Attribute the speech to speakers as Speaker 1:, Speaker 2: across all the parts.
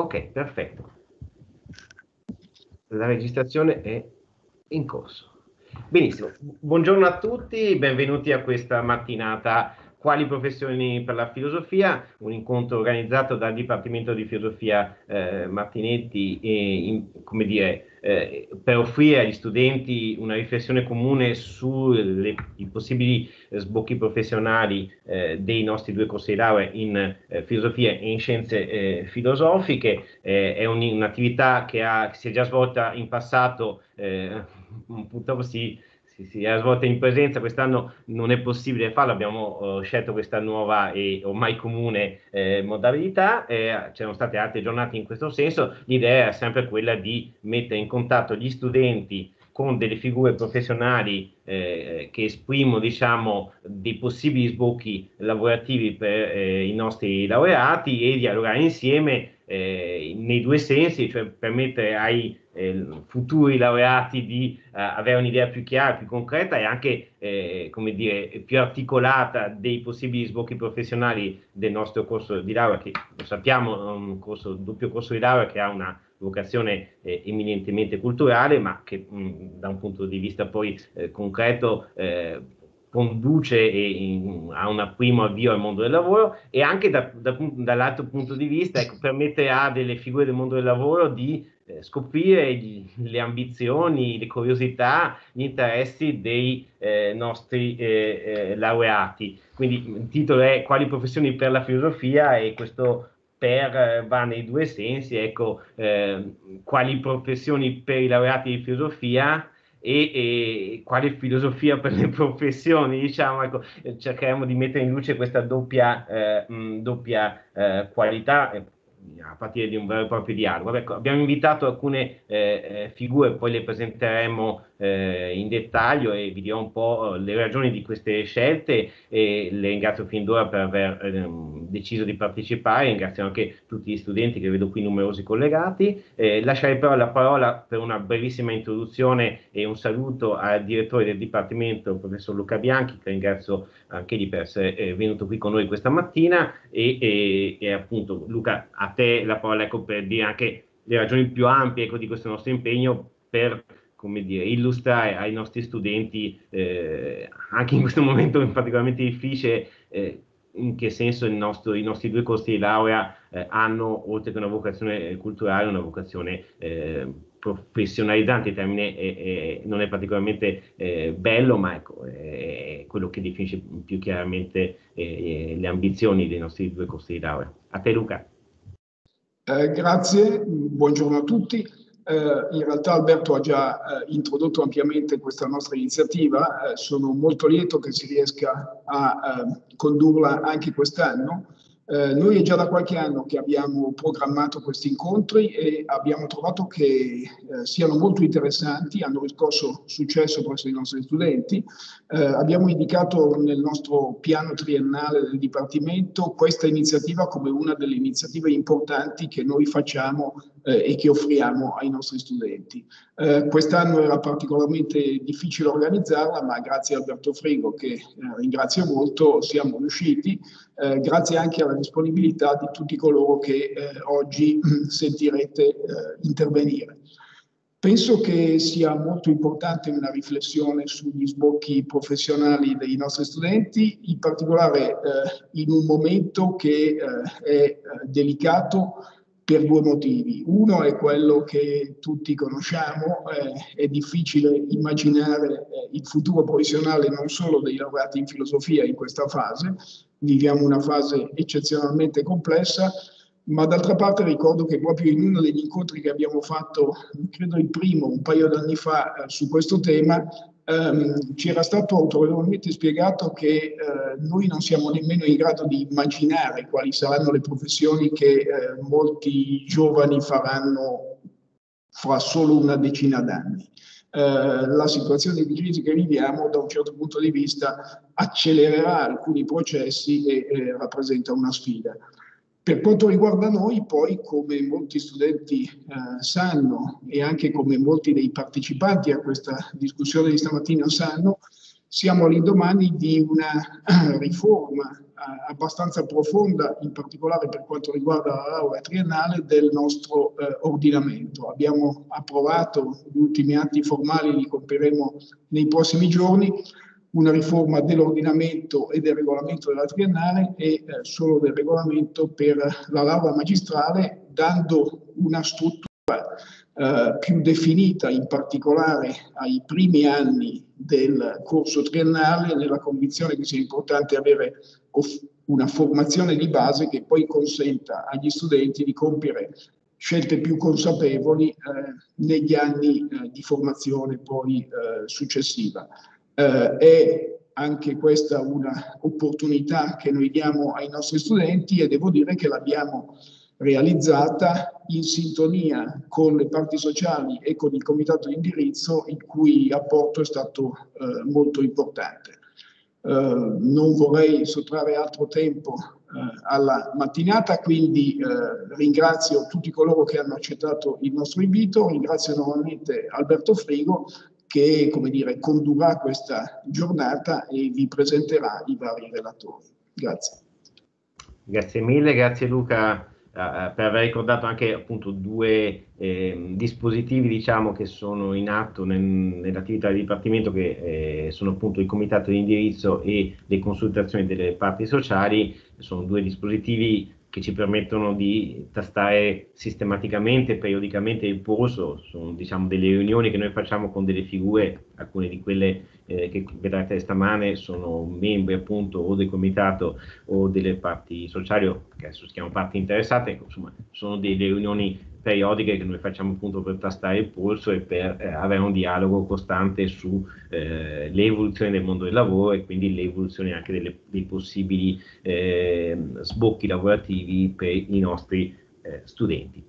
Speaker 1: Ok, perfetto. La registrazione è in corso. Benissimo, buongiorno a tutti, benvenuti a questa mattinata quali professioni per la filosofia, un incontro organizzato dal Dipartimento di Filosofia eh, Martinetti e, in, come dire, eh, per offrire agli studenti una riflessione comune sui possibili sbocchi professionali eh, dei nostri due corsi di laurea in eh, filosofia e in scienze eh, filosofiche. Eh, è un, un'attività che, ha, che, si è già svolta in passato, purtroppo si si, si è svolta in presenza, quest'anno non è possibile farlo, abbiamo uh, scelto questa nuova e ormai comune eh, modalità, eh, c'erano state altre giornate in questo senso, l'idea è sempre quella di mettere in contatto gli studenti con delle figure professionali eh, che esprimono diciamo, dei possibili sbocchi lavorativi per eh, i nostri laureati e dialogare insieme eh, nei due sensi, cioè permettere ai eh, futuri laureati di eh, avere un'idea più chiara, più concreta e anche eh, come dire, più articolata dei possibili sbocchi professionali del nostro corso di laurea, che lo sappiamo è un corso, doppio corso di laurea che ha una vocazione eh, eminentemente culturale, ma che mh, da un punto di vista poi eh, concreto eh, conduce in, a un primo avvio al mondo del lavoro e anche da, da, dall'altro punto di vista ecco, permette a delle figure del mondo del lavoro di eh, scoprire gli, le ambizioni, le curiosità, gli interessi dei eh, nostri eh, eh laureati. Quindi il titolo è Quali professioni per la filosofia e questo per eh, va nei due sensi, ecco, eh, quali professioni per i laureati di filosofia e, e, quale filosofia per le professioni, diciamo, ecco, cercheremo di mettere in luce questa doppia, eh, mh, doppia eh, qualità a partire di un vero e proprio dialogo. Ecco, abbiamo invitato alcune eh, eh, figure, poi le presenteremo eh, in dettaglio e vi dirò un po' le ragioni di queste scelte e le ringrazio fin d'ora per aver ehm, deciso di partecipare, ringrazio anche tutti gli studenti che vedo qui numerosi collegati. Eh, lascerei però la parola per una brevissima introduzione e un saluto al direttore del Dipartimento, il professor Luca Bianchi, che ringrazio anche di per essere eh, venuto qui con noi questa mattina e, e, e appunto Luca a te la parola ecco, per dire anche le ragioni più ampie ecco, di questo nostro impegno per come dire, illustrare ai nostri studenti, eh, anche in questo momento particolarmente difficile, eh, in che senso nostro, i nostri due corsi di laurea eh, hanno, oltre che una vocazione culturale, una vocazione eh, professionalizzante, il termine è, è, non è particolarmente eh, bello, ma ecco, è quello che definisce più chiaramente eh, le ambizioni dei nostri due corsi di laurea. A te Luca.
Speaker 2: grazie, buongiorno a tutti. Eh, in realtà Alberto ha già eh, introdotto ampiamente questa nostra iniziativa, eh, sono molto lieto che si riesca a condurla anche quest'anno. Eh, noi è già da qualche anno che abbiamo programmato questi incontri e abbiamo trovato che eh, siano molto interessanti, hanno riscosso successo presso i nostri studenti. Eh, abbiamo indicato nel nostro piano triennale del Dipartimento questa iniziativa come una delle iniziative importanti che noi facciamo e che offriamo ai nostri studenti. Eh, quest'anno era particolarmente difficile organizzarla, ma grazie a Alberto Frigo, che eh, ringrazio molto, siamo riusciti, eh, grazie anche alla disponibilità di tutti coloro che eh, oggi sentirete eh, intervenire. Penso che sia molto importante una riflessione sugli sbocchi professionali dei nostri studenti, in particolare in un momento che è delicato per due motivi. Uno è quello che tutti conosciamo, eh, è difficile immaginare eh, il futuro professionale non solo dei laureati in filosofia in questa fase, viviamo una fase eccezionalmente complessa, ma d'altra parte ricordo che proprio in uno degli incontri che abbiamo fatto, credo il primo, un paio d'anni fa, eh, su questo tema, ehm, ci era stato autorevolmente spiegato che eh, noi non siamo nemmeno in grado di immaginare quali saranno le professioni che eh, molti giovani faranno fra solo una decina d'anni. Eh, la situazione di crisi che viviamo da un certo punto di vista accelererà alcuni processi e eh, rappresenta una sfida. Per quanto riguarda noi, poi, come molti studenti eh, sanno e anche come molti dei partecipanti a questa discussione di stamattina sanno, siamo all'indomani di una riforma eh, abbastanza profonda, in particolare per quanto riguarda la laurea triennale, del nostro eh, ordinamento. Abbiamo approvato gli ultimi atti formali, li compieremo nei prossimi giorni, una riforma dell'ordinamento e del regolamento della triennale e eh, solo del regolamento per la laurea magistrale, dando una struttura eh, più definita in particolare ai primi anni del corso triennale nella convinzione che sia importante avere una formazione di base che poi consenta agli studenti di compiere scelte più consapevoli eh, negli anni eh, di formazione poi eh, successiva. Eh, è anche questa un'opportunità che noi diamo ai nostri studenti e devo dire che l'abbiamo realizzata in sintonia con le parti sociali e con il comitato di indirizzo il cui apporto è stato eh, molto importante. Eh, non vorrei sottrarre altro tempo eh, alla mattinata, quindi eh, ringrazio tutti coloro che hanno accettato il nostro invito, ringrazio nuovamente Alberto Frigo che come dire, condurrà questa giornata e vi presenterà i vari relatori. Grazie.
Speaker 1: Grazie mille, grazie Luca Uh, per aver ricordato anche appunto due eh, dispositivi diciamo, che sono in atto nel, nell'attività del Dipartimento che eh, sono appunto il comitato di indirizzo e le consultazioni delle parti sociali, sono due dispositivi che ci permettono di tastare sistematicamente, periodicamente il polso, sono diciamo, delle riunioni che noi facciamo con delle figure, alcune di quelle eh, che vedrete stamane sono membri appunto o del comitato o delle parti sociali, che adesso si chiamano parti interessate, insomma sono delle riunioni periodiche che noi facciamo appunto per tastare il polso e per eh, avere un dialogo costante sulle eh, del mondo del lavoro e quindi le evoluzioni anche delle, dei possibili eh, sbocchi lavorativi per i nostri eh, studenti.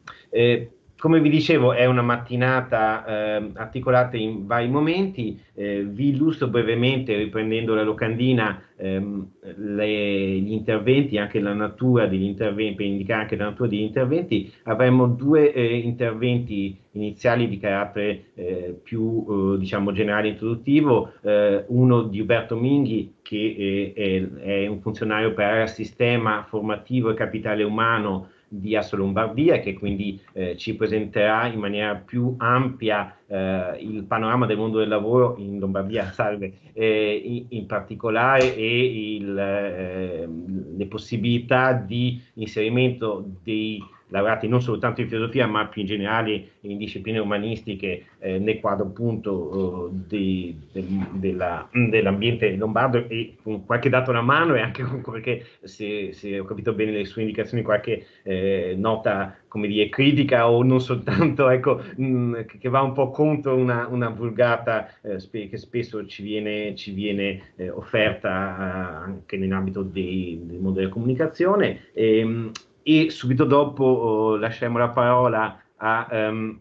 Speaker 1: Come vi dicevo, è una mattinata eh, articolata in vari momenti. Eh, vi illustro brevemente, riprendendo la locandina, ehm, le, gli interventi, anche la natura degli interventi, per indicare anche la natura degli interventi. Avremo due eh, interventi iniziali di carattere eh, più eh, diciamo generale introduttivo, eh, uno di Uberto Minghi che è, è un funzionario per sistema formativo e capitale umano di Asso Lombardia che quindi eh, ci presenterà in maniera più ampia eh, il panorama del mondo del lavoro in Lombardia, salve, eh, in, in, particolare e il, eh, le possibilità di inserimento dei lavorati non soltanto in filosofia ma più in generale in discipline umanistiche eh, nel quadro appunto uh, di, de, della, dell'ambiente lombardo e con qualche dato alla mano e anche con qualche, se, se ho capito bene le sue indicazioni, qualche eh, nota come dire, critica o non soltanto, ecco, mh, che va un po' contro una, una vulgata eh, spe- che spesso ci viene, ci viene eh, offerta eh, anche nell'ambito dei, del mondo della comunicazione. E, ehm, e subito dopo oh, lasciamo la parola a um,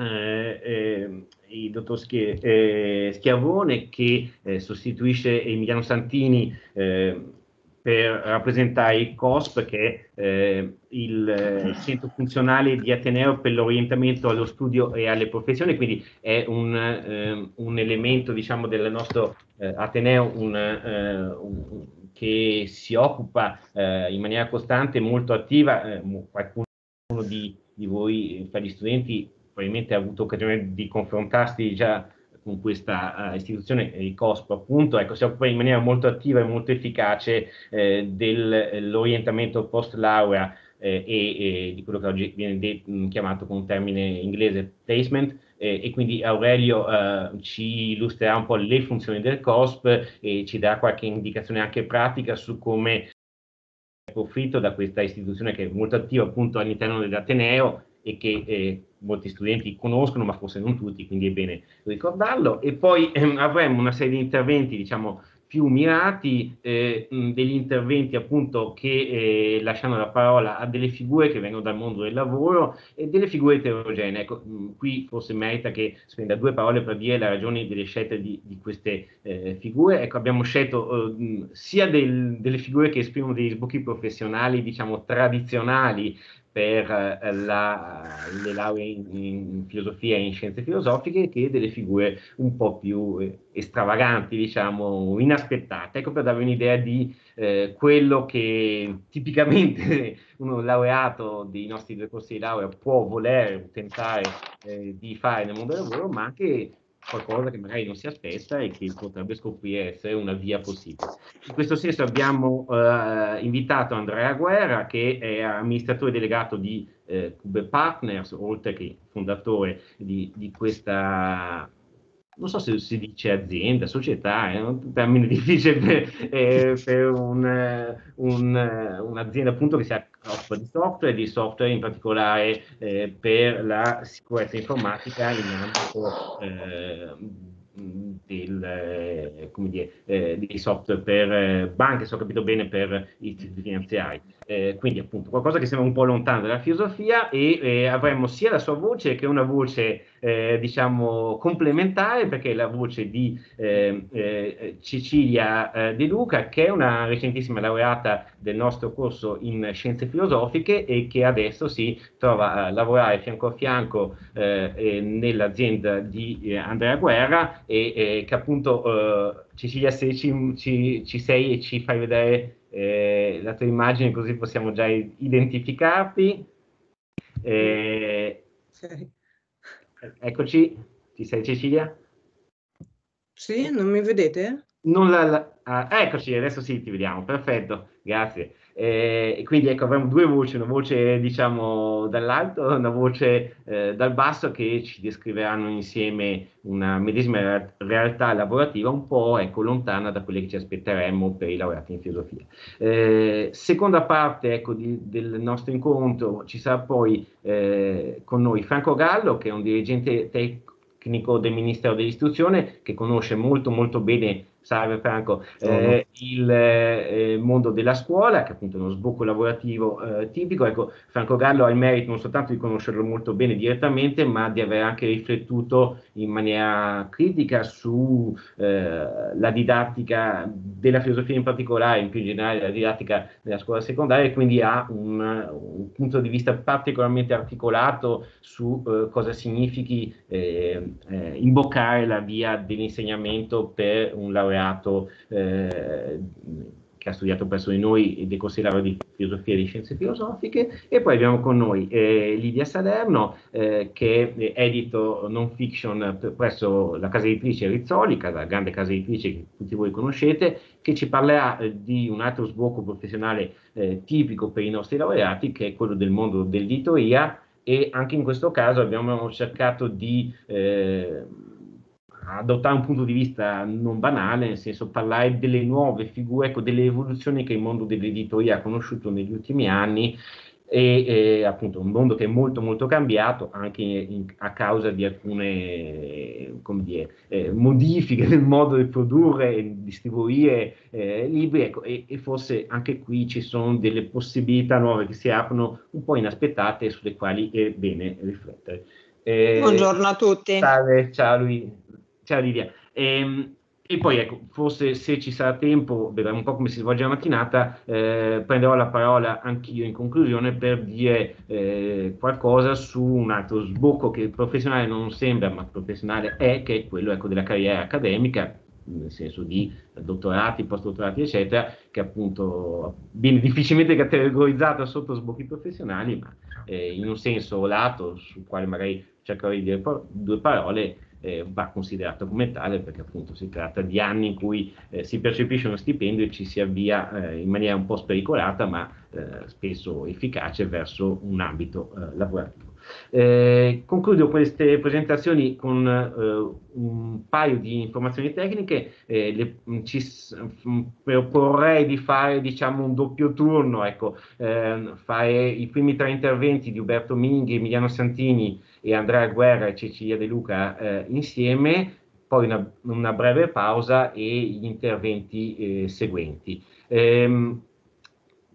Speaker 1: eh, eh, il dottor eh, Schiavone che eh, sostituisce Emiliano Santini eh, per rappresentare il COSP che è il centro funzionale di Ateneo per l'orientamento allo studio e alle professioni, quindi è un, un elemento diciamo, del nostro Ateneo, un, un che si occupa eh, in maniera costante e molto attiva, eh, qualcuno di, di voi, fra gli studenti, probabilmente ha avuto occasione di confrontarsi già con questa uh, istituzione, il COSP appunto, ecco, si occupa in maniera molto attiva e molto efficace eh, dell'orientamento post laurea eh, e, e, di quello che oggi viene de- chiamato con un termine inglese placement, eh, e quindi Aurelio eh, ci illustrerà un po' le funzioni del COSP e ci darà qualche indicazione anche pratica su come profitto da questa istituzione che è molto attiva appunto all'interno dell'Ateneo e che eh, molti studenti conoscono, ma forse non tutti, quindi è bene ricordarlo. E poi ehm, avremo una serie di interventi, diciamo, più mirati, eh, degli interventi appunto che eh, lasciano la parola a delle figure che vengono dal mondo del lavoro e delle figure eterogenee. Ecco, mh, qui forse merita che spenda due parole per dire la ragione delle scelte di, di queste eh, figure. Ecco, abbiamo scelto eh, sia del, delle figure che esprimono degli sbocchi professionali, diciamo, tradizionali, per eh, la, le lauree in, in, filosofia e in scienze filosofiche che delle figure un po' più eh, stravaganti, diciamo, inaspettate. Ecco per darvi un'idea di eh, quello che tipicamente uno laureato dei nostri due corsi di laurea può voler tentare eh, di fare nel mondo del lavoro, ma anche qualcosa che magari non si aspetta e che potrebbe scoprire essere una via possibile. In questo senso abbiamo eh, invitato Andrea Guerra, che è amministratore delegato di eh, Partners, oltre che fondatore di, di questa non so se si dice azienda, società, è un termine difficile per, eh, per un, un, un'azienda appunto che si di software, di software in particolare eh, per la sicurezza informatica in ambito eh, del, eh, dire, eh, dei software per eh, banche, se ho capito bene, per istituti finanziari. Eh, quindi appunto qualcosa che sembra un po' lontano dalla filosofia e eh, avremmo sia la sua voce che una voce eh, diciamo complementare perché è la voce di Cecilia De Luca che è una recentissima laureata del nostro corso in scienze filosofiche e che adesso si trova a lavorare fianco a fianco nell'azienda di Andrea Guerra e eh, che appunto eh, Cecilia se ci, ci, ci, sei e ci fai vedere eh, la tua immagine così possiamo già identificarti. Eh, sì. Eccoci, ci sei Cecilia?
Speaker 3: Sì, non mi vedete?
Speaker 1: Non la, la, ah, eccoci, adesso sì, ti vediamo, perfetto, grazie. Eh, quindi ecco, avremo due voci, una voce diciamo dall'alto e una voce eh, dal basso che ci descriveranno insieme una medesima realtà lavorativa un po' ecco, lontana da quelle che ci aspetteremmo per i laureati in filosofia. Eh, seconda parte ecco, di, del nostro incontro ci sarà poi eh, con noi Franco Gallo che è un dirigente tecnico del Ministero dell'Istruzione che conosce molto molto bene Salve Franco, eh, il eh, mondo della scuola, che è appunto uno sbocco lavorativo eh, tipico. Ecco, Franco Gallo ha il merito non soltanto di conoscerlo molto bene direttamente, ma di aver anche riflettuto in maniera critica sulla eh, didattica della filosofia in particolare, in più in generale la didattica della scuola secondaria, e quindi ha un, un punto di vista particolarmente articolato su eh, cosa significhi eh, imboccare la via dell'insegnamento per un laureato laureato eh, che ha studiato presso di noi dei corsi di di filosofia e di scienze filosofiche e poi abbiamo con noi eh, Lidia Salerno eh, che è edito non fiction presso la casa editrice Rizzoli, casa, grande casa editrice che tutti voi conoscete, che ci parlerà eh, di un altro sbocco professionale eh, tipico per i nostri laureati che è quello del mondo dell'editoria e anche in questo caso abbiamo cercato di eh, adottare un punto di vista non banale, nel senso parlare delle nuove figure, ecco, delle evoluzioni che il mondo dell'editoria ha conosciuto negli ultimi anni e eh, appunto un mondo che è molto molto cambiato anche in, a causa di alcune dire, eh, modifiche nel modo di produrre e distribuire eh, libri ecco, e, e, forse anche qui ci sono delle possibilità nuove che si aprono un po' inaspettate sulle quali è bene riflettere.
Speaker 3: Eh, Buongiorno a tutti.
Speaker 1: Salve, ciao lui. Ciao Lidia. E, ehm, e poi ecco, forse se ci sarà tempo, vedremo un po' come si svolge la mattinata, eh, prenderò la parola anch'io in conclusione per dire eh, qualcosa su un altro sbocco che professionale non sembra, ma professionale è, che è quello ecco, della carriera accademica, nel senso di dottorati, postdottorati, eccetera, che appunto viene difficilmente categorizzato sotto sbocchi professionali, ma eh, in un senso lato, sul quale magari cercherò di dire due parole, eh, va considerato come tale perché appunto si tratta di anni in cui eh, si percepisce uno stipendio e ci si avvia eh, in maniera un po' spericolata ma eh, spesso efficace verso un ambito eh, lavorativo. Eh, concludo queste presentazioni con un paio di informazioni tecniche, le, ci, mm, proporrei di fare diciamo, un doppio turno, ecco, ehm, fare i primi tre interventi di Uberto Minghi, Emiliano Santini e Andrea Guerra e Cecilia De Luca eh, insieme, poi una, una, breve pausa e gli interventi eh, seguenti. Ehm,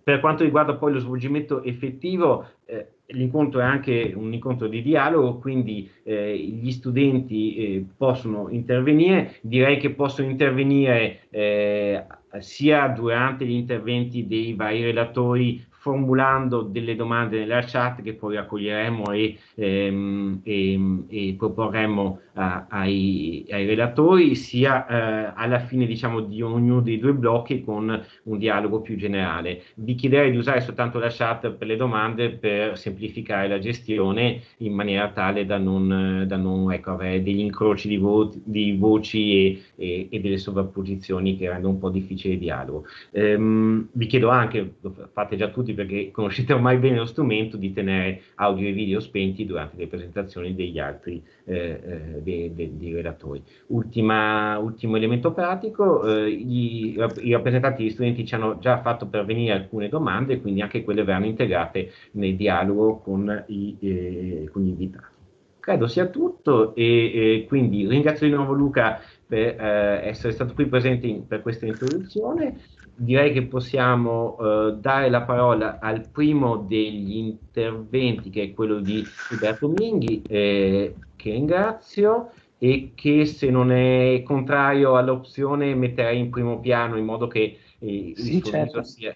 Speaker 1: per quanto riguarda poi lo svolgimento effettivo, eh, l'incontro è anche un incontro di dialogo, quindi eh, gli studenti eh, possono intervenire, direi che possono intervenire eh, sia durante gli interventi dei vari relatori formulando delle domande nella chat che poi raccoglieremo e, ehm, e, e proporremo a, ai, ai, relatori, sia eh, alla fine diciamo, di ognuno dei due blocchi con un dialogo più generale. Vi chiederei di usare soltanto la chat per le domande per semplificare la gestione in maniera tale da non, da non ecco, avere degli incroci di, voti, di voci e, e, delle sovrapposizioni che rendono un po' difficile il dialogo. Ehm, vi chiedo anche, fate già tutti, perché conoscete ormai bene lo strumento di tenere audio e video spenti durante le presentazioni degli altri eh, eh, dei, dei, dei, relatori. Ultima, ultimo elemento pratico, eh, i, i, rappresentanti degli studenti ci hanno già fatto pervenire alcune domande, quindi anche quelle verranno integrate nel dialogo con, i, eh, con gli invitati. Credo sia tutto e, e quindi ringrazio di nuovo Luca per eh, essere stato qui presente in, per questa introduzione direi che possiamo uh, dare la parola al primo degli interventi, che è quello di Roberto Minghi, eh, che ringrazio e che se non è contrario all'opzione metterei in primo piano in modo che eh, sì, il, suo certo. sia,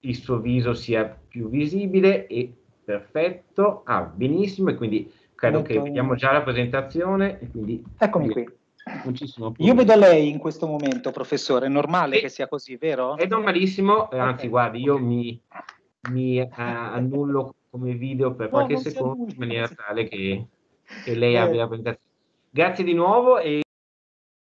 Speaker 1: il, suo viso sia più visibile e perfetto, ah benissimo e quindi credo Molto... che vediamo già la presentazione. E quindi,
Speaker 4: Eccomi qui. Io vedo lei in questo momento, professore, è normale e, che sia così, vero?
Speaker 1: È normalissimo, okay. anzi guardi, io mi, mi uh, annullo come video per qualche no, secondo in maniera tale che, che lei eh. abbia la presentazione. Grazie di nuovo e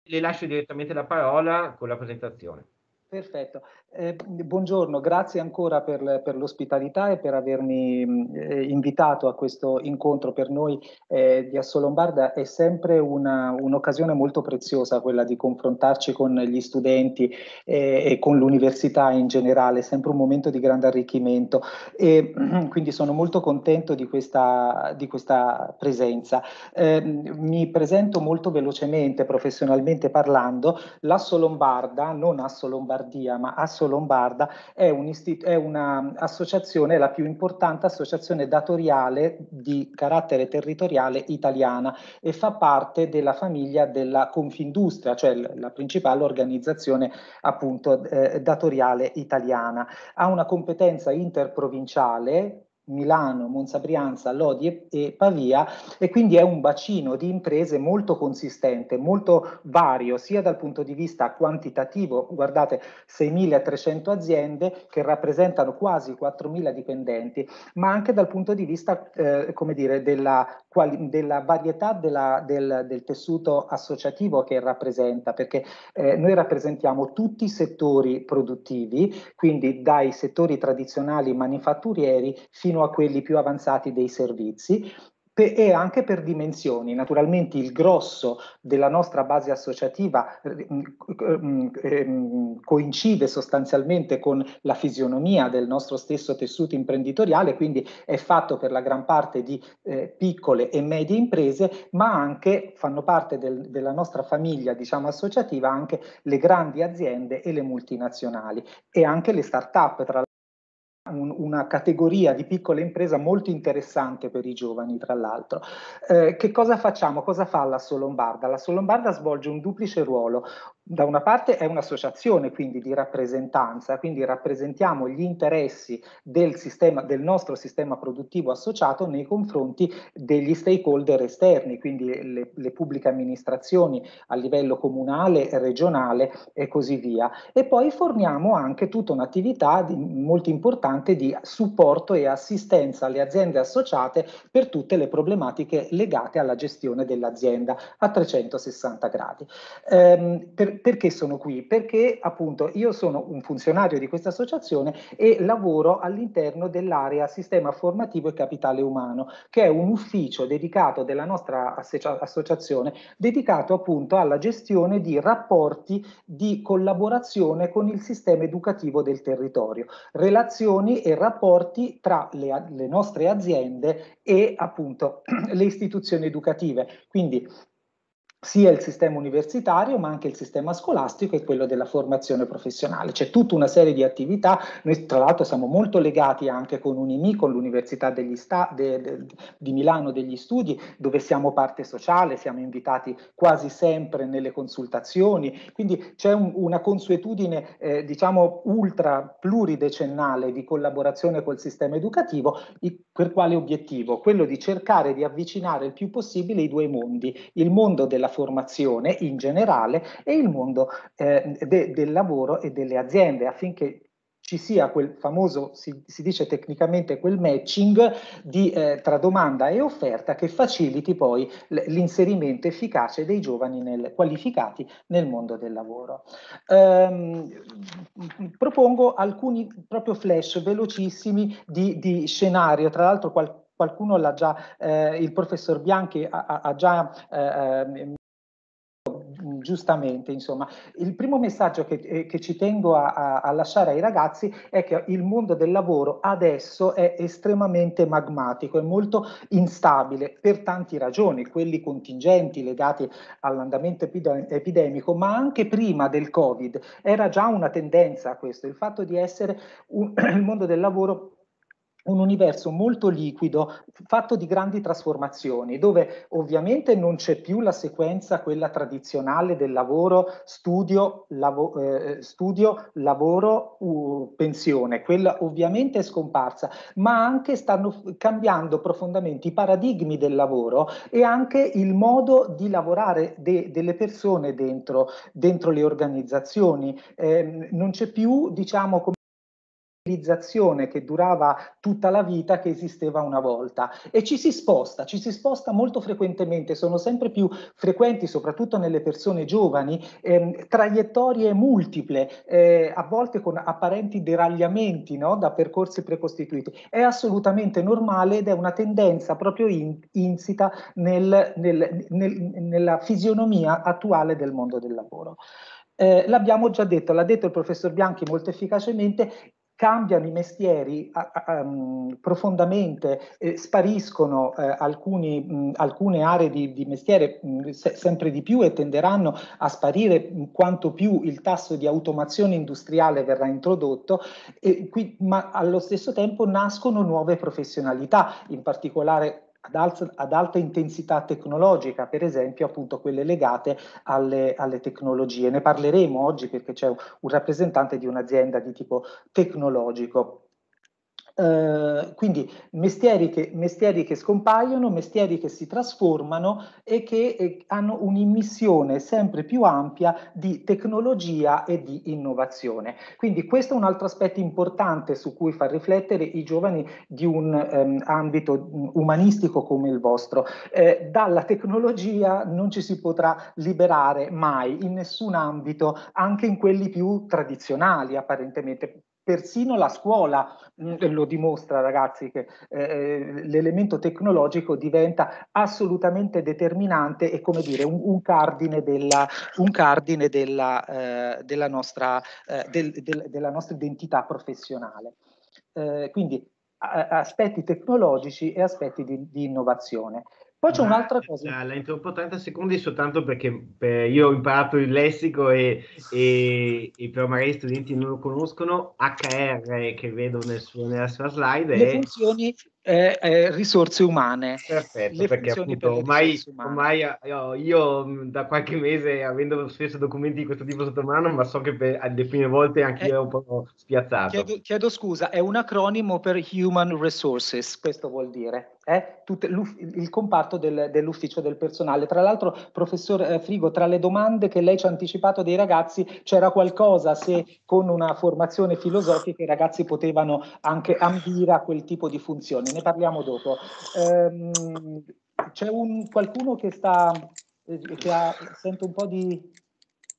Speaker 1: le lascio direttamente la parola con la presentazione.
Speaker 4: Perfetto. Eh, buongiorno, grazie ancora per, per, l'ospitalità e per avermi eh, invitato a questo incontro. Per noi eh, di Assolombarda è sempre una, un'occasione molto preziosa quella di confrontarci con gli studenti eh, e con l'università in generale, sempre un momento di grande arricchimento e quindi sono molto contento di questa, di questa presenza. Ehm, mi presento molto velocemente, professionalmente parlando. L'Assolombarda, non Assolombardia, ma Assolombarda Lombarda è, un'associazione, la più importante associazione datoriale di carattere territoriale italiana e fa parte della famiglia della Confindustria, cioè la principale organizzazione appunto eh, datoriale italiana. Ha una competenza interprovinciale Milano, Monza Brianza, Lodi e, e, Pavia e quindi è un bacino di imprese molto consistente, molto vario sia dal punto di vista quantitativo, guardate 6.300 aziende che rappresentano quasi 4.000 dipendenti, ma anche dal punto di vista eh, come dire, della, quali, della varietà della, del, del, tessuto associativo che rappresenta, perché eh, noi rappresentiamo tutti i settori produttivi, quindi dai settori tradizionali manifatturieri fino fino a quelli più avanzati dei servizi e anche per dimensioni. Naturalmente il grosso della nostra base associativa ehm, coincide sostanzialmente con la fisionomia del nostro stesso tessuto imprenditoriale, quindi è fatto per la gran parte di eh, piccole e medie imprese, ma anche fanno parte del, della nostra famiglia diciamo, associativa anche le grandi aziende e le multinazionali e anche le start-up, tra un, una categoria di piccola impresa molto interessante per i giovani, tra l'altro. Eh, che cosa facciamo? Cosa fa la Solombarda? La Solombarda svolge un duplice ruolo. Da una parte è un'associazione quindi di rappresentanza, quindi rappresentiamo gli interessi del, sistema, del nostro sistema produttivo associato nei confronti degli stakeholder esterni, quindi le, le pubbliche amministrazioni a livello comunale, regionale e così via. E poi forniamo anche tutta un'attività molto importante di supporto e assistenza alle aziende associate per tutte le problematiche legate alla gestione dell'azienda a 360 gradi. Ehm, per, perché sono qui? Perché appunto io sono un funzionario di questa associazione e lavoro all'interno dell'area sistema formativo e capitale umano, che è un ufficio dedicato della nostra associazione, dedicato appunto alla gestione di rapporti di collaborazione con il sistema educativo del territorio, relazioni e rapporti tra le, le nostre aziende e appunto le istituzioni educative. Quindi sia il sistema universitario ma anche il sistema scolastico e quello della formazione professionale. C'è tutta una serie di attività, noi tra l'altro siamo molto legati anche con UNIMI, con l'Università Sta- de, de, di Milano degli Studi, dove siamo parte sociale, siamo invitati quasi sempre nelle consultazioni, quindi c'è un, una consuetudine eh, diciamo ultra pluridecennale di collaborazione col sistema educativo, per quale obiettivo? Quello di cercare di avvicinare il più possibile i due mondi, il mondo della della formazione in generale e il mondo eh, de, del lavoro e delle aziende affinché ci sia quel famoso, si, si dice tecnicamente, quel matching di, eh, tra domanda e offerta che faciliti poi l'inserimento efficace dei giovani nel, qualificati nel mondo del lavoro. Ehm, propongo alcuni proprio flash velocissimi di, di scenario, tra l'altro qual, qualcuno l'ha già, eh, il professor Bianchi ha, ha già eh, ehm, giustamente, insomma, il primo messaggio che, eh, che ci tengo a, a, a, lasciare ai ragazzi è che il mondo del lavoro adesso è estremamente magmatico, è molto instabile per tanti ragioni, quelli contingenti legati all'andamento epidemico, ma anche prima del Covid. Era già una tendenza a questo, il fatto di essere un, il mondo del lavoro un universo molto liquido, fatto di grandi trasformazioni, dove ovviamente non c'è più la sequenza, quella tradizionale del lavoro, studio, lavo, eh, studio lavoro, uh, pensione, quella ovviamente è scomparsa, ma anche stanno cambiando profondamente i paradigmi del lavoro e anche il modo di lavorare de, delle persone dentro, dentro le organizzazioni. Eh, non c'è più, diciamo, come che durava tutta la vita che esisteva una volta e ci si sposta, ci si sposta molto frequentemente, sono sempre più frequenti soprattutto nelle persone giovani ehm, traiettorie multiple, eh, a volte con apparenti deragliamenti no? da percorsi precostituiti. È assolutamente normale ed è una tendenza proprio in, insita nel, nel, nel, nella fisionomia attuale del mondo del lavoro. Eh, l'abbiamo già detto, l'ha detto il professor Bianchi molto efficacemente, cambiano i mestieri um, profondamente, eh, spariscono eh, alcuni, mh, alcune aree di, di mestiere mh, se, sempre di più e tenderanno a sparire mh, quanto più il tasso di automazione industriale verrà introdotto, qui, ma allo stesso tempo nascono nuove professionalità, in particolare ad, alza, ad, alta intensità tecnologica, per esempio appunto quelle legate alle, alle tecnologie. Ne parleremo oggi perché c'è un, un rappresentante di un'azienda di tipo tecnologico. Uh, quindi mestieri che, mestieri che, scompaiono, mestieri che si trasformano e che eh, hanno un'immissione sempre più ampia di tecnologia e di innovazione. Quindi questo è un altro aspetto importante su cui far riflettere i giovani di un um, ambito umanistico come il vostro. Eh, dalla tecnologia non ci si potrà liberare mai in nessun ambito, anche in quelli più tradizionali apparentemente persino la scuola mm, lo dimostra ragazzi che eh, l'elemento tecnologico diventa assolutamente determinante e come dire un, un cardine della, un cardine della, eh, della, nostra, eh, del, del, della nostra identità professionale. Eh, quindi a, aspetti tecnologici e aspetti di, di innovazione. Poi c'è un'altra cosa.
Speaker 1: La interrompo 30 secondi soltanto perché per, io ho imparato il lessico e, e, e, però magari gli studenti non lo conoscono. HR che vedo nel suo, nella sua slide.
Speaker 4: Le è... funzioni eh, eh, risorse umane.
Speaker 1: Perfetto, perché appunto ormai, ormai io, io, da qualche mese, avendo spesso documenti di questo tipo sotto mano, ma so che per le prime volte anche io eh, ero un po' spiazzato.
Speaker 4: Chiedo, chiedo, scusa, è un acronimo per Human Resources, questo vuol dire. Eh? Tut, il comparto del, dell'ufficio del personale. Tra l'altro, professor eh, Frigo, tra le domande che lei ci ha anticipato dei ragazzi, c'era qualcosa se con una formazione filosofica i ragazzi potevano anche ambire a quel tipo di funzioni ne parliamo dopo. Ehm, c'è un, qualcuno che sta, eh, che ha, sento un po' di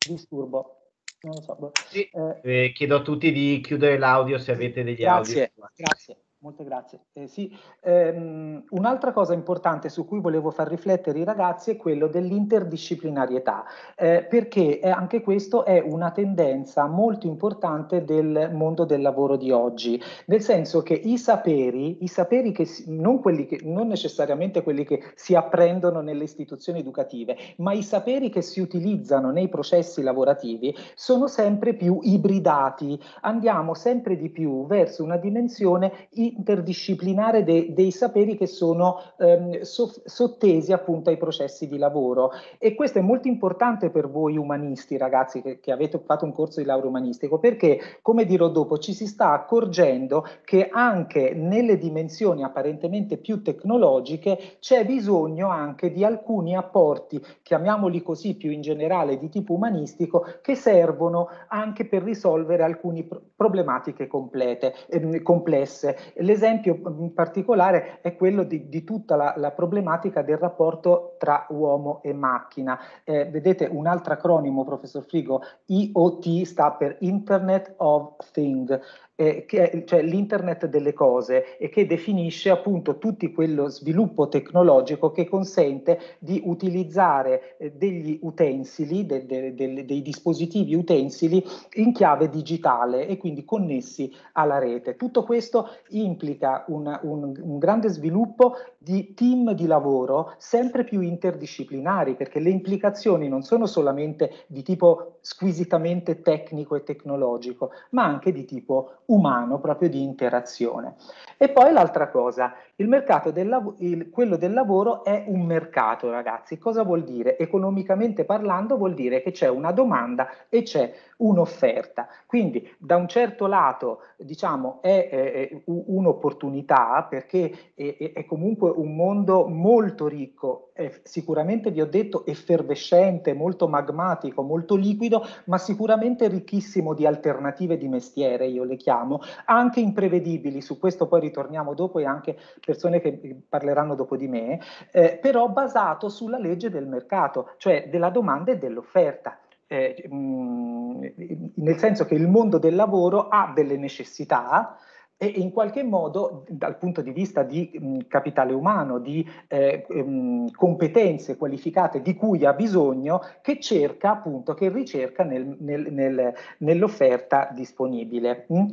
Speaker 4: disturbo. Non lo so.
Speaker 1: Sì, eh, eh, chiedo a tutti di chiudere l'audio se avete degli
Speaker 4: grazie,
Speaker 1: audio.
Speaker 4: Grazie. Molte grazie. Eh, sì, ehm, un'altra cosa importante su cui volevo far riflettere i ragazzi è quello dell'interdisciplinarietà, eh, perché anche questo è una tendenza molto importante del mondo del lavoro di oggi, nel senso che i saperi, i saperi che non, che, non necessariamente quelli che si apprendono nelle istituzioni educative, ma i saperi che si utilizzano nei processi lavorativi sono sempre più ibridati, andiamo sempre di più verso una dimensione interdisciplinare de, dei saperi che sono ehm, so, sottesi appunto ai processi di lavoro. E questo è molto importante per voi umanisti ragazzi che, che avete fatto un corso di laurea umanistico perché come dirò dopo ci si sta accorgendo che anche nelle dimensioni apparentemente più tecnologiche c'è bisogno anche di alcuni apporti chiamiamoli così più in generale di tipo umanistico che servono anche per risolvere alcune problematiche complete, eh, complesse L'esempio in particolare è quello di, di tutta la, la, problematica del rapporto tra uomo e macchina. Eh, vedete un altro acronimo, professor Frigo, IoT sta per Internet of Things eh, che è, cioè l'internet delle cose e che definisce appunto tutto quello sviluppo tecnologico che consente di utilizzare eh, degli utensili, de, de, de, dei dispositivi utensili in chiave digitale e quindi connessi alla rete. Tutto questo implica una, un, un grande sviluppo di team di lavoro sempre più interdisciplinari perché le implicazioni non sono solamente di tipo squisitamente tecnico e tecnologico, ma anche di tipo umano, proprio di interazione. E poi l'altra cosa, il mercato del lavoro, quello del lavoro è un mercato, ragazzi. Cosa vuol dire? Economicamente parlando vuol dire che c'è una domanda e c'è un'offerta. Quindi da un certo lato, diciamo, è, è un'opportunità perché è, è, comunque un mondo molto ricco, sicuramente vi ho detto effervescente, molto magmatico, molto liquido, ma sicuramente ricchissimo di alternative di mestiere, io le chiamo, anche imprevedibili, su questo poi ritorniamo dopo e anche persone che parleranno dopo di me, eh, però basato sulla legge del mercato, cioè della domanda e dell'offerta. Eh, mh, nel senso che il mondo del lavoro ha delle necessità, e in qualche modo dal punto di vista di mh, capitale umano, di eh, mh, competenze qualificate di cui ha bisogno, che cerca appunto, che ricerca nel, nel, nel, nell'offerta disponibile. Mh?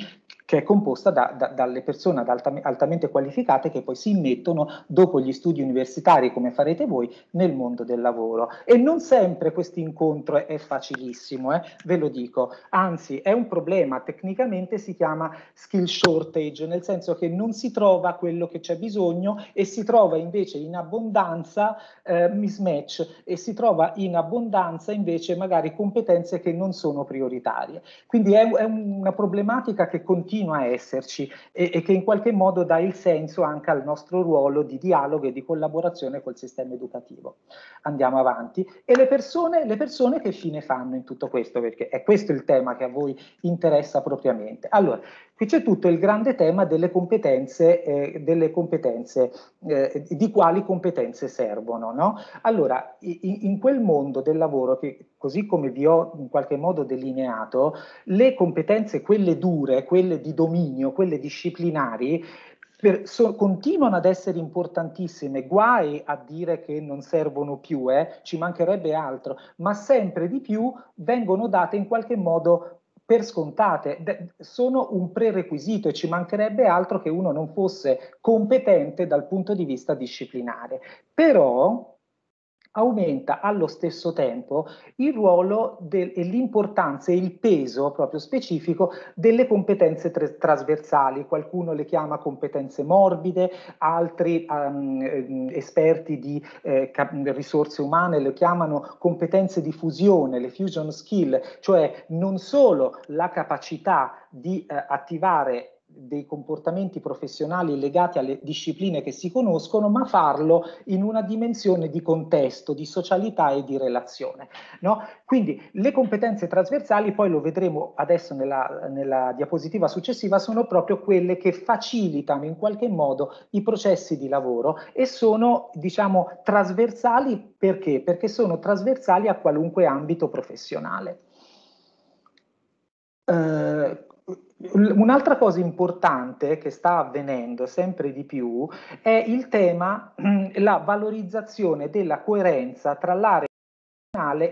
Speaker 4: Che è composta da, da, dalle persone altamente qualificate che poi si immettono dopo gli studi universitari, come farete voi, nel mondo del lavoro. E non sempre questo incontro è, è facilissimo, eh? ve lo dico, anzi è un problema, tecnicamente si chiama skill shortage, nel senso che non si trova quello che c'è bisogno e si trova invece in abbondanza eh, mismatch e si trova in abbondanza invece magari competenze che non sono prioritarie. Quindi è, è una problematica che continua continua a esserci e, e, che in qualche modo dà il senso anche al nostro ruolo di dialogo e di collaborazione col sistema educativo. Andiamo avanti. E le persone, le persone che fine fanno in tutto questo? Perché è questo il tema che a voi interessa propriamente. Allora, Qui c'è tutto il grande tema delle competenze, eh, delle competenze eh, di quali competenze servono. No? Allora, in, in, quel mondo del lavoro, che così come vi ho in qualche modo delineato, le competenze, quelle dure, quelle di dominio, quelle disciplinari, per, so, continuano ad essere importantissime, guai a dire che non servono più, eh, ci mancherebbe altro, ma sempre di più vengono date in qualche modo per scontate, sono un prerequisito e ci mancherebbe altro che uno non fosse competente dal punto di vista disciplinare. Però aumenta allo stesso tempo il ruolo del, e l'importanza e il peso proprio specifico delle competenze trasversali. Qualcuno le chiama competenze morbide, altri um, esperti di eh, risorse umane le chiamano competenze di fusione, le fusion skill, cioè non solo la capacità di eh, attivare dei comportamenti professionali legati alle discipline che si conoscono, ma farlo in una dimensione di contesto, di socialità e di relazione. No? Quindi le competenze trasversali, poi lo vedremo adesso nella, nella diapositiva successiva, sono proprio quelle che facilitano in qualche modo i processi di lavoro e sono, diciamo, trasversali perché? Perché sono trasversali a qualunque ambito professionale. Uh, Un'altra cosa importante che sta avvenendo sempre di più è il tema, la valorizzazione della coerenza tra l'area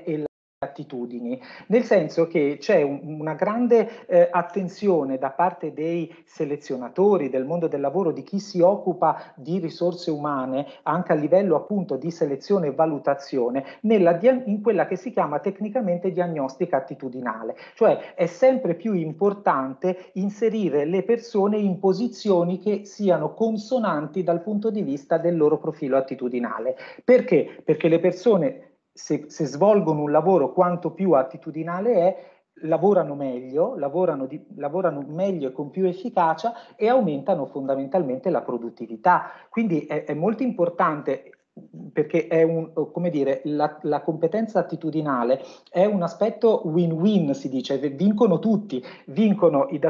Speaker 4: e la attitudini, nel senso che c'è un, una grande eh, attenzione da parte dei selezionatori del mondo del lavoro, di chi si occupa di risorse umane, anche a livello appunto di selezione e valutazione, nella, in quella che si chiama tecnicamente diagnostica attitudinale, cioè è sempre più importante inserire le persone in posizioni che siano consonanti dal punto di vista del loro profilo attitudinale. Perché? Perché le persone se, se, svolgono un lavoro quanto più attitudinale è, lavorano meglio, lavorano, di, lavorano, meglio e con più efficacia e aumentano fondamentalmente la produttività. Quindi è, è molto importante perché è un, come dire, la, la, competenza attitudinale è un aspetto win-win, si dice, vincono tutti, vincono i,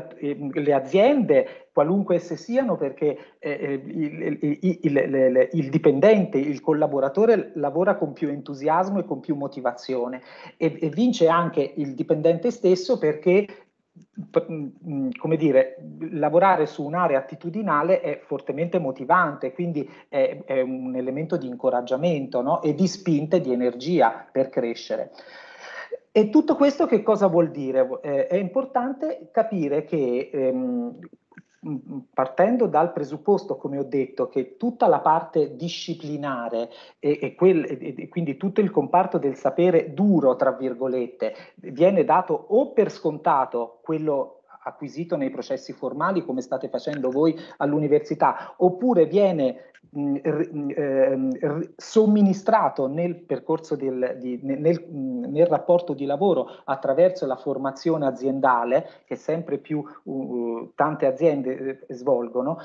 Speaker 4: le aziende, qualunque esse siano, perché eh, eh il, il, il, il, dipendente, il collaboratore lavora con più entusiasmo e con più motivazione e, e vince anche il dipendente stesso perché come dire, lavorare su un'area attitudinale è fortemente motivante, quindi è, è un elemento di incoraggiamento no? e di spinta e di energia per crescere. E tutto questo che cosa vuol dire? Eh, è importante capire che ehm, partendo dal presupposto, come ho detto, che tutta la parte disciplinare e, e, quel, e, quindi tutto il comparto del sapere duro, tra virgolette, viene dato o per scontato quello acquisito nei processi formali come state facendo voi all'università, oppure viene mh, eh, somministrato nel percorso del, di, nel, nel, rapporto di lavoro attraverso la formazione aziendale che sempre più uh, tante aziende eh, svolgono,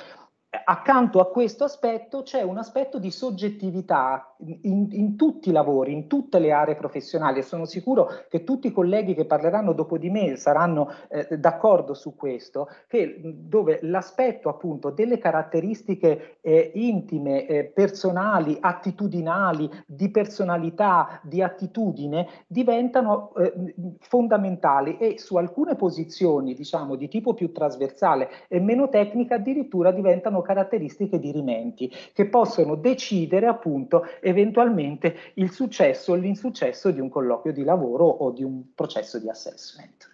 Speaker 4: accanto a questo aspetto c'è un aspetto di soggettività in, in, tutti i lavori, in tutte le aree professionali e sono sicuro che tutti i colleghi che parleranno dopo di me saranno eh, d'accordo su questo, che dove l'aspetto appunto delle caratteristiche eh, intime, eh, personali, attitudinali, di personalità, di attitudine diventano eh, fondamentali e su alcune posizioni diciamo di tipo più trasversale e meno tecnica addirittura diventano sono caratteristiche dirimenti che possono decidere appunto eventualmente il successo o l'insuccesso di un colloquio di lavoro o di un processo di assessment.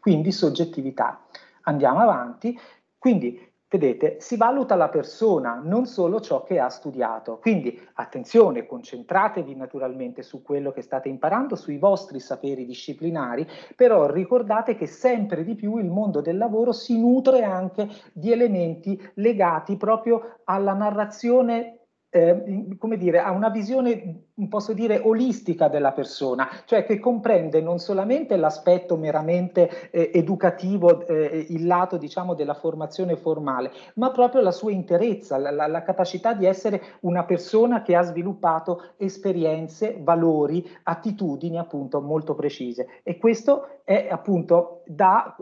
Speaker 4: Quindi soggettività. Andiamo avanti. Quindi Vedete, si valuta la persona, non solo ciò che ha studiato. Quindi attenzione, concentratevi naturalmente su quello che state imparando, sui vostri saperi disciplinari, però ricordate che sempre di più il mondo del lavoro si nutre anche di elementi legati proprio alla narrazione eh, come dire, ha una visione, posso dire, olistica della persona, cioè che comprende non solamente l'aspetto meramente eh, educativo, eh, il lato, diciamo, della formazione formale, ma proprio la sua interezza, la, la, la, capacità di essere una persona che ha sviluppato esperienze, valori, attitudini appunto molto precise. E questo è appunto da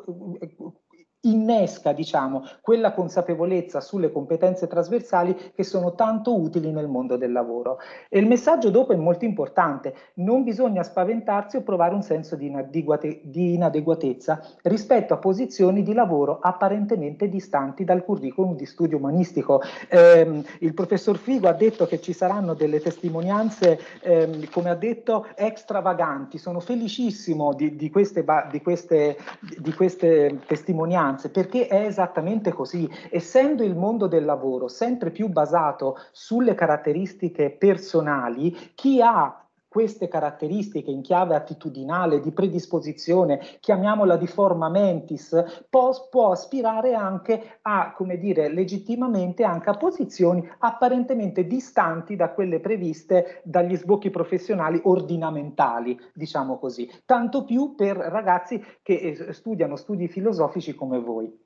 Speaker 4: innesca diciamo, quella consapevolezza sulle competenze trasversali che sono tanto utili nel mondo del lavoro. E il messaggio dopo è molto importante, non bisogna spaventarsi o provare un senso di, inadeguate, di inadeguatezza rispetto a posizioni di lavoro apparentemente distanti dal curriculum di studio umanistico. Eh, il professor Figo ha detto che ci saranno delle testimonianze, eh, come ha detto, extravaganti. Sono felicissimo di, di, queste, di, queste, di queste testimonianze finanze, perché è esattamente così. Essendo il mondo del lavoro sempre più basato sulle caratteristiche personali, chi ha queste caratteristiche in chiave attitudinale, di predisposizione, chiamiamola di forma mentis, può, può, aspirare anche a, come dire, legittimamente anche a posizioni apparentemente distanti da quelle previste dagli sbocchi professionali ordinamentali, diciamo così. Tanto più per ragazzi che eh, studiano studi filosofici come voi.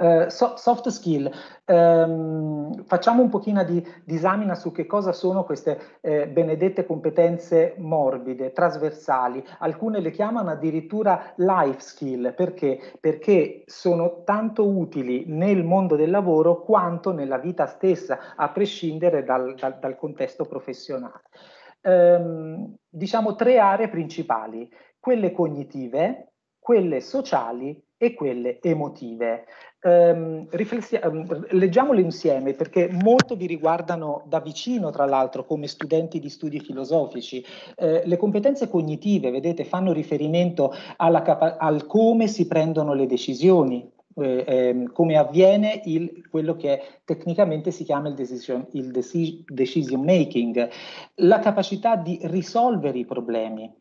Speaker 4: Uh, so, soft skill, um, facciamo un pochino di disamina su che cosa sono queste eh, benedette competenze morbide, trasversali, alcune le chiamano addirittura life skill, perché? Perché sono tanto utili nel mondo del lavoro quanto nella vita stessa, a prescindere dal, dal, dal contesto professionale. Um, diciamo tre aree principali, quelle cognitive, quelle sociali e quelle emotive. Um, um, leggiamole insieme perché molto vi riguardano da vicino, tra l'altro, come studenti di studi filosofici. Eh, le competenze cognitive, vedete, fanno riferimento al come si prendono le decisioni, eh, ehm, come avviene il, quello che tecnicamente si chiama il, decision, il decision making, la capacità di risolvere i problemi.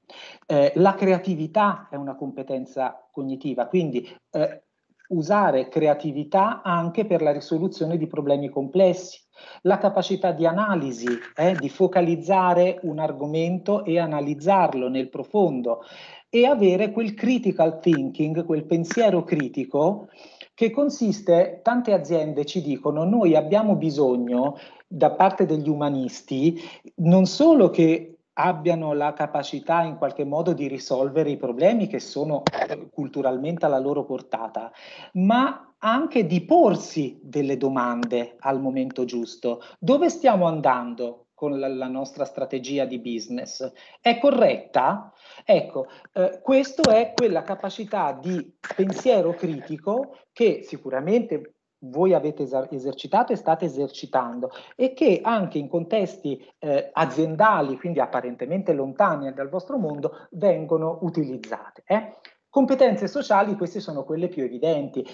Speaker 4: Eh, la creatività è una competenza cognitiva, quindi eh, usare creatività anche per la risoluzione di problemi complessi, la capacità di analisi, eh, di focalizzare un argomento e analizzarlo nel profondo e avere quel critical thinking, quel pensiero critico che consiste, tante aziende ci dicono, noi abbiamo bisogno da parte degli umanisti non solo che abbiano la capacità in qualche modo di risolvere i problemi che sono eh, culturalmente alla loro portata, ma anche di porsi delle domande al momento giusto. Dove stiamo andando con la, la nostra strategia di business? È corretta? Ecco, eh, questo è quella capacità di pensiero critico che sicuramente voi avete esercitato e state esercitando e che anche in contesti eh, aziendali, quindi apparentemente lontani dal vostro mondo, vengono utilizzate. Eh? Competenze sociali, queste sono quelle più evidenti.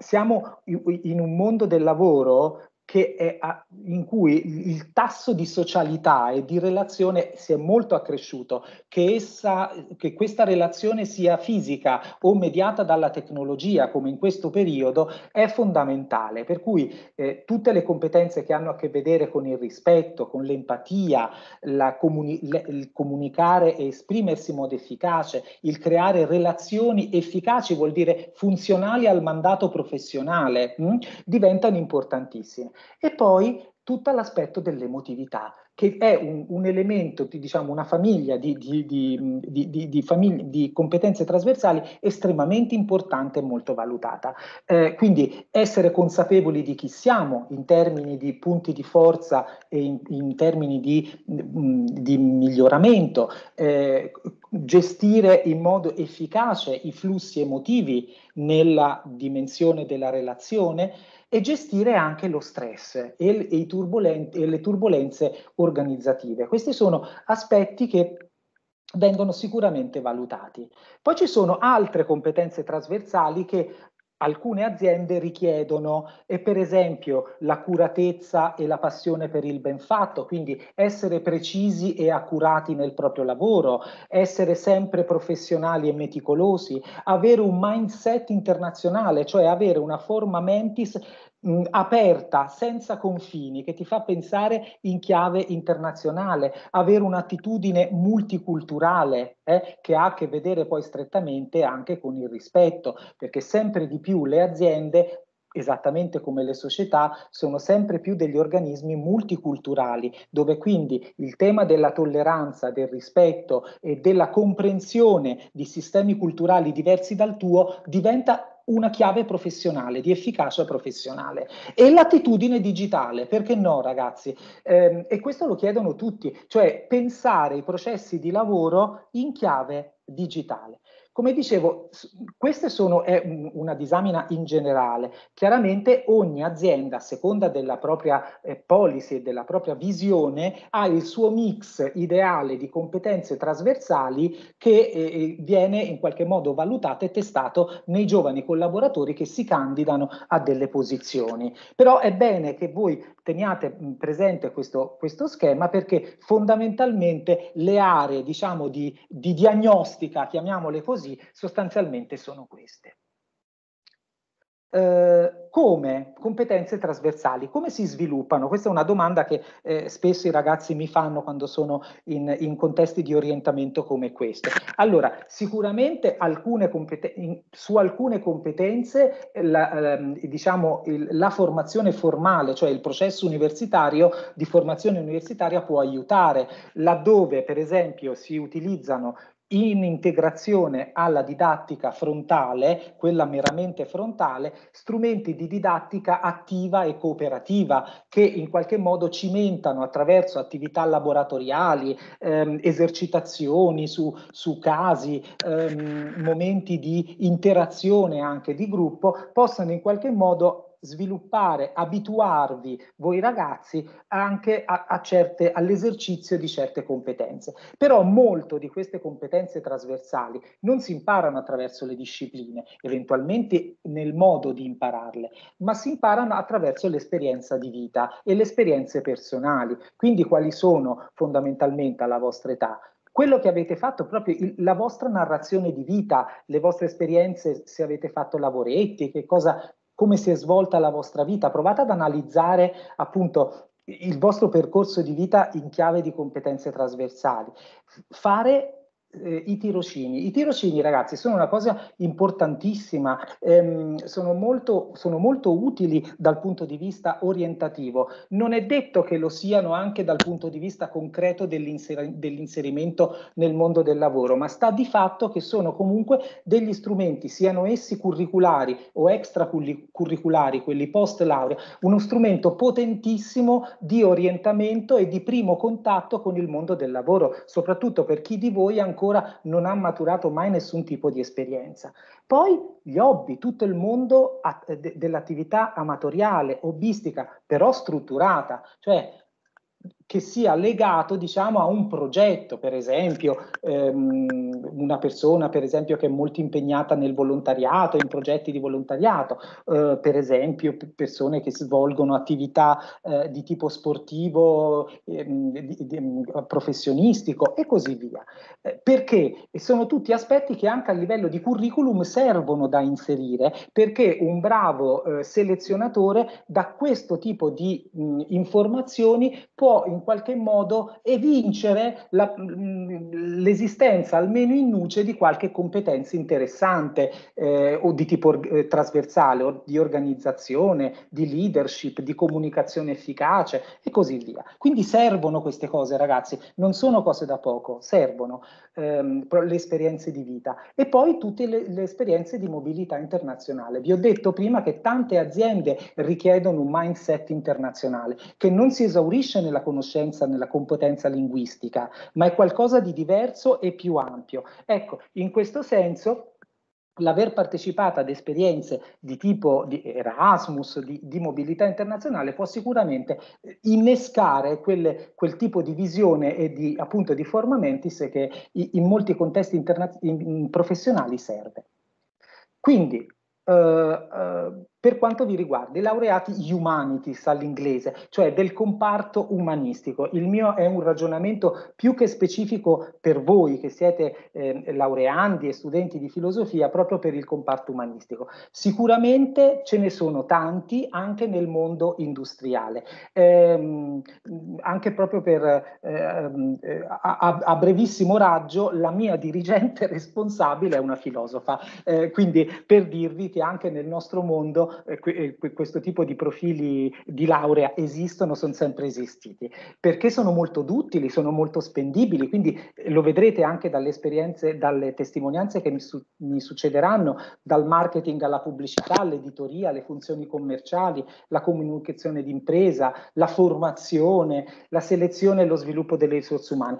Speaker 4: Siamo in un mondo del lavoro a, in cui il tasso di socialità e di relazione si è molto accresciuto, che, essa, che questa relazione sia fisica o mediata dalla tecnologia, come in questo periodo, è fondamentale. Per cui eh, tutte le competenze che hanno a che vedere con il rispetto, con l'empatia, comuni il comunicare e esprimersi in modo efficace, il creare relazioni efficaci, vuol dire funzionali al mandato professionale, mh, diventano importantissime. E poi tutto l'aspetto dell'emotività, che è un, un elemento, di, diciamo, una famiglia di, di, famiglie, di, competenze trasversali estremamente importante e molto valutata. Eh, quindi essere consapevoli di chi siamo in termini di punti di forza e in, in termini di, miglioramento, eh, gestire in modo efficace i flussi emotivi nella dimensione della relazione, e gestire anche lo stress e, e, e le turbulenze organizzative. Questi sono aspetti che vengono sicuramente valutati. Poi ci sono altre competenze trasversali che alcune aziende richiedono e per esempio l'accuratezza e la passione per il ben fatto, quindi essere precisi e accurati nel proprio lavoro, essere sempre professionali e meticolosi, avere un mindset internazionale, cioè avere una forma mentis mh, aperta, senza confini, che ti fa pensare in chiave internazionale, avere un'attitudine multiculturale eh, che ha a che vedere poi strettamente anche con il rispetto, perché sempre di più le aziende esattamente come le società, sono sempre più degli organismi multiculturali, dove quindi il tema della tolleranza, del rispetto e della comprensione di sistemi culturali diversi dal tuo diventa una chiave professionale, di efficacia professionale. E l'attitudine digitale, perché no ragazzi? Eh, e questo lo chiedono tutti, cioè pensare i processi di lavoro in chiave digitale. Come dicevo, questa è una disamina in generale. Chiaramente ogni azienda, a seconda della propria eh, policy e della propria visione, ha il suo mix ideale di competenze trasversali che eh, eh, viene in qualche modo valutato e testato nei giovani collaboratori che si candidano a delle posizioni. Però è bene che voi teniate presente questo, questo schema perché fondamentalmente le aree diciamo, di, di diagnostica, chiamiamole così, così, sostanzialmente sono queste. Eh, come competenze trasversali, come si sviluppano? Questa è una domanda che eh, spesso i ragazzi mi fanno quando sono in, in, contesti di orientamento come questo. Allora, sicuramente alcune in, su alcune competenze la, eh, diciamo, il, la formazione formale, cioè il processo universitario di formazione universitaria può aiutare, laddove per esempio si utilizzano in integrazione alla didattica frontale, quella meramente frontale, strumenti di didattica attiva e cooperativa che in qualche modo cimentano attraverso attività laboratoriali, ehm, esercitazioni su, su casi, ehm, momenti di interazione anche di gruppo, possano in qualche modo sviluppare, abituarvi voi ragazzi anche a, a certe, all'esercizio di certe competenze. Però molto di queste competenze trasversali non si imparano attraverso le discipline, eventualmente nel modo di impararle, ma si imparano attraverso l'esperienza di vita e le esperienze personali. Quindi quali sono fondamentalmente alla vostra età? quello che avete fatto, proprio il, la vostra narrazione di vita, le vostre esperienze, se avete fatto lavoretti, che cosa come si è svolta la vostra vita, provate ad analizzare appunto il vostro percorso di vita in chiave di competenze trasversali. Fare eh, i tirocini. I tirocini, ragazzi, sono una cosa importantissima, ehm, sono, molto, sono molto utili dal punto di vista orientativo. Non è detto che lo siano anche dal punto di vista concreto dell'inser dell'inserimento nel mondo del lavoro, ma sta di fatto che sono comunque degli strumenti, siano essi curriculari o extracurriculari, quelli post laurea, uno strumento potentissimo di orientamento e di primo contatto con il mondo del lavoro, soprattutto per chi di voi ancora ancora non ha maturato mai nessun tipo di esperienza. Poi gli hobby, tutto il mondo dell'attività amatoriale, hobbistica, però strutturata, cioè che sia legato diciamo a un progetto per esempio ehm, una persona per esempio che è molto impegnata nel volontariato in progetti di volontariato eh, per esempio persone che svolgono attività eh, di tipo sportivo ehm, di, di, professionistico e così via. Eh, perché? Sono tutti aspetti che anche a livello di curriculum servono da inserire perché un bravo eh, selezionatore da questo tipo di mh, informazioni può in qualche modo evincere l'esistenza almeno in nuce di qualche competenza interessante eh, o di tipo eh, trasversale o di organizzazione, di leadership, di comunicazione efficace e così via. Quindi servono queste cose ragazzi, non sono cose da poco, servono ehm, le esperienze di vita e poi tutte le, le esperienze di mobilità internazionale. Vi ho detto prima che tante aziende richiedono un mindset internazionale che non si esaurisce nella conoscenza, nella competenza linguistica, ma è qualcosa di diverso e più ampio. Ecco, in questo senso l'aver partecipato ad esperienze di tipo di Erasmus, di, di mobilità internazionale, può sicuramente eh, innescare quelle, quel tipo di visione e di, appunto, di forma mentis che in molti contesti in, in professionali serve. Quindi, Uh, uh, per quanto vi riguarda i laureati humanities all'inglese, cioè del comparto umanistico. Il mio è un ragionamento più che specifico per voi che siete eh, laureandi e studenti di filosofia proprio per il comparto umanistico. Sicuramente ce ne sono tanti anche nel mondo industriale, ehm, anche proprio per ehm, a, a, brevissimo raggio la mia dirigente responsabile è una filosofa, eh, quindi per dirvi che anche nel nostro mondo eh, eh questo tipo di profili di laurea esistono, sono sempre esistiti, perché sono molto duttili, sono molto spendibili, quindi eh, lo vedrete anche dalle esperienze, dalle testimonianze che mi, su mi succederanno, dal marketing alla pubblicità, all'editoria, alle funzioni commerciali, la comunicazione d'impresa, la formazione, la selezione e lo sviluppo delle risorse umane.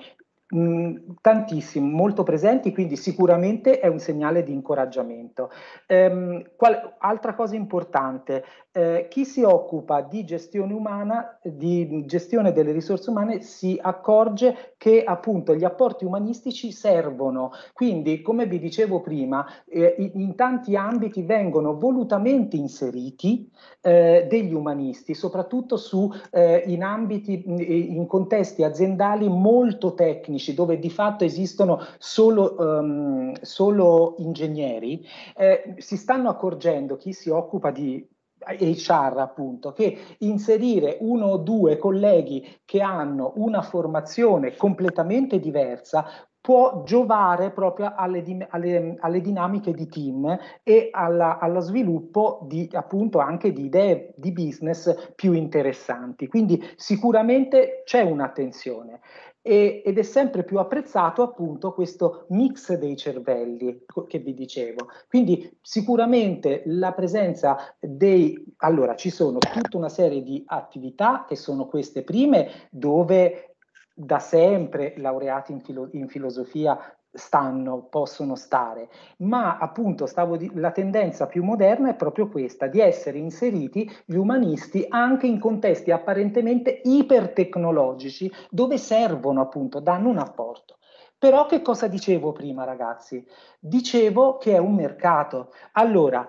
Speaker 4: Mm, tantissimi, molto presenti, quindi sicuramente è un segnale di incoraggiamento. Ehm, qual, altra cosa importante, eh, chi si occupa di gestione umana, di gestione delle risorse umane, si accorge che appunto gli apporti umanistici servono. Quindi, come vi dicevo prima, eh, in, in, tanti ambiti vengono volutamente inseriti eh, degli umanisti, soprattutto su, eh, in ambiti, in contesti aziendali molto tecnici, dove di fatto esistono solo, um, solo ingegneri, eh, si stanno accorgendo chi si occupa di HR appunto, che inserire uno o due colleghi che hanno una formazione completamente diversa può giovare proprio alle, alle, alle dinamiche di team e alla, allo sviluppo di, appunto anche di idee di business più interessanti. Quindi sicuramente c'è un'attenzione. E, ed è sempre più apprezzato appunto questo mix dei cervelli che vi dicevo. Quindi sicuramente la presenza dei... Allora, ci sono tutta una serie di attività che sono queste prime dove da sempre laureati in, filo- in filosofia stanno, possono stare, ma appunto stavo di, la tendenza più moderna è proprio questa, di essere inseriti gli umanisti anche in contesti apparentemente ipertecnologici dove servono appunto, danno un apporto. Però che cosa dicevo prima ragazzi? Dicevo che è un mercato. Allora,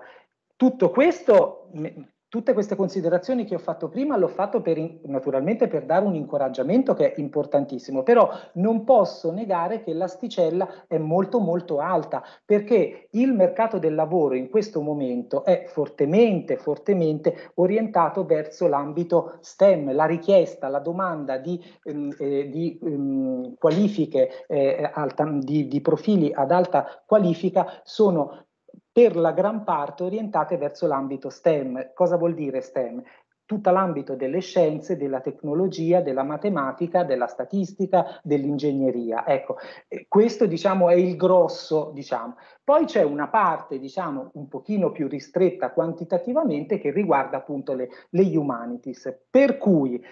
Speaker 4: tutto questo Tutte queste considerazioni che ho fatto prima l'ho fatto per, naturalmente per dare un incoraggiamento che è importantissimo, però non posso negare che l'asticella è molto molto alta perché il mercato del lavoro in questo momento è fortemente, fortemente orientato verso l'ambito STEM, la richiesta, la domanda di, ehm, eh, di ehm, qualifiche, eh, alta, di, di profili ad alta qualifica sono per la gran parte orientate verso l'ambito STEM. Cosa vuol dire STEM? Tutto l'ambito delle scienze, della tecnologia, della matematica, della statistica, dell'ingegneria. Ecco, eh, questo diciamo è il grosso, diciamo. Poi c'è una parte, diciamo, un pochino più ristretta quantitativamente che riguarda appunto le, le humanities. Per cui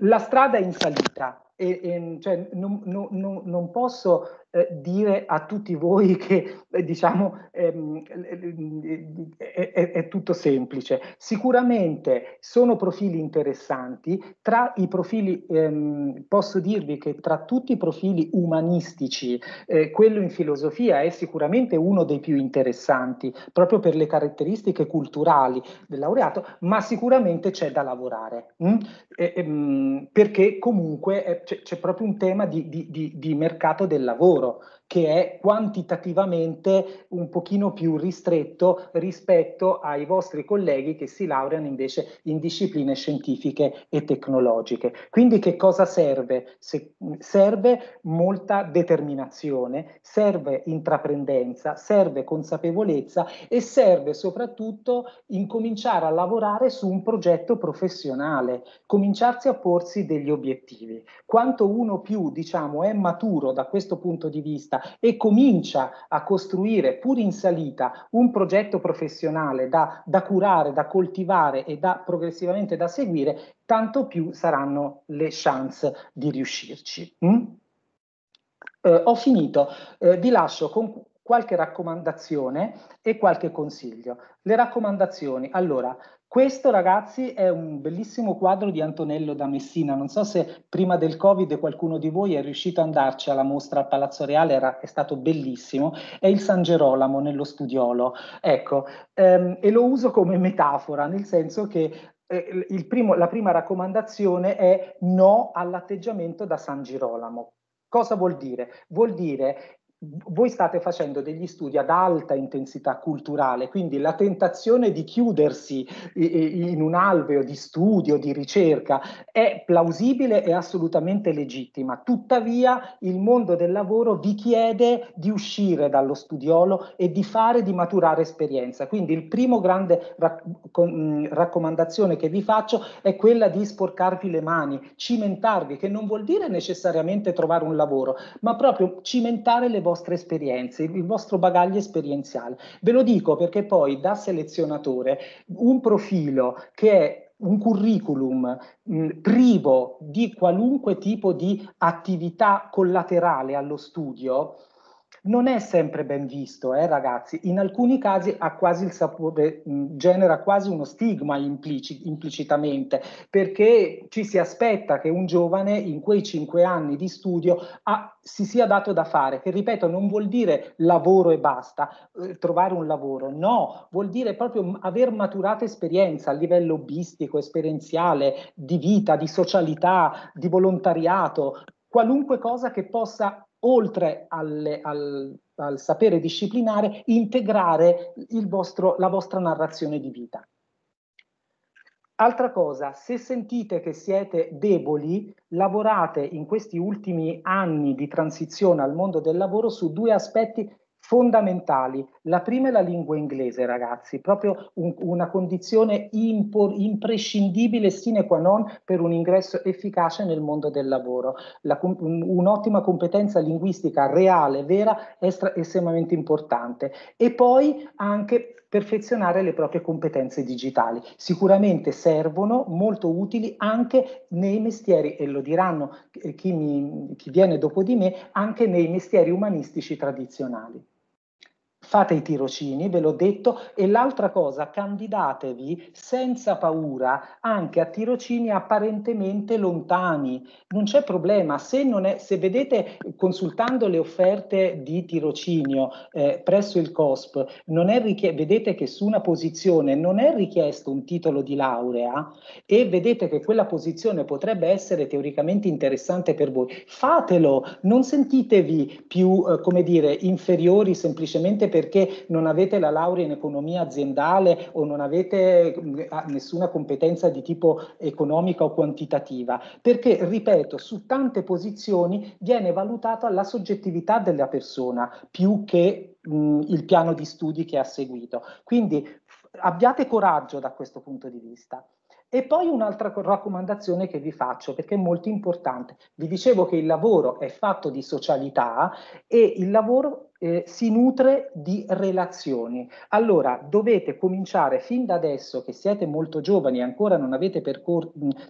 Speaker 4: la strada è in salita, e, e cioè, non, non, non, posso eh, dire a tutti voi che eh, diciamo ehm, è, è, è, tutto semplice. Sicuramente sono profili interessanti, tra i profili ehm, posso dirvi che tra tutti i profili umanistici eh, quello in filosofia è sicuramente uno dei più interessanti proprio per le caratteristiche culturali del laureato, ma sicuramente c'è da lavorare mh? Hm? E, ehm, perché comunque eh, c'è, proprio un tema di, di, di, di mercato del lavoro che è quantitativamente un pochino più ristretto rispetto ai vostri colleghi che si laureano invece in discipline scientifiche e tecnologiche. Quindi che cosa serve? Se, serve molta determinazione, serve intraprendenza, serve consapevolezza e serve soprattutto incominciare a lavorare su un progetto professionale, cominciarsi a porsi degli obiettivi. Quanto uno più, diciamo, è maturo da questo punto di vista e comincia a costruire, pur in salita, un progetto professionale da, da curare, da coltivare e da progressivamente da seguire, tanto più saranno le chance di riuscirci. Mm? Eh, ho finito, eh, vi lascio con qualche raccomandazione e qualche consiglio. Le raccomandazioni, allora, questo ragazzi è un bellissimo quadro di Antonello da Messina, non so se prima del Covid qualcuno di voi è riuscito ad andarci alla mostra al Palazzo Reale, era, è stato bellissimo, è il San Gerolamo nello studiolo, ecco, ehm, e lo uso come metafora, nel senso che eh, primo, la prima raccomandazione è no all'atteggiamento da San Girolamo. Cosa vuol dire? Vuol dire voi state facendo degli studi ad alta intensità culturale, quindi la tentazione di chiudersi in un alveo di studio, di ricerca, è plausibile e assolutamente legittima. Tuttavia il mondo del lavoro vi chiede di uscire dallo studiolo e di fare, di maturare esperienza. Quindi il primo grande raccomandazione che vi faccio è quella di sporcarvi le mani, cimentarvi, che non vuol dire necessariamente trovare un lavoro, ma proprio cimentare le vostre esperienze, il vostro bagaglio esperienziale. Ve lo dico perché poi da selezionatore un profilo che è un curriculum mh, privo di qualunque tipo di attività collaterale allo studio non è sempre ben visto, eh, ragazzi. In alcuni casi quasi sapore, mh, genera quasi uno stigma implici, implicitamente, perché ci si aspetta che un giovane in quei cinque anni di studio ha, si sia dato da fare, che ripeto non vuol dire lavoro e basta, eh, trovare un lavoro, no, vuol dire proprio aver maturato esperienza a livello hobbistico, esperienziale, di vita, di socialità, di volontariato, qualunque cosa che possa oltre alle, al, al, sapere disciplinare, integrare vostro, la vostra narrazione di vita. Altra cosa, se sentite che siete deboli, lavorate in questi ultimi anni di transizione al mondo del lavoro su due aspetti fondamentali. La prima è la lingua inglese, ragazzi, proprio un, una condizione impor, imprescindibile sine qua non per un ingresso efficace nel mondo del lavoro. La, un, un'ottima competenza linguistica reale, vera, è stra, estremamente importante. E poi anche perfezionare le proprie competenze digitali. Sicuramente servono, molto utili anche nei mestieri, e lo diranno chi, mi, chi viene dopo di me, anche nei mestieri umanistici tradizionali fate i tirocini, ve l'ho detto, e l'altra cosa, candidatevi senza paura anche a tirocini apparentemente lontani, non c'è problema, se, non è, se vedete consultando le offerte di tirocinio eh, presso il COSP, non è vedete che su una posizione non è richiesto un titolo di laurea e vedete che quella posizione potrebbe essere teoricamente interessante per voi, fatelo, non sentitevi più, eh, come dire, inferiori semplicemente per perché non avete la laurea in economia aziendale o non avete mm, nessuna competenza di tipo economica o quantitativa, perché, ripeto, su tante posizioni viene valutata la soggettività della persona più che mh, mm, il piano di studi che ha seguito. Quindi abbiate coraggio da questo punto di vista. E poi un'altra raccomandazione che vi faccio, perché è molto importante. Vi dicevo che il lavoro è fatto di socialità e il lavoro eh, si nutre di relazioni. Allora dovete cominciare fin da adesso, che siete molto giovani e ancora non avete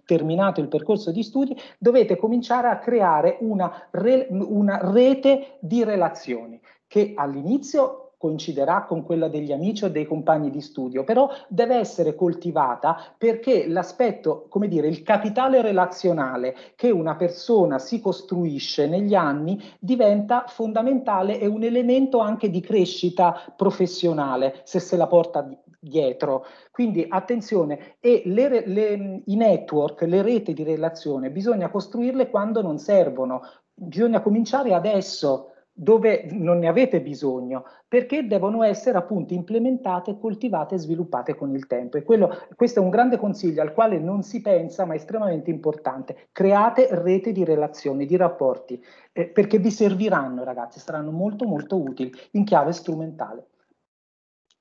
Speaker 4: terminato il percorso di studi, dovete cominciare a creare una, re una rete di relazioni che all'inizio coinciderà con quella degli amici o dei compagni di studio, però deve essere coltivata perché l'aspetto, come dire, il capitale relazionale che una persona si costruisce negli anni diventa fondamentale e un elemento anche di crescita professionale se se la porta dietro. Quindi attenzione, e le, le, i network, le reti di relazione, bisogna costruirle quando non servono, bisogna cominciare adesso dove non ne avete bisogno, perché devono essere appunto implementate, coltivate e sviluppate con il tempo. E quello, questo è un grande consiglio al quale non si pensa, ma è estremamente importante. Create reti di relazioni, di rapporti, eh, perché vi serviranno, ragazzi, saranno molto molto utili in chiave strumentale.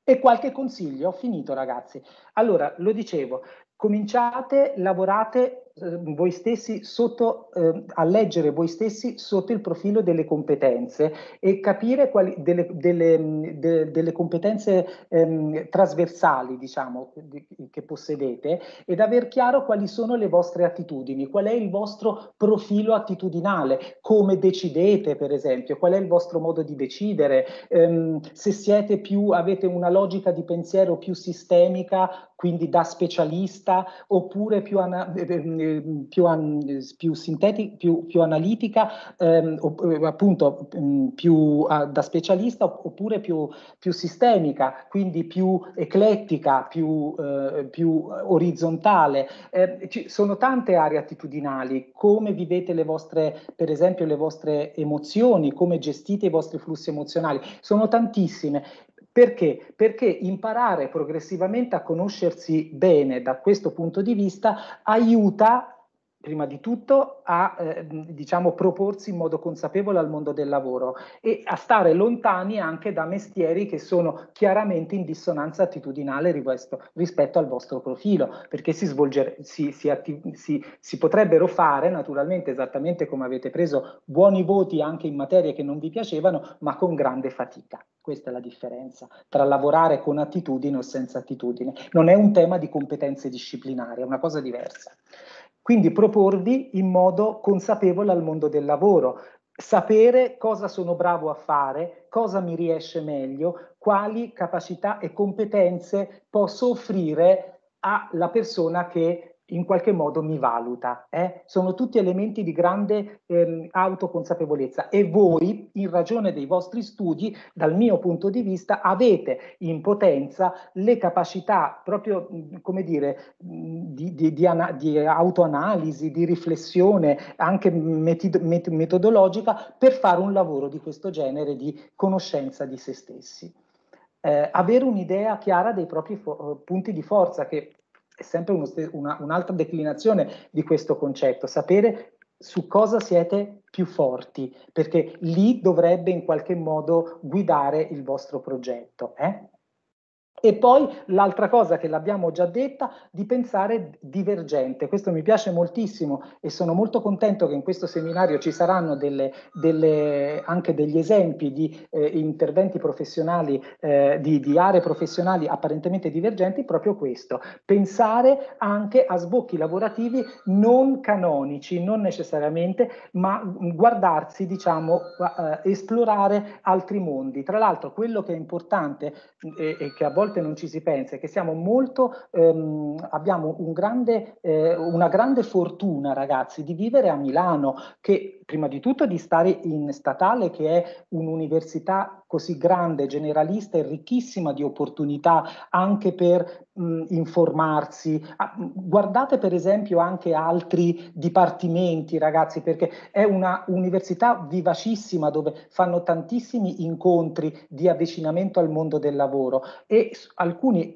Speaker 4: E qualche consiglio, ho finito ragazzi. Allora, lo dicevo, cominciate, lavorate voi stessi sotto, eh, a leggere voi stessi sotto il profilo delle competenze e capire quali, delle, delle, de, delle competenze ehm, trasversali, diciamo, di, che possedete ed aver chiaro quali sono le vostre attitudini, qual è il vostro profilo attitudinale, come decidete, per esempio, qual è il vostro modo di decidere, ehm, se siete più, avete una logica di pensiero più sistemica, quindi da specialista, oppure più, ana, ehm, più, an, più, sintetica, più, più analitica, ehm, opp- appunto mh, più uh, da specialista oppure più, sistemica, quindi più eclettica, più, eh, orizzontale. Eh, ci sono tante aree attitudinali, come vivete le vostre, per esempio, le vostre emozioni, come gestite i vostri flussi emozionali, sono tantissime perché? Perché imparare progressivamente a conoscersi bene da questo punto di vista aiuta prima di tutto a eh, diciamo, proporsi in modo consapevole al mondo del lavoro e a stare lontani anche da mestieri che sono chiaramente in dissonanza attitudinale rispetto, al vostro profilo, perché si, svolger, si, si, si potrebbero fare naturalmente esattamente come avete preso buoni voti anche in materie che non vi piacevano, ma con grande fatica. Questa è la differenza tra lavorare con attitudine o senza attitudine. Non è un tema di competenze disciplinari, è una cosa diversa. Quindi proporvi in modo consapevole al mondo del lavoro, sapere cosa sono bravo a fare, cosa mi riesce meglio, quali capacità e competenze posso offrire alla persona che in qualche modo mi valuta. Eh? Sono tutti elementi di grande ehm, autoconsapevolezza e voi, in ragione dei vostri studi, dal mio punto di vista, avete in potenza le capacità proprio, come dire, di, di, di, di autoanalisi, di riflessione, anche metod metodologica, per fare un lavoro di questo genere di conoscenza di se stessi. Eh, avere un'idea chiara dei propri punti di forza che è sempre uno, una, un'altra declinazione di questo concetto, sapere su cosa siete più forti, perché lì dovrebbe in qualche modo guidare il vostro progetto. Eh? E poi l'altra cosa che l'abbiamo già detta, di pensare divergente. Questo mi piace moltissimo e sono molto contento che in questo seminario ci saranno delle, delle, anche degli esempi di eh, interventi professionali, eh, di, di, aree professionali apparentemente divergenti, proprio questo. Pensare anche a sbocchi lavorativi non canonici, non necessariamente, ma guardarsi, diciamo, eh, esplorare altri mondi. Tra l'altro quello che è importante e, e che a volte volte non ci si pensa, è che siamo molto, ehm, abbiamo un grande, eh, una grande fortuna, ragazzi, di vivere a Milano, che prima di tutto di stare in statale, che è un'università così grande, generalista e ricchissima di opportunità anche per mh, informarsi. Ah, guardate per esempio anche altri dipartimenti, ragazzi, perché è una università vivacissima dove fanno tantissimi incontri di avvicinamento al mondo del lavoro e alcuni,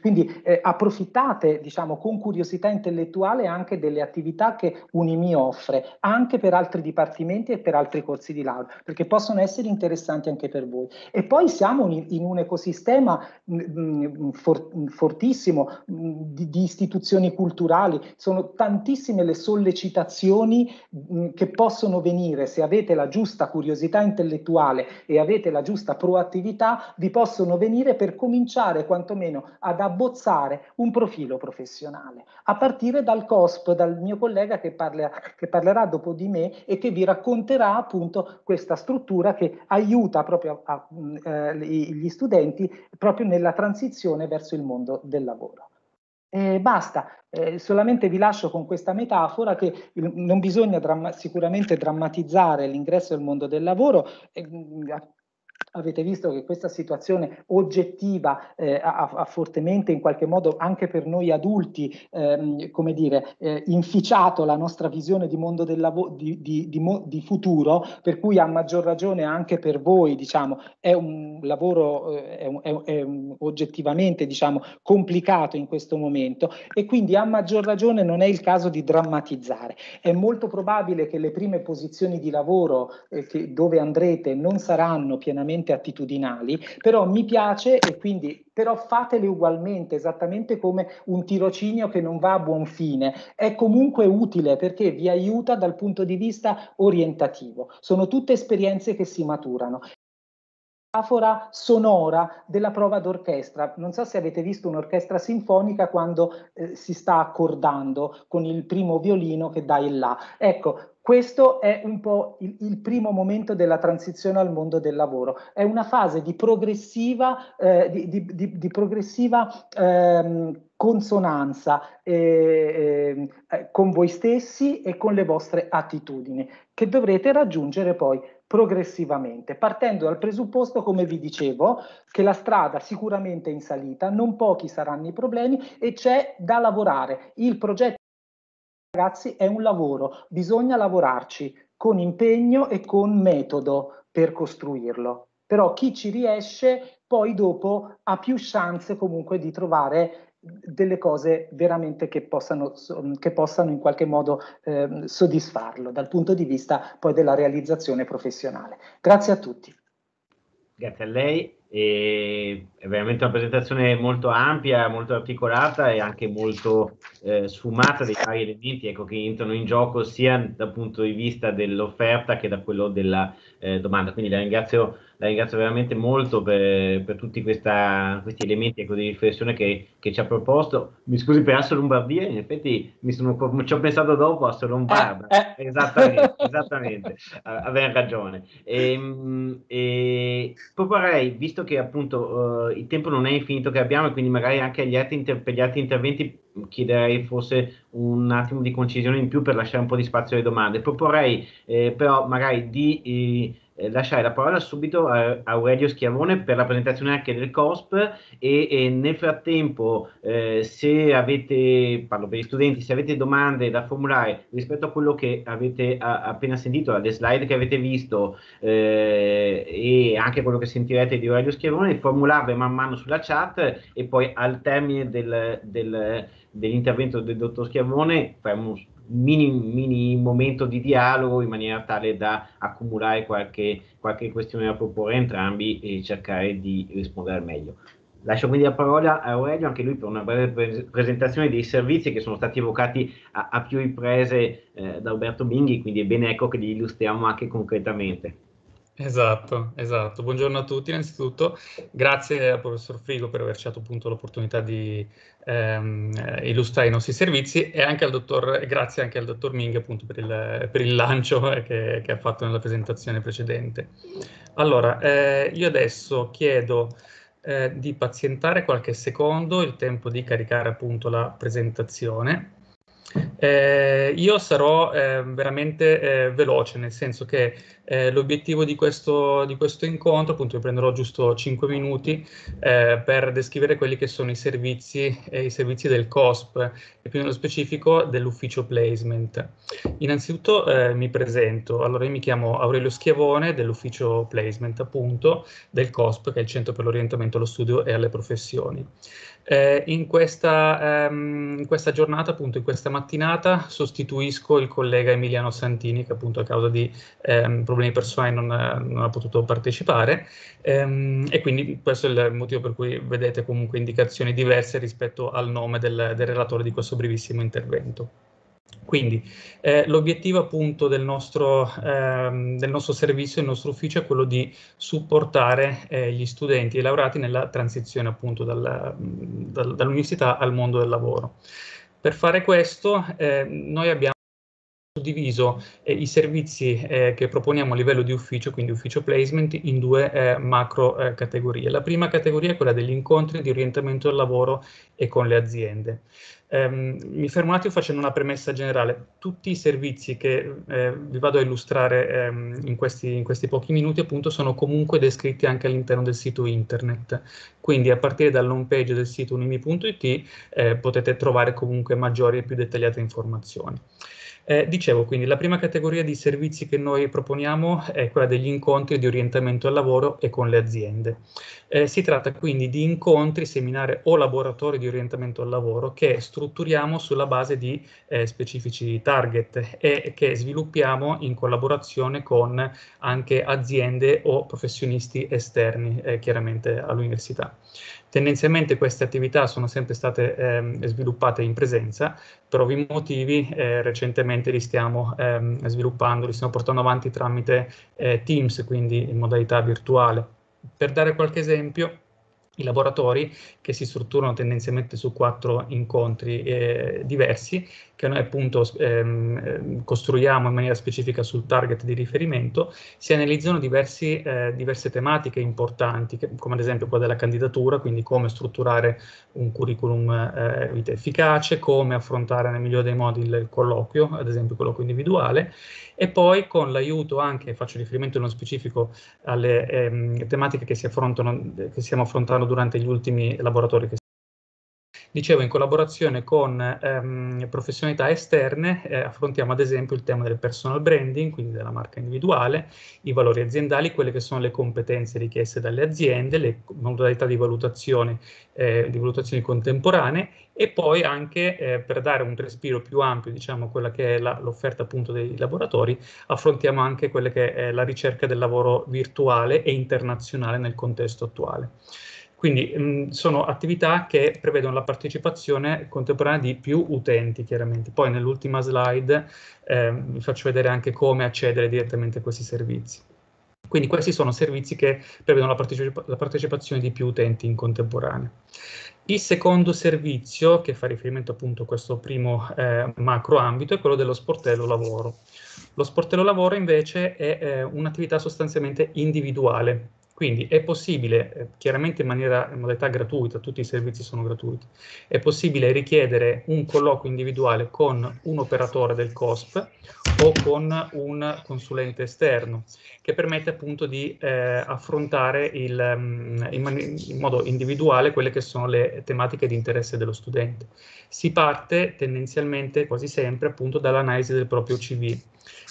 Speaker 4: quindi eh, approfittate, diciamo, con curiosità intellettuale anche delle attività che Unimi offre, anche per altri dipartimenti e per altri corsi di laurea, perché possono essere interessanti anche per voi. E poi siamo in, un ecosistema mh, for, fortissimo mh, di, di, istituzioni culturali, sono tantissime le sollecitazioni che possono venire. Se avete la giusta curiosità intellettuale e avete la giusta proattività, vi possono venire per cominciare quantomeno ad abbozzare un profilo professionale, a partire dal COSP, dal mio collega che, parla, che parlerà dopo di me e che vi racconterà appunto questa struttura che aiuta proprio a, a, eh, gli studenti proprio nella transizione verso il mondo del lavoro. Eh, basta, eh, solamente vi lascio con questa metafora che il, non bisogna dramma sicuramente drammatizzare l'ingresso al mondo del lavoro, eh, avete visto che questa situazione oggettiva eh, ha, ha, fortemente in qualche modo anche per noi adulti ehm, come dire eh, inficiato la nostra visione di mondo del lavoro di, di, di, di, futuro per cui a maggior ragione anche per voi diciamo è un lavoro eh, è, è, è oggettivamente diciamo complicato in questo momento e quindi a maggior ragione non è il caso di drammatizzare. È molto probabile che le prime posizioni di lavoro eh, che, dove andrete non saranno pienamente estremamente attitudinali, però mi piace e quindi però fatele ugualmente, esattamente come un tirocinio che non va a buon fine. È comunque utile perché vi aiuta dal punto di vista orientativo. Sono tutte esperienze che si maturano metafora sonora della prova d'orchestra. Non so se avete visto un'orchestra sinfonica quando eh, si sta accordando con il primo violino che dà il La. Ecco, questo è un po' il, il, primo momento della transizione al mondo del lavoro. È una fase di progressiva, eh, di, di, di, di progressiva ehm, consonanza eh, eh, con voi stessi e con le vostre attitudini, che dovrete raggiungere poi progressivamente, partendo dal presupposto, come vi dicevo, che la strada sicuramente è in salita, non pochi saranno i problemi e c'è da lavorare. Il progetto ragazzi, è un lavoro, bisogna lavorarci con impegno e con metodo per costruirlo. Però chi ci riesce poi dopo ha più chance comunque di trovare delle cose veramente che possano, che possano in qualche modo eh, soddisfarlo dal punto di vista poi della realizzazione professionale. Grazie a tutti.
Speaker 1: Grazie a lei e è veramente una presentazione molto ampia, molto articolata e anche molto eh, sfumata dei vari elementi ecco, che entrano in gioco sia dal punto di vista dell'offerta che da quello della eh, domanda. Quindi la ringrazio, la ringrazio veramente molto per, per tutti questa, questi elementi ecco, di riflessione che, che, ci ha proposto. Mi scusi per Asso Lombardia, in effetti mi sono, ci ho pensato dopo Asso Lombarda, eh, eh. esattamente, esattamente aveva ragione. E, ehm, e proporrei, visto che appunto uh, il tempo non è infinito che abbiamo e quindi magari anche gli altri inter- per gli altri interventi chiederei forse un attimo di concisione in più per lasciare un po' di spazio alle domande. Proporrei eh, però magari di eh, lasciare la parola subito a Aurelio Schiavone per la presentazione anche del COSP e, e nel frattempo eh, se avete, parlo per gli studenti, se avete domande da formulare rispetto a quello che avete a, appena sentito, alle slide che avete visto eh, e anche quello che sentirete di Aurelio Schiavone, formularle man mano sulla chat e poi al termine del, del dell'intervento del dottor Schiavone faremo mini, mini, momento di dialogo in maniera tale da accumulare qualche, qualche questione da proporre a entrambi e cercare di rispondere al meglio. Lascio quindi la parola a Aurelio, anche lui per una breve presentazione dei servizi che sono stati evocati a, a più riprese eh, da Roberto Binghi, quindi è bene ecco che li illustriamo anche concretamente.
Speaker 5: Esatto, esatto. Buongiorno a tutti innanzitutto. Grazie al professor Frigo per averci dato appunto l'opportunità di ehm, illustrare i nostri servizi e anche al dottor, grazie anche al dottor Ming appunto per il, per il lancio che, che, ha fatto nella presentazione precedente. Allora, eh, io adesso chiedo eh, di pazientare qualche secondo, il tempo di caricare appunto la presentazione. Eh, io sarò eh, veramente eh, veloce, nel senso che eh, l'obiettivo di questo, di questo, incontro, appunto, io prenderò giusto 5 minuti eh, per descrivere quelli che sono i servizi, eh, i servizi del COSP e più nello specifico dell'ufficio placement. Innanzitutto mi presento, allora io mi chiamo Aurelio Schiavone dell'ufficio placement, appunto, del COSP, che è il Centro per l'Orientamento allo Studio e alle Professioni. Eh, in, questa, ehm, in, questa, giornata, appunto in questa mattinata, sostituisco il collega Emiliano Santini che appunto a causa di ehm, problemi personali non, non, ha potuto partecipare ehm, e quindi questo è il motivo per cui vedete comunque indicazioni diverse rispetto al nome del, del relatore di questo brevissimo intervento. Quindi eh, l'obiettivo appunto del nostro, ehm, del nostro, servizio, del nostro ufficio è quello di supportare eh, gli studenti e i laureati nella transizione appunto dal, dal, dall'università al mondo del lavoro. Per fare questo eh, noi abbiamo suddiviso eh, i servizi eh, che proponiamo a livello di ufficio, quindi ufficio placement, in due eh, macro eh, categorie. La prima categoria è quella degli incontri di orientamento al lavoro e con le aziende. Um, mi fermo un attimo facendo una premessa generale. Tutti i servizi che eh, vi vado a illustrare um, in, questi, in, questi, pochi minuti appunto sono comunque descritti anche all'interno del sito internet. Quindi a partire dall'home page del sito unimi.it eh, potete trovare comunque maggiori e più dettagliate informazioni. Eh, dicevo quindi la prima categoria di servizi che noi proponiamo è quella degli incontri di orientamento al lavoro e con le aziende. Eh, si tratta quindi di incontri, seminari o laboratori di orientamento al lavoro che strutturiamo sulla base di eh, specifici target e che sviluppiamo in collaborazione con anche aziende o professionisti esterni eh, chiaramente all'università. Tendenzialmente queste attività sono sempre state ehm, sviluppate in presenza, per ovvi motivi eh, recentemente li stiamo ehm, sviluppando, li stiamo portando avanti tramite eh, Teams, quindi in modalità virtuale. Per dare qualche esempio, i laboratori che si strutturano tendenzialmente su quattro incontri eh, diversi che noi appunto ehm, ehm, costruiamo in maniera specifica sul target di riferimento, si analizzano diversi, eh, diverse tematiche importanti, che, come ad esempio quella della candidatura, quindi come strutturare un curriculum eh, efficace, come affrontare nel migliore dei modi il colloquio, ad esempio il colloquio individuale, e poi con l'aiuto anche, faccio riferimento nello specifico alle ehm, tematiche che, si affrontano, che stiamo affrontando durante gli ultimi laboratori che Dicevo, in collaborazione con ehm, professionalità esterne eh, affrontiamo ad esempio il tema del personal branding, quindi della marca individuale, i valori aziendali, quelle che sono le competenze richieste dalle aziende, le modalità di valutazione, eh, di valutazioni contemporanee e poi anche eh, per dare un respiro più ampio, diciamo, quella che è l'offerta appunto dei laboratori, affrontiamo anche quella che è la ricerca del lavoro virtuale e internazionale nel contesto attuale. Quindi mh, mm, sono attività che prevedono la partecipazione contemporanea di più utenti, chiaramente. Poi nell'ultima slide eh, vi faccio vedere anche come accedere direttamente a questi servizi. Quindi questi sono servizi che prevedono la, partecipa la partecipazione di più utenti in contemporanea. Il secondo servizio, che fa riferimento appunto a questo primo eh, macro ambito, è quello dello sportello lavoro. Lo sportello lavoro invece è eh, un'attività sostanzialmente individuale, quindi è possibile, eh, chiaramente in, maniera, in modalità gratuita, tutti i servizi sono gratuiti, è possibile richiedere un colloquio individuale con un operatore del COSP o con un consulente esterno, che permette appunto di eh, affrontare il, mm, in, in, modo individuale quelle che sono le tematiche di interesse dello studente. Si parte tendenzialmente, quasi sempre, appunto dall'analisi del proprio CV,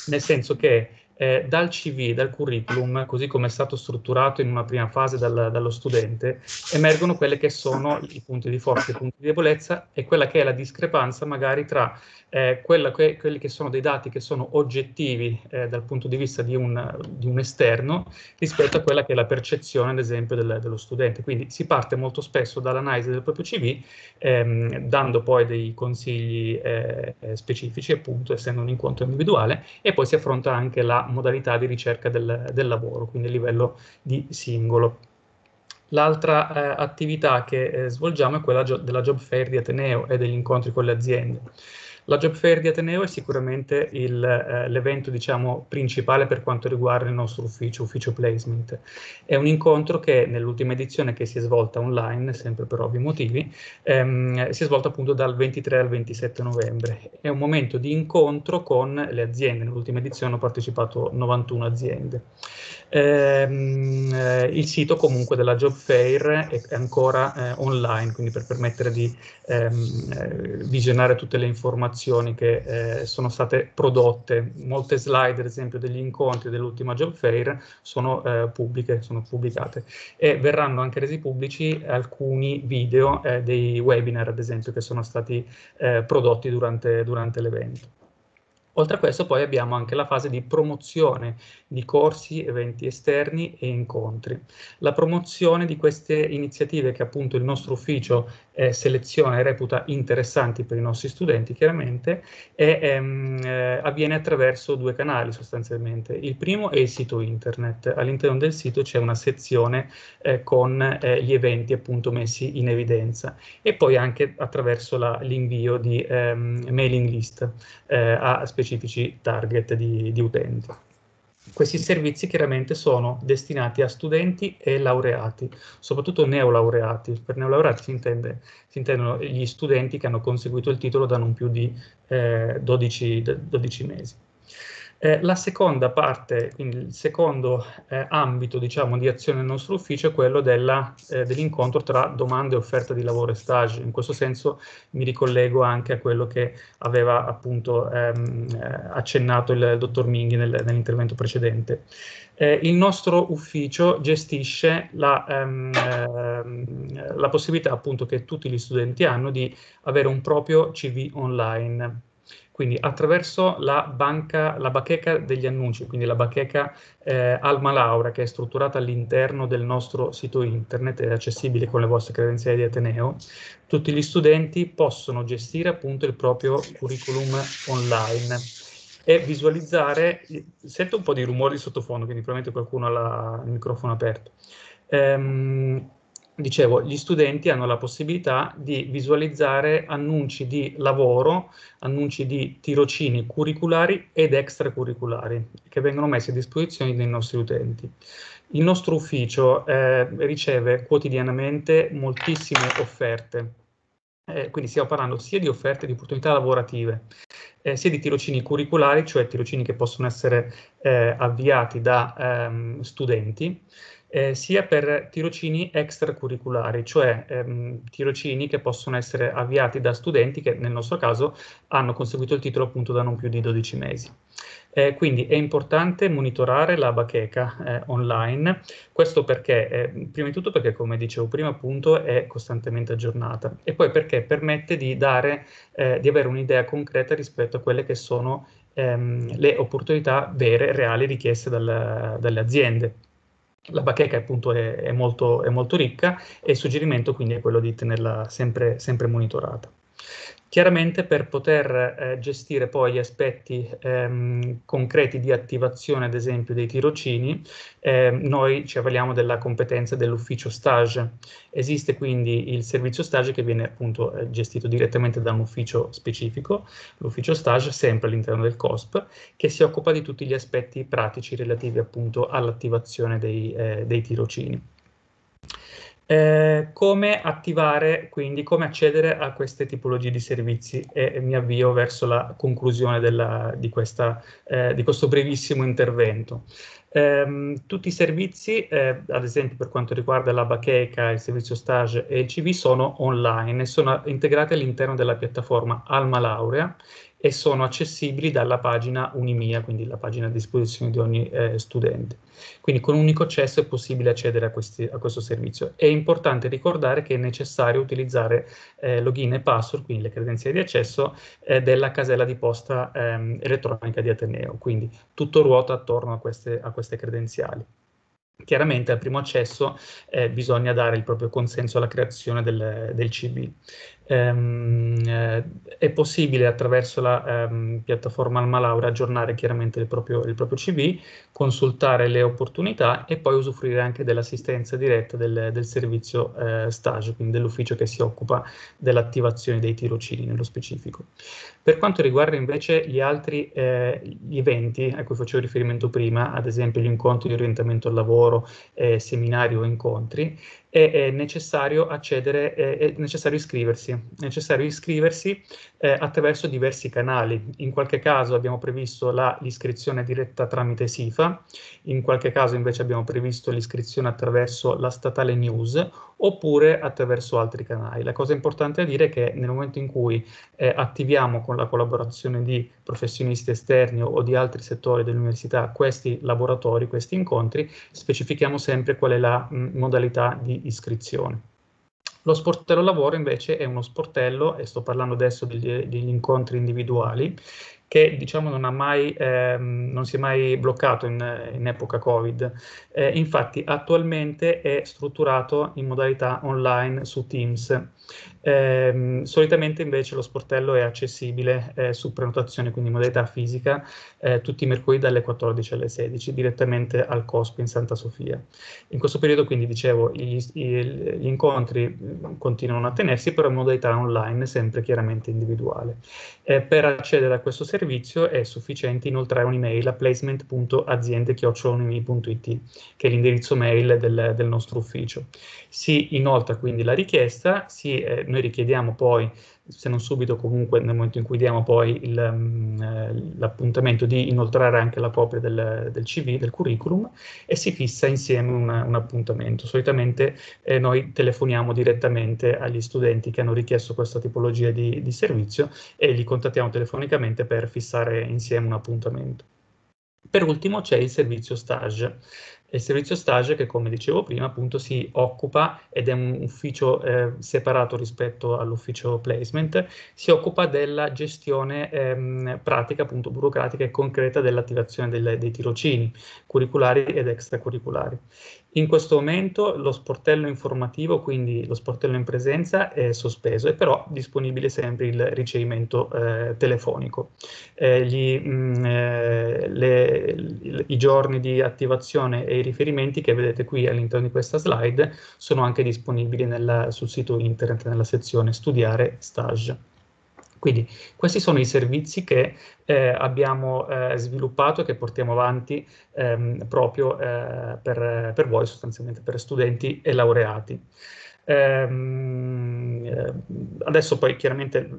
Speaker 5: nel senso che eh, dal CV, dal curriculum, così come è stato strutturato in una prima fase dal, dallo studente, emergono quelle che sono i punti di forza, i punti di debolezza e quella che è la discrepanza magari tra eh, che, quelli che sono dei dati che sono oggettivi eh, dal punto di vista di un, di un, esterno rispetto a quella che è la percezione, ad esempio, del, dello studente. Quindi si parte molto spesso dall'analisi del proprio CV, ehm, dando poi dei consigli eh, specifici, appunto, essendo un incontro individuale, e poi si affronta anche la modalità di ricerca del, del lavoro, quindi a livello di singolo. L'altra eh, attività che eh, svolgiamo è quella della job fair di Ateneo e degli incontri con le aziende. La Job Fair di Ateneo è sicuramente il, eh, l'evento diciamo, principale per quanto riguarda il nostro ufficio, ufficio placement. È un incontro che nell'ultima edizione che si è svolta online, sempre per ovvi motivi, ehm, si è svolta appunto dal 23 al 27 novembre. È un momento di incontro con le aziende, nell'ultima edizione hanno partecipato 91 aziende. Ehm, eh, il sito comunque della Job Fair è, è ancora eh, online, quindi per permettere di ehm, eh, visionare tutte le informazioni che eh, sono state prodotte. Molte slide, ad esempio, degli incontri dell'ultima Job Fair sono eh, pubbliche, sono pubblicate e verranno anche resi pubblici alcuni video eh, dei webinar, ad esempio, che sono stati prodotti durante, durante l'evento. Oltre a questo poi abbiamo anche la fase di promozione di corsi, eventi esterni e incontri. La promozione di queste iniziative che appunto il nostro ufficio eh, seleziona e reputa interessanti per i nostri studenti chiaramente e, ehm, eh, avviene attraverso due canali sostanzialmente. Il primo è il sito internet. All'interno del sito c'è una sezione eh, con eh, gli eventi appunto messi in evidenza e poi anche attraverso l'invio di ehm, mailing list eh, a specifici target di, di utenti. Questi servizi chiaramente sono destinati a studenti e laureati, soprattutto neolaureati. Per neolaureati si, intende, si intendono gli studenti che hanno conseguito il titolo da non più di eh, 12, 12 mesi. Eh, la seconda parte, quindi il secondo eh, ambito diciamo, di azione del nostro ufficio è quello eh, dell'incontro tra domande e offerta di lavoro e stage. In questo senso mi ricollego anche a quello che aveva appunto ehm, eh, accennato il dottor Minghi nel, nell'intervento precedente. Eh, il nostro ufficio gestisce la, ehm, ehm, la possibilità appunto che tutti gli studenti hanno di avere un proprio CV online quindi attraverso la, banca, la bacheca degli annunci, quindi la bacheca eh, Alma Laura che è strutturata all'interno del nostro sito internet ed è accessibile con le vostre credenziali di Ateneo, tutti gli studenti possono gestire appunto il proprio curriculum online e visualizzare, sento un po' di rumori di sottofondo, quindi probabilmente qualcuno ha il microfono aperto. Ehm, dicevo, gli studenti hanno la possibilità di visualizzare annunci di lavoro, annunci di tirocini curriculari ed extracurriculari che vengono messi a disposizione dei nostri utenti. Il nostro ufficio eh, riceve quotidianamente moltissime offerte, eh, quindi stiamo parlando sia di offerte di opportunità lavorative, eh, sia di tirocini curriculari, cioè tirocini che possono essere eh, avviati da ehm, studenti, eh, sia per tirocini extracurriculari, cioè ehm, tirocini che possono essere avviati da studenti che nel nostro caso hanno conseguito il titolo appunto da non più di 12 mesi. Eh, quindi è importante monitorare la bacheca eh, online, questo perché, eh, prima di tutto perché come dicevo prima appunto è costantemente aggiornata. E poi perché permette di, dare, eh, di avere un'idea concreta rispetto a quelle che sono ehm, le opportunità vere, reali richieste dal, dalle aziende la bacheca appunto è, è, molto, è, molto, ricca e il suggerimento quindi è quello di tenerla sempre, sempre monitorata. Chiaramente per poter eh, gestire poi gli aspetti ehm, concreti di attivazione, ad esempio, dei tirocini, eh, noi ci avvaliamo della competenza dell'ufficio stage. Esiste quindi il servizio stage che viene appunto eh, gestito direttamente da un ufficio specifico, l'ufficio stage sempre all'interno del COSP, che si occupa di tutti gli aspetti pratici relativi appunto all'attivazione dei, eh, dei tirocini. Eh, come attivare, quindi come accedere a queste tipologie di servizi e, e mi avvio verso la conclusione della, di, questa, eh, di, questo brevissimo intervento. Ehm, tutti i servizi, eh, ad esempio per quanto riguarda la bacheca, il servizio stage e il CV, sono online e sono integrati all'interno della piattaforma Alma Laurea e sono accessibili dalla pagina Unimia, quindi la pagina a disposizione di ogni eh, studente. Quindi con un unico accesso è possibile accedere a, questi, a, questo servizio. È importante ricordare che è necessario utilizzare eh, login e password, quindi le credenziali di accesso eh, della casella di posta ehm, elettronica di Ateneo, quindi tutto ruota attorno a queste, a queste credenziali. Chiaramente al primo accesso eh, bisogna dare il proprio consenso alla creazione del, del CB. Ehm, eh, è possibile attraverso la ehm, piattaforma Alma Laura aggiornare chiaramente il proprio, il proprio, CV, consultare le opportunità e poi usufruire anche dell'assistenza diretta del, del servizio eh, stage, quindi dell'ufficio che si occupa dell'attivazione dei tirocini nello specifico. Per quanto riguarda invece gli altri eh, gli eventi a cui facevo riferimento prima, ad esempio gli incontri di orientamento al lavoro, eh, seminari o incontri, è, è necessario accedere, è, è, necessario iscriversi, è necessario iscriversi eh, attraverso diversi canali. In qualche caso abbiamo previsto l'iscrizione diretta tramite SIFA, in qualche caso invece abbiamo previsto l'iscrizione attraverso la statale news oppure attraverso altri canali. La cosa importante da dire è che nel momento in cui eh, attiviamo con la collaborazione di professionisti esterni o, o di altri settori dell'università questi laboratori, questi incontri, specifichiamo sempre qual è la mh, modalità di iscrizione. Lo sportello lavoro invece è uno sportello, e sto parlando adesso degli, degli incontri individuali, che diciamo non, mai, ehm, non si è mai bloccato in, in epoca Covid. Eh, infatti attualmente è strutturato in modalità online su Teams. Eh, solitamente invece lo sportello è accessibile eh, su prenotazione, quindi in modalità fisica, eh, tutti i mercoledì dalle 14 alle 16, direttamente al COSP in Santa Sofia. In questo periodo, quindi dicevo, gli, gli incontri continuano a tenersi, però in modalità online, sempre chiaramente individuale. Eh, per accedere a questo servizio è sufficiente inoltrare un'email a placement.aziende.it, che è l'indirizzo mail del, del nostro ufficio. Si inoltra quindi la richiesta, si, eh, noi richiediamo poi, se non subito comunque nel momento in cui diamo poi um, eh, l'appuntamento di inoltrare anche la copia del, del, CV, del curriculum e si fissa insieme una, un appuntamento. Solitamente eh, noi telefoniamo direttamente agli studenti che hanno richiesto questa tipologia di, di servizio e li contattiamo telefonicamente per fissare insieme un appuntamento. Per ultimo c'è il servizio stage il servizio stage che come dicevo prima appunto si occupa ed è un ufficio eh, separato rispetto all'ufficio placement, si occupa della gestione ehm, pratica appunto burocratica e concreta dell'attivazione dei tirocini curriculari ed extracurriculari. In questo momento lo sportello informativo, quindi lo sportello in presenza, è sospeso, è però disponibile sempre il ricevimento eh, telefonico. Eh, gli, mh, mm, eh, le, I giorni di attivazione e i riferimenti che vedete qui all'interno di questa slide sono anche disponibili nella, sul sito internet nella sezione studiare stage. Quindi questi sono i servizi che eh, abbiamo eh, sviluppato e che portiamo avanti ehm, proprio eh, per, per, voi, sostanzialmente per studenti e laureati. Ehm, eh, adesso poi chiaramente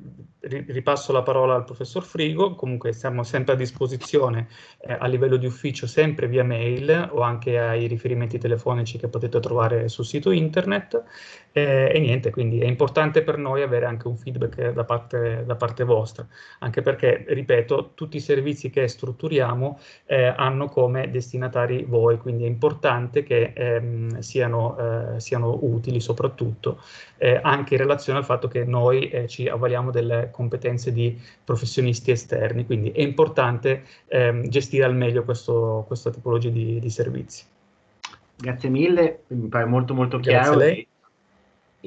Speaker 5: ripasso la parola al professor Frigo, comunque siamo sempre a disposizione eh, a livello di ufficio sempre via mail o anche ai riferimenti telefonici che potete trovare sul sito internet eh, e niente, quindi è importante per noi avere anche un feedback da parte, da parte vostra, anche perché, ripeto, tutti i servizi che strutturiamo eh, hanno come destinatari voi, quindi è importante che ehm, siano, eh, siano utili soprattutto eh, anche in relazione al fatto che noi eh, ci avvaliamo delle competenze di professionisti esterni, quindi è importante ehm, gestire al meglio questo, questa tipologia di, di, servizi.
Speaker 1: Grazie mille, mi pare molto molto chiaro e,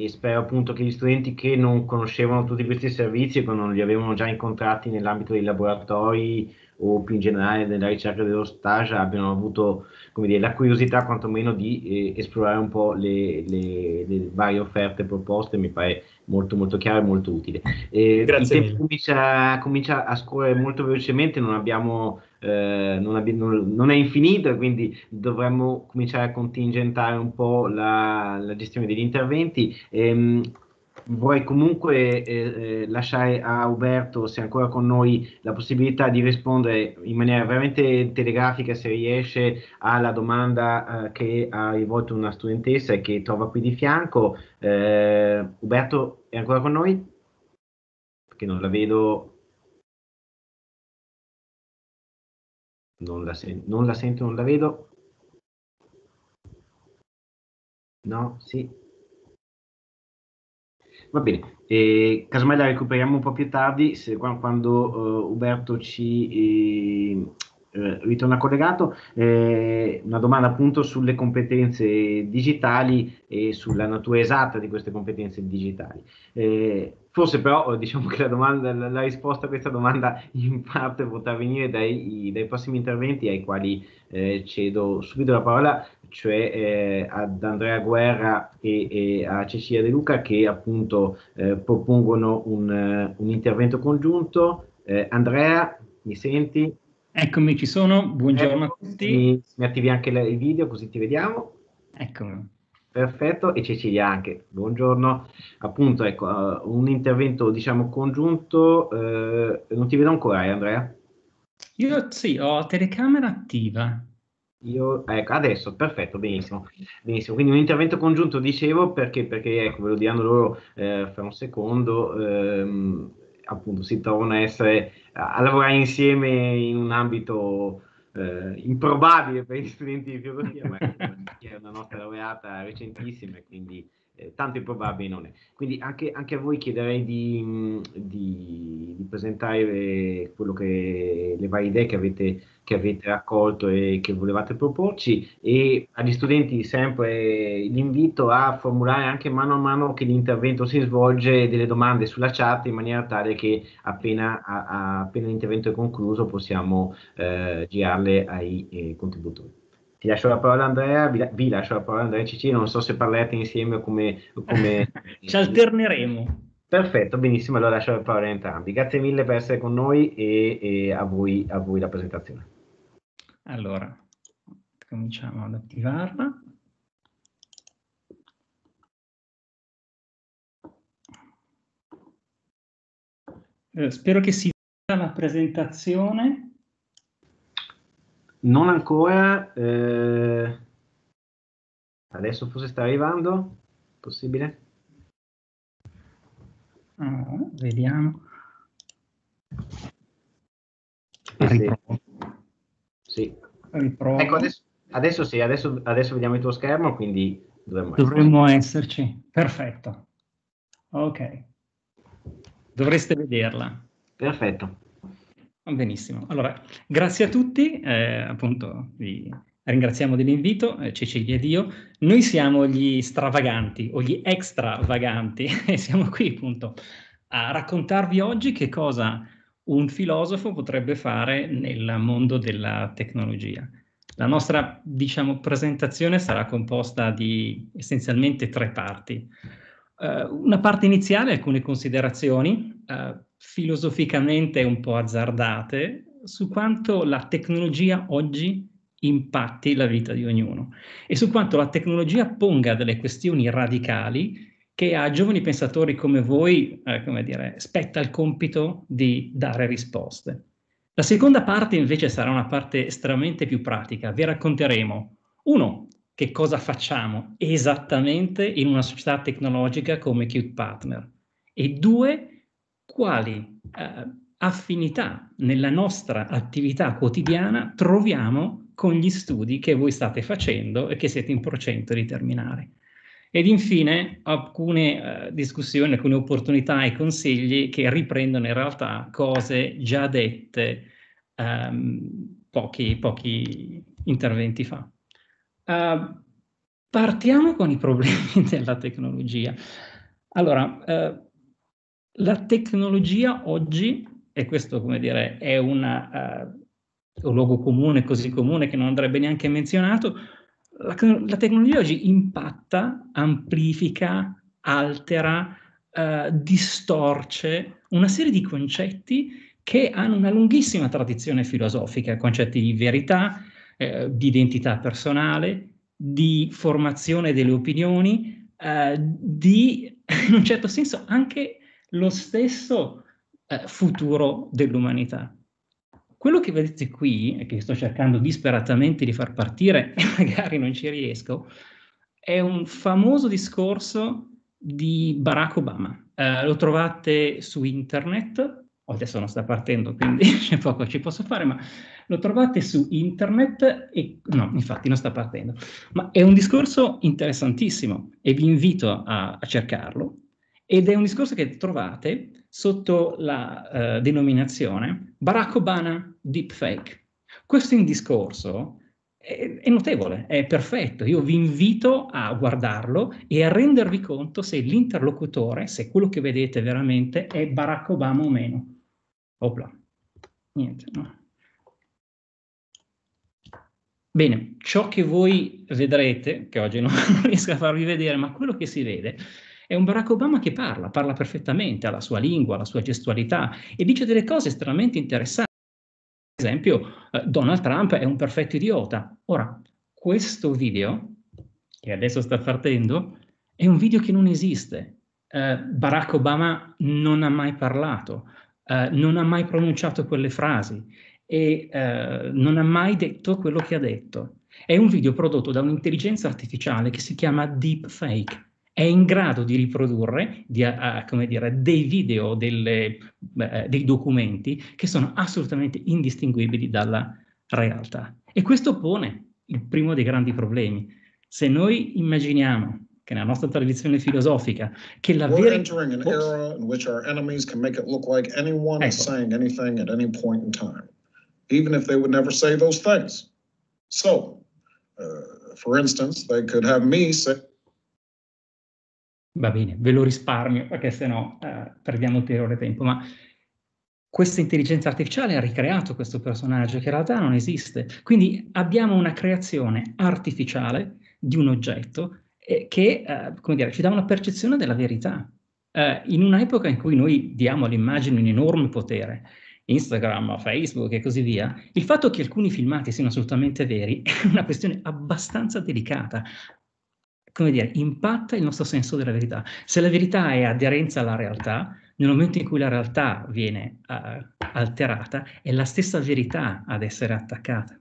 Speaker 1: e, spero appunto che gli studenti che non conoscevano tutti questi servizi, che non li avevano già incontrati nell'ambito dei laboratori o più in generale nella ricerca dello stage abbiano avuto come dire, la curiosità quantomeno di eh, esplorare un po' le, le, le, varie offerte proposte, mi pare molto molto chiaro e molto utile. Eh, Grazie il tempo comincia, comincia, a scorrere molto velocemente, non, abbiamo, eh, non, abbi- non, non, è infinito, quindi dovremmo cominciare a contingentare un po' la, la gestione degli interventi. Ehm, vorrei comunque eh, eh, lasciare a Uberto, se è ancora con noi, la possibilità di rispondere in maniera veramente telegrafica, se riesce, alla domanda eh, che ha rivolto una studentessa e che trova qui di fianco. Eh, Uberto è ancora con noi? Perché non la vedo. Non la, non la sento, non la vedo. No, sì. Va bene, e, casomai la recuperiamo un po' più tardi, se, quando uh, Uberto ci eh, eh, ritorna collegato. Eh, una domanda appunto sulle competenze digitali e sulla natura esatta di queste competenze digitali. Eh, forse però diciamo che la, domanda, la, la, risposta a questa domanda in parte potrà venire dai, dai prossimi interventi ai quali eh, cedo subito la parola, cioè eh, ad Andrea Guerra e, e, a Cecilia De Luca che appunto eh, propongono un, un, intervento congiunto. Andrea, mi senti?
Speaker 6: Eccomi, ci sono. Buongiorno ecco, a tutti.
Speaker 1: Mi, mi attivi anche il video così ti vediamo.
Speaker 6: Eccomi.
Speaker 1: Perfetto, e Cecilia anche. Buongiorno. Appunto, ecco, uh, un intervento, diciamo, congiunto. Uh, non ti vedo ancora, eh, Andrea?
Speaker 6: Io sì, ho telecamera attiva.
Speaker 1: Io, ecco, adesso, perfetto, benissimo. benissimo. Quindi un intervento congiunto, dicevo, perché, perché ecco, ve lo diranno loro eh, fra un secondo, ehm, appunto si trovano a essere a lavorare insieme in un ambito eh, improbabile per gli studenti di filosofia, ma è una nostra laureata recentissima e quindi eh, tanto improbabile non è. Quindi anche, anche a voi chiederei di, di, di, presentare quello che, le varie idee che avete, che avete raccolto e che volevate proporci e agli studenti sempre l'invito a formulare anche mano a mano che l'intervento si svolge delle domande sulla chat in maniera tale che appena, a, a, appena l'intervento è concluso possiamo eh, girarle ai eh, contributori. Ti lascio la parola Andrea, vi, vi lascio la parola Andrea Cicino, non so se parlerete insieme come... come...
Speaker 6: Ci alterneremo.
Speaker 1: Perfetto, benissimo, allora lascio la parola a entrambi. Grazie mille per essere con noi e, e a, voi, a voi la presentazione.
Speaker 6: Allora, cominciamo ad attivarla. Eh, spero che si veda la presentazione.
Speaker 1: Non ancora, eh, adesso forse sta arrivando, possibile?
Speaker 6: Oh, vediamo.
Speaker 1: Riprovo. Sì. Riprovo. Ecco, adesso, adesso sì, adesso, adesso, vediamo il tuo schermo, quindi
Speaker 6: dovremmo, dovremmo esserci. Perfetto. Ok. Dovreste vederla.
Speaker 1: Perfetto.
Speaker 6: Benissimo. Allora, grazie a tutti, eh, appunto, vi ringraziamo dell'invito, eh, Cecilia ed io. Noi siamo gli stravaganti o gli extravaganti e siamo qui appunto a raccontarvi oggi che cosa un filosofo potrebbe fare nel mondo della tecnologia. La nostra, diciamo, presentazione sarà composta di essenzialmente tre parti. Uh, una parte iniziale, alcune considerazioni, uh, filosoficamente un po' azzardate su quanto la tecnologia oggi impatti la vita di ognuno e su quanto la tecnologia ponga delle questioni radicali che a giovani pensatori come voi, eh, come dire, spetta il compito di dare risposte. La seconda parte invece sarà una parte estremamente più pratica. Vi racconteremo, uno, che cosa facciamo esattamente in una società tecnologica come Qt Partner e due, quali eh, affinità nella nostra attività quotidiana troviamo con gli studi che voi state facendo e che siete in procinto di terminare. Ed infine alcune eh, discussioni, alcune opportunità e consigli che riprendono in realtà cose già dette ehm, pochi, pochi, interventi fa. Uh, partiamo con i problemi della tecnologia. Allora, uh, la tecnologia oggi, e questo come dire è una, uh, un luogo comune, così comune che non andrebbe neanche menzionato, la, la tecnologia oggi impatta, amplifica, altera, uh, distorce una serie di concetti che hanno una lunghissima tradizione filosofica, concetti di verità, eh, di identità personale, di formazione delle opinioni, eh, di in un certo senso anche lo stesso eh, futuro dell'umanità. Quello che vedete qui, e che sto cercando disperatamente di far partire, e magari non ci riesco, è un famoso discorso di Barack Obama. Eh, lo trovate su internet, adesso non sta partendo, quindi c'è poco ci posso fare, ma lo trovate su internet e no, infatti non sta partendo. Ma è un discorso interessantissimo e vi invito a, a cercarlo. Ed è un discorso che trovate sotto la uh, denominazione Barack Obama Deepfake. Questo un discorso è, è, notevole, è perfetto. Io vi invito a guardarlo e a rendervi conto se l'interlocutore, se quello che vedete veramente è Barack Obama o meno. Opla. Niente, no. Bene, ciò che voi vedrete, che oggi non riesco a farvi vedere, ma quello che si vede è un Barack Obama che parla, parla perfettamente, ha la sua lingua, la sua gestualità e dice delle cose estremamente interessanti. Per esempio, eh, Donald Trump è un perfetto idiota. Ora, questo video, che adesso sta partendo, è un video che non esiste. Eh, Barack Obama non ha mai parlato, eh, non ha mai pronunciato quelle frasi e eh, non ha mai detto quello che ha detto. È un video prodotto da un'intelligenza artificiale che si chiama Deepfake. È in grado di riprodurre di, uh, dire, dei video, delle, uh, dei documenti che sono assolutamente indistinguibili dalla realtà. E questo pone il primo dei grandi problemi. Se noi immaginiamo che nella nostra tradizione filosofica, che la
Speaker 7: vera... entering an era in which our enemies can make it look like anyone ecco. is saying anything at any point in time even if they would never say those things. So, uh, for instance, they could have me say.
Speaker 6: Va bene, ve lo risparmio perché sennò uh, perdiamo ulteriore tempo, ma questa intelligenza artificiale ha ricreato questo personaggio che in realtà non esiste. Quindi abbiamo una creazione artificiale di un oggetto eh, che, uh, come dire, ci dà una percezione della verità. Uh, in un'epoca in cui noi diamo all'immagine un enorme potere, Instagram, Facebook e così via, il fatto che alcuni filmati siano assolutamente veri è una questione abbastanza delicata. Come dire, impatta il nostro senso della verità. Se la verità è aderenza alla realtà, nel momento in cui la realtà viene uh, alterata, è la stessa verità ad essere attaccata.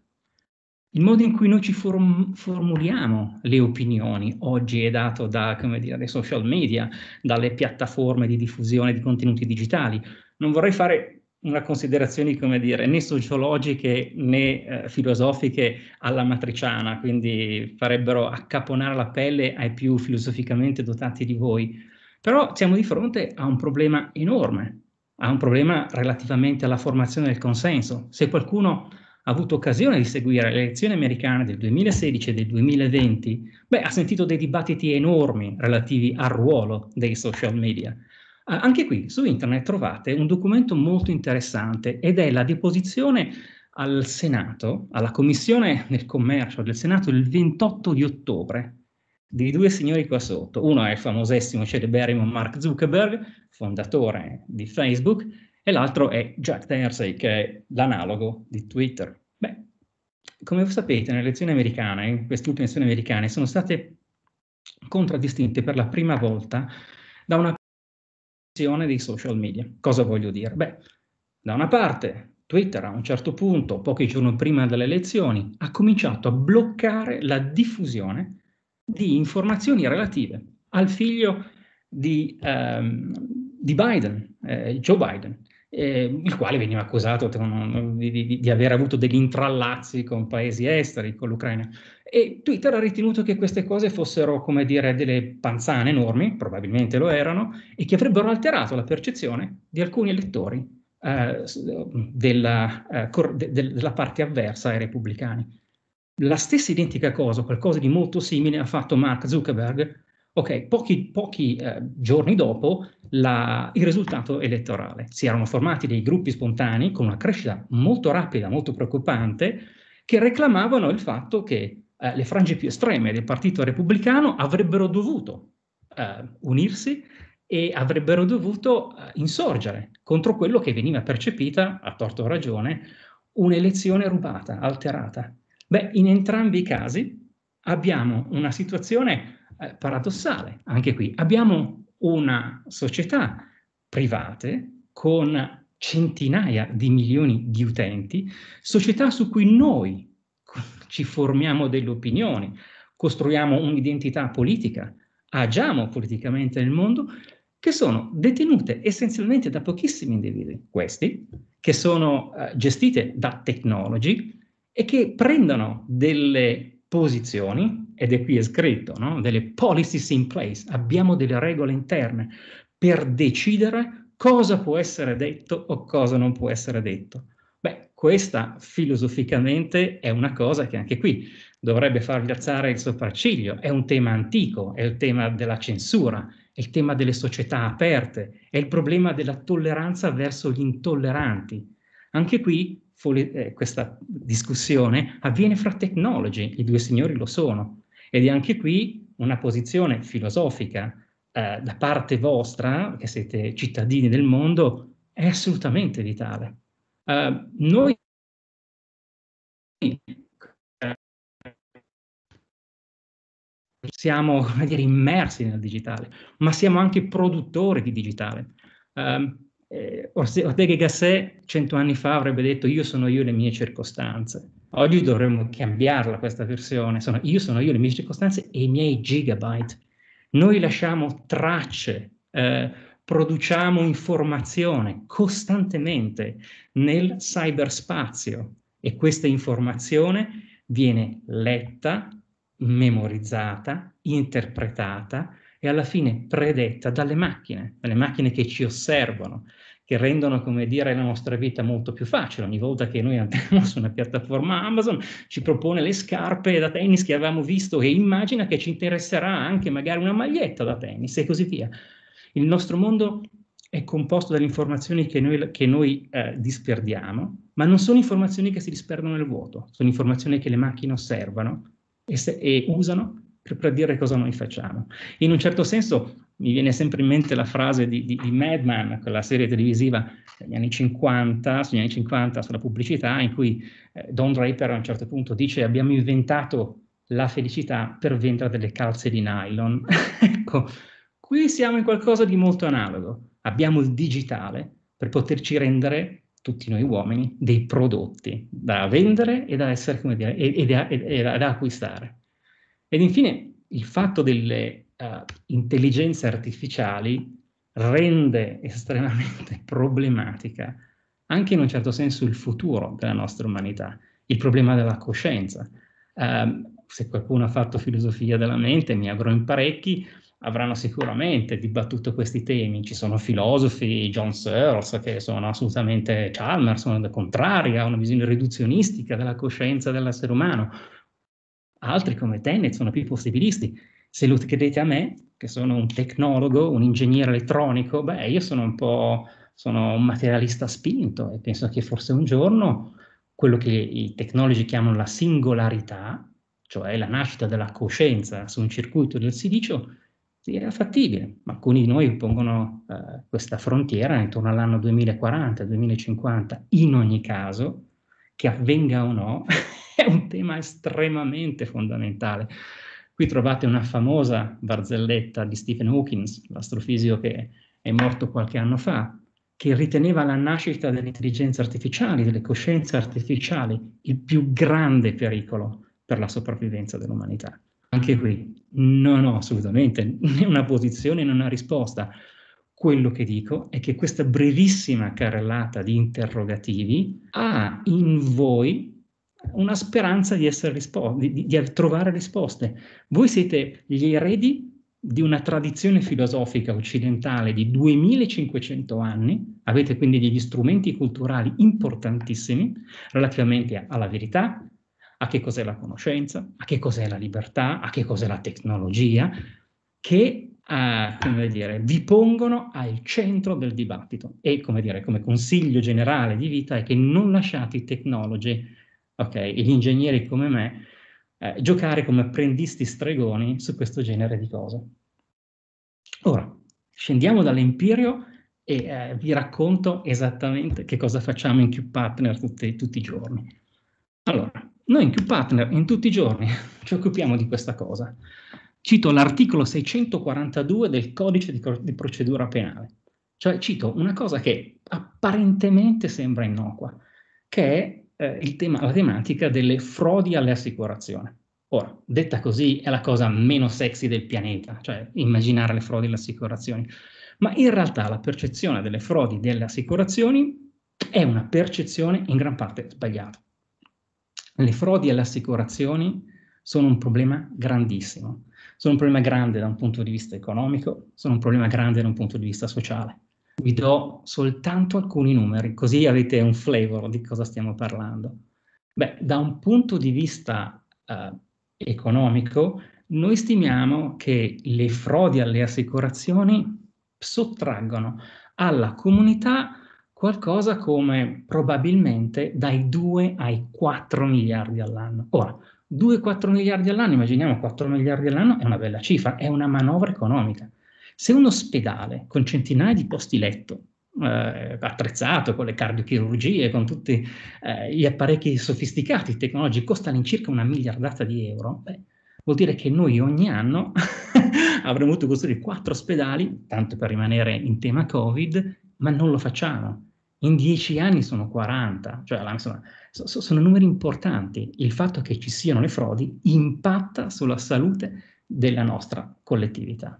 Speaker 6: Il modo in cui noi ci form- formuliamo le opinioni oggi è dato da, dire, dai social media, dalle piattaforme di diffusione di contenuti digitali. Non vorrei fare una considerazioni, come dire, né sociologiche né eh, filosofiche alla matriciana, quindi farebbero accaponare la pelle ai più filosoficamente dotati di voi. Però siamo di fronte a un problema enorme, a un problema relativamente alla formazione del consenso. Se qualcuno ha avuto occasione di seguire le elezioni americane del 2016 e del 2020, beh, ha sentito dei dibattiti enormi relativi al ruolo dei social media. Ah, anche qui su internet trovate un documento molto interessante ed è la deposizione al Senato, alla Commissione del Commercio del Senato il 28 di ottobre di due signori qua sotto. Uno è il famosissimo, celeberrimo Mark Zuckerberg, fondatore di Facebook, e l'altro è Jack Dorsey, che è l'analogo di Twitter. Beh, come sapete, nelle elezioni americane, queste ultime elezioni americane, sono state contraddistinte per la prima volta da una dei social media. Cosa voglio dire? Beh, da una parte Twitter a un certo punto, pochi giorni prima delle elezioni, ha cominciato a bloccare la diffusione di informazioni relative al figlio di, um, di Biden, eh, Joe Biden, eh, il quale veniva accusato di, di, di, aver avuto degli intrallazzi con paesi esteri, con l'Ucraina. E Twitter ha ritenuto che queste cose fossero, come dire, delle panzane enormi, probabilmente lo erano, e che avrebbero alterato la percezione di alcuni elettori eh, della, eh, de, de, della parte avversa ai repubblicani. La stessa identica cosa, qualcosa di molto simile, ha fatto Mark Zuckerberg Ok, pochi, pochi eh, giorni dopo la, il risultato elettorale. Si erano formati dei gruppi spontanei con una crescita molto rapida, molto preoccupante, che reclamavano il fatto che eh, le frange più estreme del Partito Repubblicano avrebbero dovuto eh, unirsi e avrebbero dovuto eh, insorgere contro quello che veniva percepita, a torto ragione, un'elezione rubata, alterata. Beh, in entrambi i casi abbiamo una situazione eh, paradossale, anche qui. Abbiamo una società private con centinaia di milioni di utenti, società su cui noi ci formiamo delle opinioni, costruiamo un'identità politica, agiamo politicamente nel mondo, che sono detenute essenzialmente da pochissimi individui, questi, che sono uh, gestite da technology e che prendono delle posizioni, ed è qui è scritto, no? delle policies in place, abbiamo delle regole interne per decidere cosa può essere detto o cosa non può essere detto. Beh, questa filosoficamente è una cosa che anche qui dovrebbe farvi alzare il sopracciglio, è un tema antico, è il tema della censura, è il tema delle società aperte, è il problema della tolleranza verso gli intolleranti. Anche qui eh, questa discussione avviene fra technology, i due signori lo sono, ed è anche qui una posizione filosofica eh, da parte vostra, che siete cittadini del mondo, è assolutamente vitale. Uh, noi siamo dire, immersi nel digitale, ma siamo anche produttori di digitale. Um, eh, Ortega Gasset cento anni fa avrebbe detto io sono io le mie circostanze. Oggi dovremmo cambiarla questa versione, sono io sono io le mie circostanze e i miei gigabyte. Noi lasciamo tracce, eh, produciamo informazione costantemente nel cyberspazio e questa informazione viene letta, memorizzata, interpretata e alla fine predetta dalle macchine, dalle macchine che ci osservano, che rendono, come dire, la nostra vita molto più facile. Ogni volta che noi andiamo su una piattaforma Amazon ci propone le scarpe da tennis che avevamo visto e immagina che ci interesserà anche magari una maglietta da tennis e così via. Il nostro mondo è composto dalle informazioni che noi, che noi eh, disperdiamo, ma non sono informazioni che si disperdono nel vuoto, sono informazioni che le macchine osservano e, se, e usano per predire cosa noi facciamo. In un certo senso mi viene sempre in mente la frase di, di, di Mad Men, quella serie televisiva degli anni 50, sugli anni 50 sulla pubblicità, in cui eh, Don Draper a un certo punto dice abbiamo inventato la felicità per vendere delle calze di nylon. ecco, Qui siamo in qualcosa di molto analogo. Abbiamo il digitale per poterci rendere, tutti noi uomini, dei prodotti da vendere e da essere, dire, e, e, da, e da, acquistare. Ed infine il fatto delle uh, intelligenze artificiali rende estremamente problematica anche in un certo senso il futuro della nostra umanità, il problema della coscienza. Uh, se qualcuno ha fatto filosofia della mente, mi auguro in parecchi, avranno sicuramente dibattuto questi temi. Ci sono filosofi, John Searles, che sono assolutamente Chalmers, sono contrari a una visione riduzionistica della coscienza dell'essere umano. Altri come Tenet sono più possibilisti. Se lo chiedete a me, che sono un tecnologo, un ingegnere elettronico, beh, io sono un po' sono un materialista spinto e penso che forse un giorno quello che i tecnologi chiamano la singolarità, cioè la nascita della coscienza su un circuito del silicio, è fattibile, alcuni di noi pongono eh, questa frontiera intorno all'anno 2040-2050. In ogni caso, che avvenga o no, è un tema estremamente fondamentale. Qui trovate una famosa barzelletta di Stephen Hawking, l'astrofisico che è morto qualche anno fa, che riteneva la nascita delle intelligenze artificiali, delle coscienze artificiali, il più grande pericolo per la sopravvivenza dell'umanità. Anche qui non ho assolutamente né una posizione né una risposta. Quello che dico è che questa brevissima carrellata di interrogativi ha in voi una speranza di, rispo- di, di, di trovare risposte. Voi siete gli eredi di una tradizione filosofica occidentale di 2500 anni, avete quindi degli strumenti culturali importantissimi relativamente alla verità, a che cos'è la conoscenza, a che cos'è la libertà, a che cos'è la tecnologia, che eh, dire, vi pongono al centro del dibattito. E come, dire, come consiglio generale di vita è che non lasciate i tecnologi, ok, e gli ingegneri come me, eh, giocare come apprendisti stregoni su questo genere di cose. Ora, scendiamo dall'empirio e eh, vi racconto esattamente che cosa facciamo in Q-Partner tutti, tutti i giorni. Allora, noi in QPartner in tutti i giorni ci occupiamo di questa cosa. cito l'articolo 642 del codice di, di procedura penale, cioè cito una cosa che apparentemente sembra innocua, che è eh, tema, la tematica delle frodi alle assicurazioni. Ora, detta così, è la cosa meno sexy del pianeta, cioè immaginare le frodi alle assicurazioni, ma in realtà la percezione delle frodi delle assicurazioni è una percezione in gran parte sbagliata. Le frodi alle assicurazioni sono un problema grandissimo, sono un problema grande da un punto di vista economico, sono un problema grande da un punto di vista sociale. Vi do soltanto alcuni numeri, così avete un flavor di cosa stiamo parlando. Beh, da un punto di vista uh, economico, noi stimiamo che le frodi alle assicurazioni sottraggono alla comunità qualcosa come probabilmente dai 2 ai 4 miliardi all'anno. Ora, 2-4 miliardi all'anno, immaginiamo 4 miliardi all'anno, è una bella cifra, è una manovra economica. Se un ospedale con centinaia di posti letto, eh, attrezzato con le cardiochirurgie, con tutti eh, gli apparecchi sofisticati, tecnologici, costa all'incirca una miliardata di euro, beh, vuol dire che noi ogni anno avremmo dovuto costruire quattro ospedali, tanto per rimanere in tema Covid, ma non lo facciamo. In dieci anni sono 40, cioè insomma, so, sono numeri importanti. Il fatto che ci siano le frodi impatta sulla salute della nostra collettività.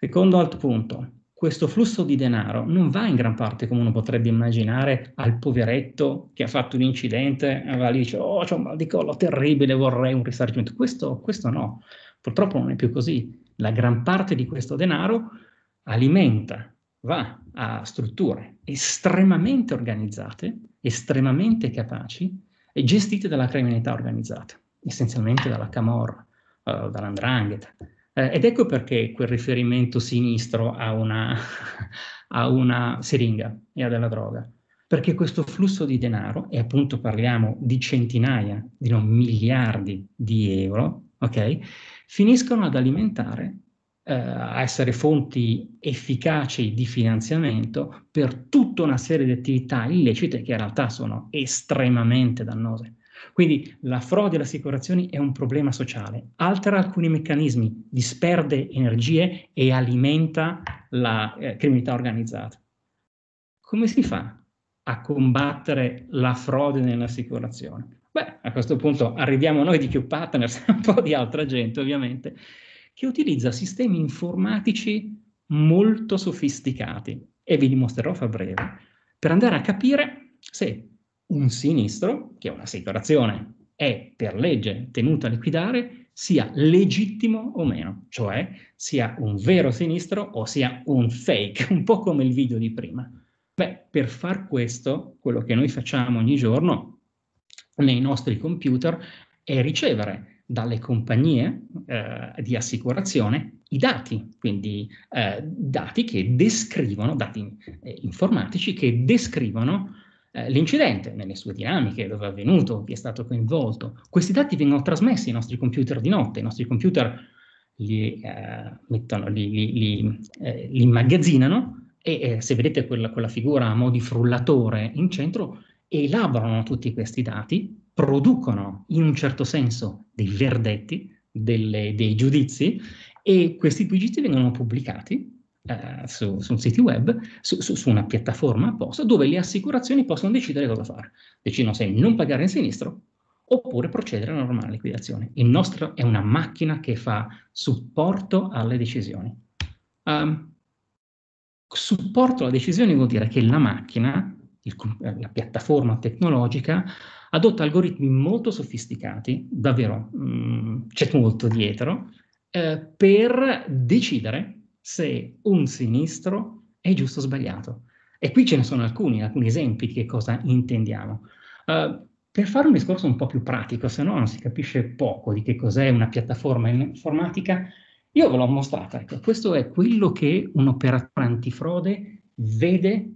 Speaker 6: Secondo altro punto, questo flusso di denaro non va in gran parte, come uno potrebbe immaginare, al poveretto che ha fatto un incidente, e va lì e dice, oh, c'ho un mal di collo terribile, vorrei un risarcimento. Questo, questo no, purtroppo non è più così. La gran parte di questo denaro alimenta, va a strutture estremamente organizzate, estremamente capaci e gestite dalla criminalità organizzata, essenzialmente dalla Camorra, uh, dall'Andrangheta, eh, ed ecco perché quel riferimento sinistro a una, a una siringa e a della droga. Perché questo flusso di denaro, e appunto parliamo di centinaia, di non miliardi di euro, ok, finiscono ad alimentare eh, a essere fonti efficaci di finanziamento per tutta una serie di attività illecite che in realtà sono estremamente dannose. Quindi la frode alle assicurazioni è un problema sociale, altera alcuni meccanismi, disperde energie e alimenta la eh, criminalità organizzata. Come si fa a combattere la frode nelle assicurazioni? Beh, a questo punto arriviamo noi di Q Partners, un po' di altra gente ovviamente, che utilizza sistemi informatici molto sofisticati e vi dimostrerò fra breve, per andare a capire se un sinistro, che è un'assicurazione, è per legge tenuto a liquidare, sia legittimo o meno, cioè sia un vero sinistro o sia un fake, un po' come il video di prima. Beh, per far questo, quello che noi facciamo ogni giorno nei nostri computer è ricevere dalle compagnie eh, di assicurazione i dati, quindi eh, dati che descrivono, dati eh, informatici che descrivono eh, l'incidente, nelle sue dinamiche, dove è avvenuto, chi è stato coinvolto. Questi dati vengono trasmessi ai nostri computer di notte, i nostri computer li, eh, mettono, li, li, li, eh, li immagazzinano e eh, se vedete quella, quella figura a mo' di frullatore in centro, elaborano tutti questi dati, producono in un certo senso dei verdetti, delle, dei giudizi e questi giudizi vengono pubblicati eh, su, su, un sito web, su, su, su, una piattaforma apposta, dove le assicurazioni possono decidere cosa fare. Decidono se non pagare in sinistro oppure procedere alla normale liquidazione. Il nostro è una macchina che fa supporto alle decisioni. Um, supporto alle decisioni vuol dire che la macchina, il, la piattaforma tecnologica, adotta algoritmi molto sofisticati, davvero mh, c'è molto dietro, eh, per decidere se un sinistro è giusto o sbagliato. E qui ce ne sono alcuni, alcuni esempi di che cosa intendiamo. Uh, per fare un discorso un po' più pratico, se no non si capisce poco di che cos'è una piattaforma informatica, io ve l'ho mostrata. Ecco, questo è quello che un operatore antifrode vede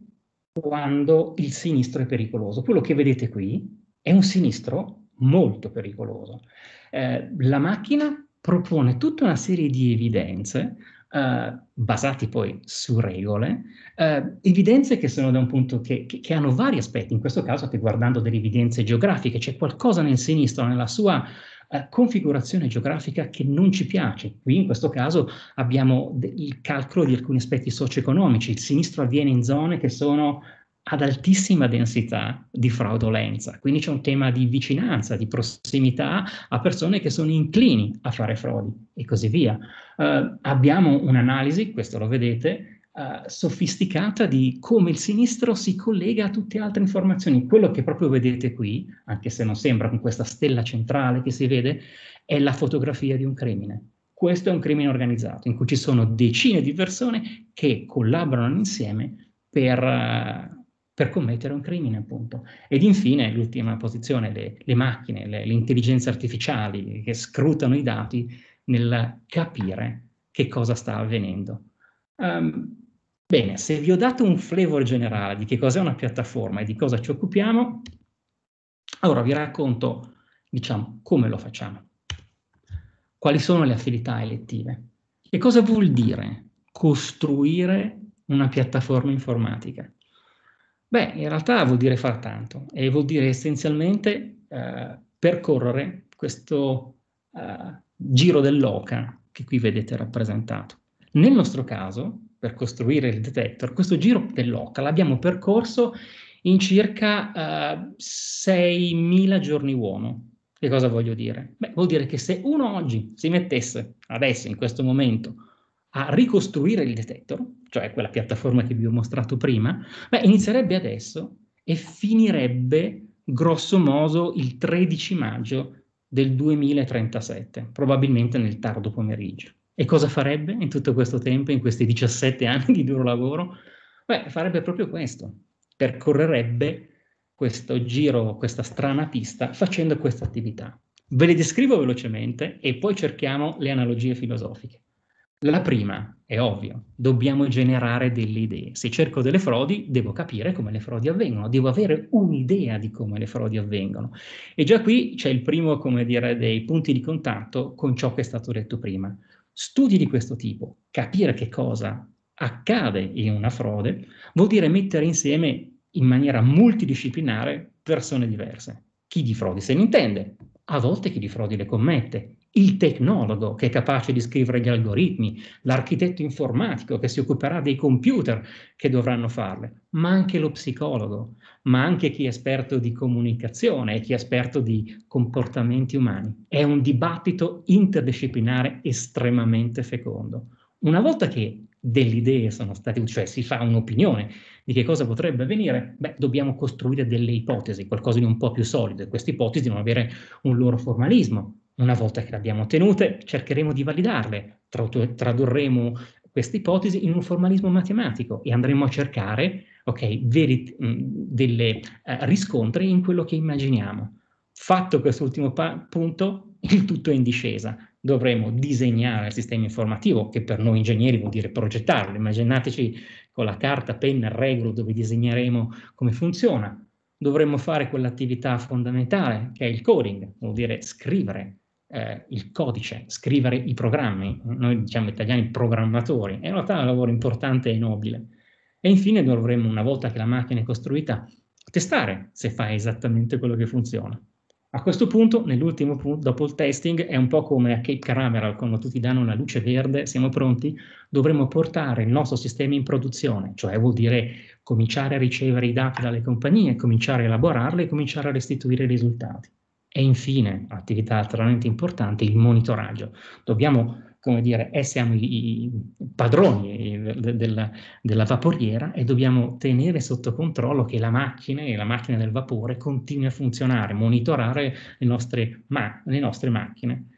Speaker 6: quando il sinistro è pericoloso. Quello che vedete qui è un sinistro molto pericoloso. Eh, la macchina propone tutta una serie di evidenze Uh, basati poi su regole, uh, evidenze che sono da un punto che, che, che, hanno vari aspetti, in questo caso state guardando delle evidenze geografiche, c'è qualcosa nel sinistro, nella sua eh, configurazione geografica che non ci piace. Qui in questo caso abbiamo il calcolo di alcuni aspetti socio-economici. Il sinistro avviene in zone che sono ad altissima densità di fraudolenza, quindi c'è un tema di vicinanza, di prossimità a persone che sono inclini a fare frodi e così via. Uh, abbiamo un'analisi, questo lo vedete, uh, sofisticata di come il sinistro si collega a tutte altre informazioni. Quello che proprio vedete qui, anche se non sembra con questa stella centrale che si vede, è la fotografia di un crimine. Questo è un crimine organizzato in cui ci sono decine di persone che collaborano insieme per, uh, per commettere un crimine, appunto. Ed infine, l'ultima posizione, le, le macchine, le, le intelligenze artificiali che scrutano i dati nel capire che cosa sta avvenendo. Um, Bene, se vi ho dato un flavor generale di che cos'è una piattaforma e di cosa ci occupiamo, allora vi racconto, diciamo, come lo facciamo. Quali sono le affinità elettive? E cosa vuol dire costruire una piattaforma informatica? Beh, in realtà vuol dire far tanto e vuol dire essenzialmente eh, percorrere questo eh, giro dell'oca che qui vedete rappresentato. Nel nostro caso, per costruire il detector, questo giro dell'OCA l'abbiamo percorso in circa eh, 6.000 giorni uomo. Che cosa voglio dire? Beh, vuol dire che se uno oggi si mettesse, adesso, in questo momento, a ricostruire il detector, cioè quella piattaforma che vi ho mostrato prima, beh, inizierebbe adesso e finirebbe grosso modo il 13 maggio del 2037, probabilmente nel tardo pomeriggio. E cosa farebbe in tutto questo tempo, in questi 17 anni di duro lavoro? Beh, farebbe proprio questo, percorrerebbe questo giro, questa strana pista facendo questa attività. Ve le descrivo velocemente e poi cerchiamo le analogie filosofiche. La prima è ovvio, dobbiamo generare delle idee. Se cerco delle frodi, devo capire come le frodi avvengono, devo avere un'idea di come le frodi avvengono. E già qui c'è il primo, come dire, dei punti di contatto con ciò che è stato detto prima studi di questo tipo, capire che cosa accade in una frode, vuol dire mettere insieme in maniera multidisciplinare persone diverse. Chi di frodi se ne intende, a volte chi di frodi le commette, il tecnologo che è capace di scrivere gli algoritmi, l'architetto informatico che si occuperà dei computer che dovranno farle, ma anche lo psicologo, ma anche chi è esperto di comunicazione e chi è esperto di comportamenti umani. È un dibattito interdisciplinare estremamente fecondo. Una volta che delle idee sono state, cioè si fa un'opinione di che cosa potrebbe avvenire, beh, dobbiamo costruire delle ipotesi, qualcosa di un po' più solido, e queste ipotesi devono avere un loro formalismo. Una volta che le abbiamo ottenute, cercheremo di validarle, tradurremo queste ipotesi in un formalismo matematico e andremo a cercare ok, veri, delle uh, riscontri in quello che immaginiamo. Fatto quest'ultimo punto, il tutto è in discesa. Dovremo disegnare il sistema informativo, che per noi ingegneri vuol dire progettarlo. Immaginateci con la carta, penna, regolo dove disegneremo come funziona. Dovremmo fare quell'attività fondamentale che è il coding, vuol dire scrivere eh, il codice, scrivere i programmi. Noi diciamo italiani programmatori. È in realtà un lavoro importante e nobile. E infine dovremmo, una volta che la macchina è costruita, testare se fa esattamente quello che funziona. A questo punto, nell'ultimo punto, dopo il testing, è un po' come a Cape Canaveral, quando tutti danno una luce verde, siamo pronti, dovremmo portare il nostro sistema in produzione, cioè vuol dire cominciare a ricevere i dati dalle compagnie, cominciare a elaborarli e cominciare a restituire i risultati. E infine, attività altamente importante, il monitoraggio. Dobbiamo come dire, e siamo i, padroni de, de, della vaporiera e dobbiamo tenere sotto controllo che la macchina e la macchina del vapore continui a funzionare, monitorare le nostre, ma, le nostre macchine.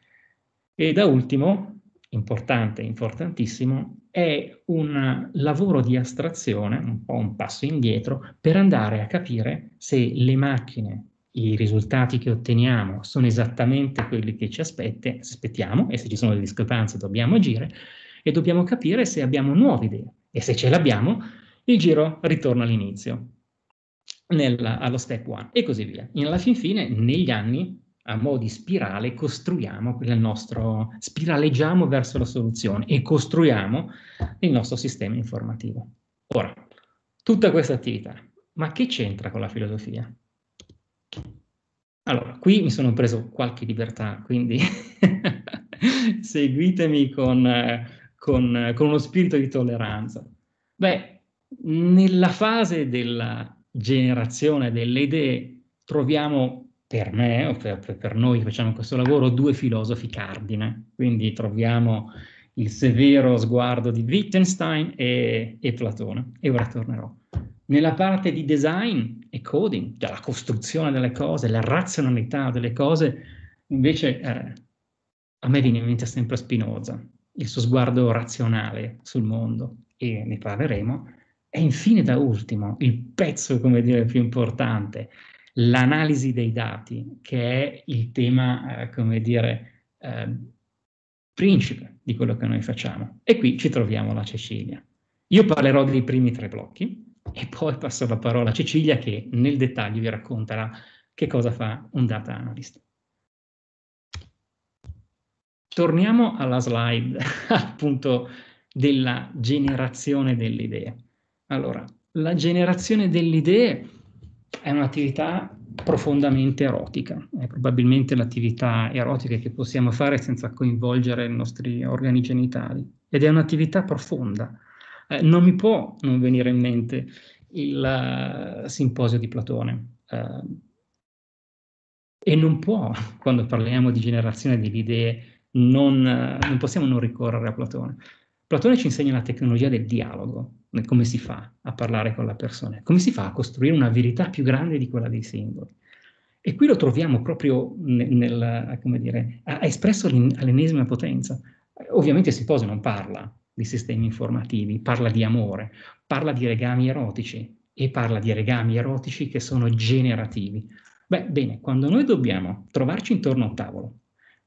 Speaker 6: E da ultimo, importante, importantissimo, è un lavoro di astrazione, un po' un passo indietro, per andare a capire se le macchine i risultati che otteniamo sono esattamente quelli che ci aspette, aspettiamo e se ci sono delle discrepanze dobbiamo agire e dobbiamo capire se abbiamo nuove idee e se ce l'abbiamo il giro ritorna all'inizio, allo step one e così via. In alla fin fine, negli anni, a mo' di spirale, costruiamo il nostro, spiraleggiamo verso la soluzione e costruiamo il nostro sistema informativo. Ora, tutta questa attività, ma che c'entra con la filosofia? Allora, qui mi sono preso qualche libertà, quindi seguitemi con, con, con uno spirito di tolleranza. Beh, nella fase della generazione delle idee troviamo per me o per, per, noi che facciamo questo lavoro due filosofi cardine. Quindi troviamo il severo sguardo di Wittgenstein e, e Platone. E ora tornerò. Nella parte di design e coding, cioè la costruzione delle cose, la razionalità delle cose, invece eh, a me viene in mente sempre Spinoza, il suo sguardo razionale sul mondo, e ne parleremo. E infine, da ultimo, il pezzo, come dire, più importante, l'analisi dei dati, che è il tema, eh, come dire, eh, principe di quello che noi facciamo. E qui ci troviamo la Cecilia. Io parlerò dei primi tre blocchi e poi passo la parola a Cecilia che nel dettaglio vi racconterà che cosa fa un data analyst. Torniamo alla slide appunto della generazione delle idee. Allora, la generazione delle idee è un'attività profondamente erotica, è probabilmente l'attività erotica che possiamo fare senza coinvolgere i nostri organi genitali ed è un'attività profonda. Eh, non mi può non venire in mente il uh, simposio di Platone uh, e non può, quando parliamo di generazione delle idee, non, uh, non possiamo non ricorrere a Platone. Platone ci insegna la tecnologia del dialogo, come si fa a parlare con la persona, come si fa a costruire una verità più grande di quella dei simboli. E qui lo troviamo proprio nel, nel come dire, ha espresso all'ennesima potenza. Ovviamente Simposio non parla di sistemi informativi, parla di amore, parla di legami erotici e parla di legami erotici che sono generativi. Beh, bene, quando noi dobbiamo trovarci intorno a un tavolo,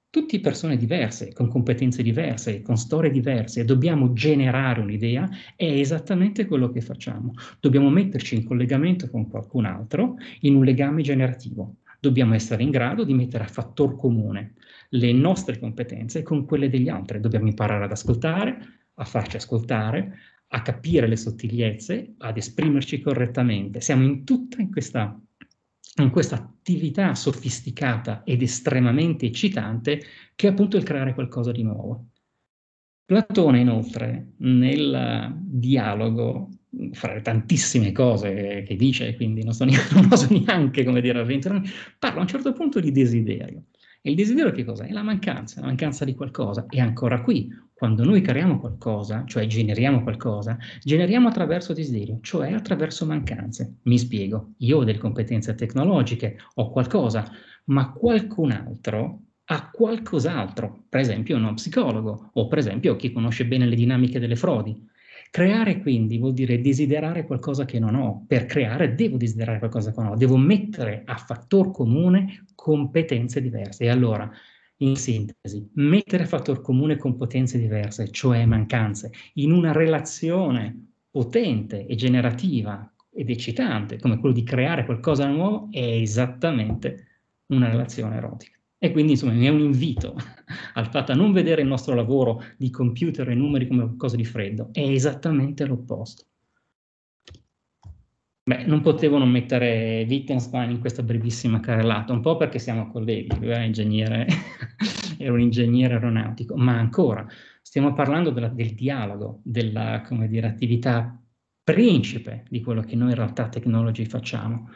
Speaker 6: tutti persone diverse, con competenze diverse, con storie diverse, dobbiamo generare un'idea, è esattamente quello che facciamo. Dobbiamo metterci in collegamento con qualcun altro in un legame generativo. Dobbiamo essere in grado di mettere a fattor comune le nostre competenze con quelle degli altri. Dobbiamo imparare ad ascoltare, a farci ascoltare, a capire le sottigliezze, ad esprimerci correttamente. Siamo in tutta in questa in questa attività sofisticata ed estremamente eccitante che è appunto il creare qualcosa di nuovo. Platone inoltre nel dialogo, fra le tantissime cose che dice, quindi non, so neanche, non oso neanche come dire avventurarmi, parla a un certo punto di desiderio. E il desiderio che cos'è? È la mancanza, la mancanza di qualcosa. E ancora qui, quando noi creiamo qualcosa, cioè generiamo qualcosa, generiamo attraverso desiderio, cioè attraverso mancanze. Mi spiego, io ho delle competenze tecnologiche, ho qualcosa, ma qualcun altro ha qualcos'altro, per esempio uno psicologo o per esempio chi conosce bene le dinamiche delle frodi. Creare quindi vuol dire desiderare qualcosa che non ho. Per creare devo desiderare qualcosa che non ho, devo mettere a fattor comune competenze diverse. E allora in sintesi, mettere fattor comune competenze diverse, cioè mancanze, in una relazione potente e generativa ed eccitante, come quello di creare qualcosa di nuovo, è esattamente una relazione erotica. E quindi insomma è un invito al fatto a non vedere il nostro lavoro di computer e numeri come qualcosa di freddo, è esattamente l'opposto. Beh, non potevo non mettere Wittgenstein in questa brevissima carrellata, un po' perché siamo colleghi, lui era, ingegnere, era un ingegnere aeronautico, ma ancora stiamo parlando della, del dialogo, della dire, attività principe di quello che noi in realtà technology facciamo.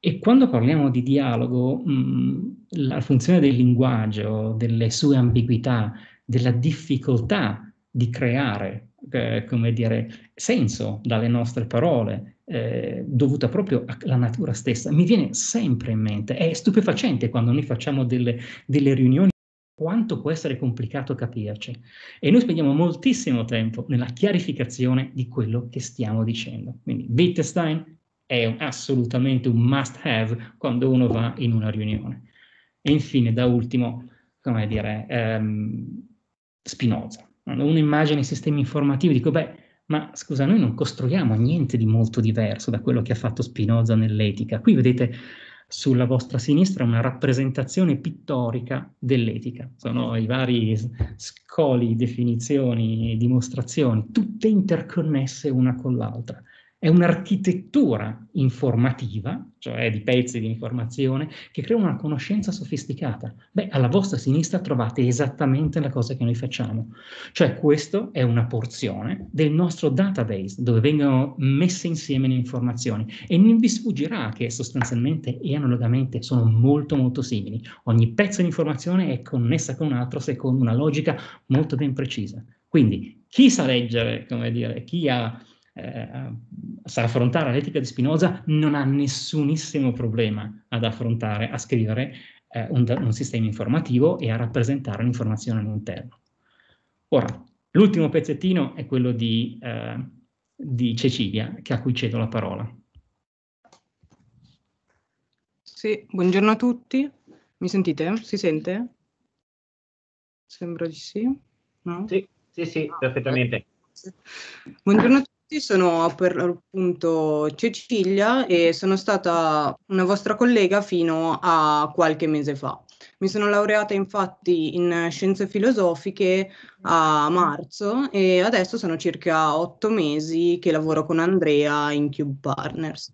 Speaker 6: E quando parliamo di dialogo, mh, la funzione del linguaggio, delle sue ambiguità, della difficoltà di creare, eh, come dire, senso dalle nostre parole, eh, dovuta proprio alla natura stessa, mi viene sempre in mente. È stupefacente quando noi facciamo delle, delle riunioni quanto può essere complicato capirci. E noi spendiamo moltissimo tempo nella chiarificazione di quello che stiamo dicendo. Quindi Wittgenstein è un, assolutamente un must have quando uno va in una riunione. E infine, da ultimo, come dire, ehm, Spinoza. Quando uno immagina i sistemi informativi, dico, beh, ma scusa, noi non costruiamo niente di molto diverso da quello che ha fatto Spinoza nell'etica. Qui vedete sulla vostra sinistra una rappresentazione pittorica dell'etica. Sono i vari scoli, definizioni, dimostrazioni, tutte interconnesse una con l'altra. È un'architettura informativa, cioè di pezzi di informazione, che crea una conoscenza sofisticata. Beh, alla vostra sinistra trovate esattamente la cosa che noi facciamo. Cioè, questo è una porzione del nostro database, dove vengono messe insieme le informazioni. E non vi sfuggirà che sostanzialmente e analogamente sono molto molto simili. Ogni pezzo di informazione è connessa con un altro secondo una logica molto ben precisa. Quindi, chi sa leggere, come dire, chi ha eh, sa affrontare l'etica di Spinoza non ha nessunissimo problema ad affrontare, a scrivere eh, un, un, sistema informativo e a rappresentare l'informazione all'interno. Ora, l'ultimo pezzettino è quello di, eh, di Cecilia, a cui cedo la parola.
Speaker 3: Sì, buongiorno a tutti. Mi sentite? Si sente? Sembra di sì.
Speaker 1: No? Sì, sì, sì, perfettamente.
Speaker 3: Buongiorno a tutti sono per l'appunto Cecilia e sono stata una vostra collega fino a qualche mese fa. Mi sono laureata infatti in scienze filosofiche a marzo e adesso sono circa otto mesi che lavoro con Andrea in Cube Partners.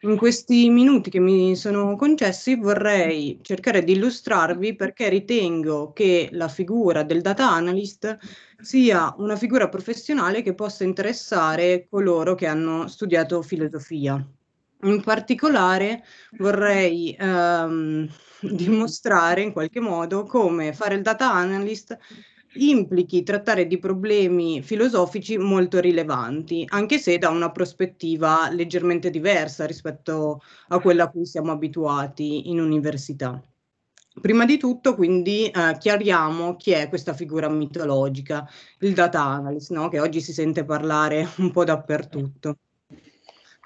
Speaker 3: In questi minuti che mi sono concessi vorrei cercare di illustrarvi perché ritengo che la figura del data analyst sia una figura professionale che possa interessare coloro che hanno studiato filosofia. In particolare vorrei ehm, dimostrare in qualche modo come fare il data analyst implichi trattare di problemi filosofici molto rilevanti, anche se da una prospettiva leggermente diversa rispetto a quella a cui siamo abituati in università. Prima di tutto, quindi, eh, chiariamo chi è questa figura mitologica, il data analyst, no? che oggi si sente parlare un po' dappertutto.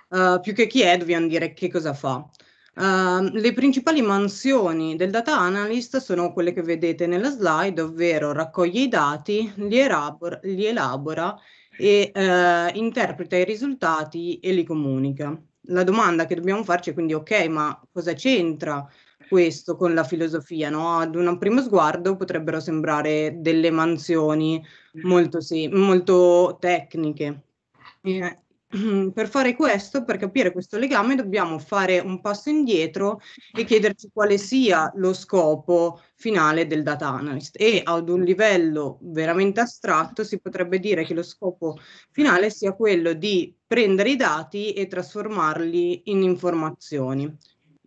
Speaker 3: Uh, più che chi è, dobbiamo dire che cosa fa. Uh, le principali mansioni del data analyst sono quelle che vedete nella slide, ovvero raccoglie i dati, li elabora, li elabora e uh, interpreta i risultati e li comunica. La domanda che dobbiamo farci è quindi, ok, ma cosa c'entra questo con la filosofia? No? Ad un primo sguardo potrebbero sembrare delle mansioni molto, sì, molto tecniche. Eh, per fare questo, per capire questo legame, dobbiamo fare un passo indietro e chiederci quale sia lo scopo finale del data analyst. E ad un livello veramente astratto si potrebbe dire che lo scopo finale sia quello di prendere i dati e trasformarli in informazioni.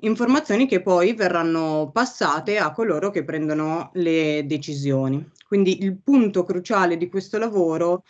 Speaker 3: Informazioni che poi verranno passate a coloro che prendono le decisioni. Quindi il punto cruciale di questo lavoro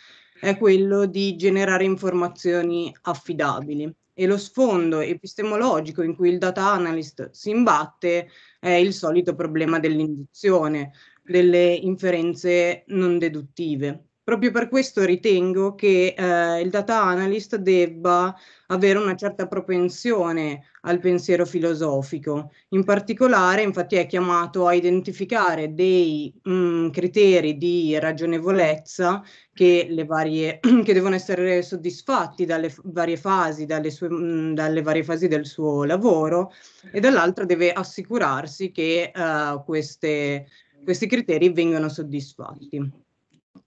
Speaker 3: è quello di generare informazioni affidabili e lo sfondo epistemologico in cui il data analyst si imbatte è il solito problema dell'induzione, delle inferenze non deduttive. Proprio per questo ritengo che eh, il data analyst debba avere una certa propensione al pensiero filosofico. In particolare, infatti, è chiamato a identificare dei mh, mm, criteri di ragionevolezza che, varie, che devono essere soddisfatti dalle varie fasi, dalle, sue, mh, mm, dalle varie fasi del suo lavoro, e dall'altra deve assicurarsi che uh, queste, questi criteri vengano soddisfatti.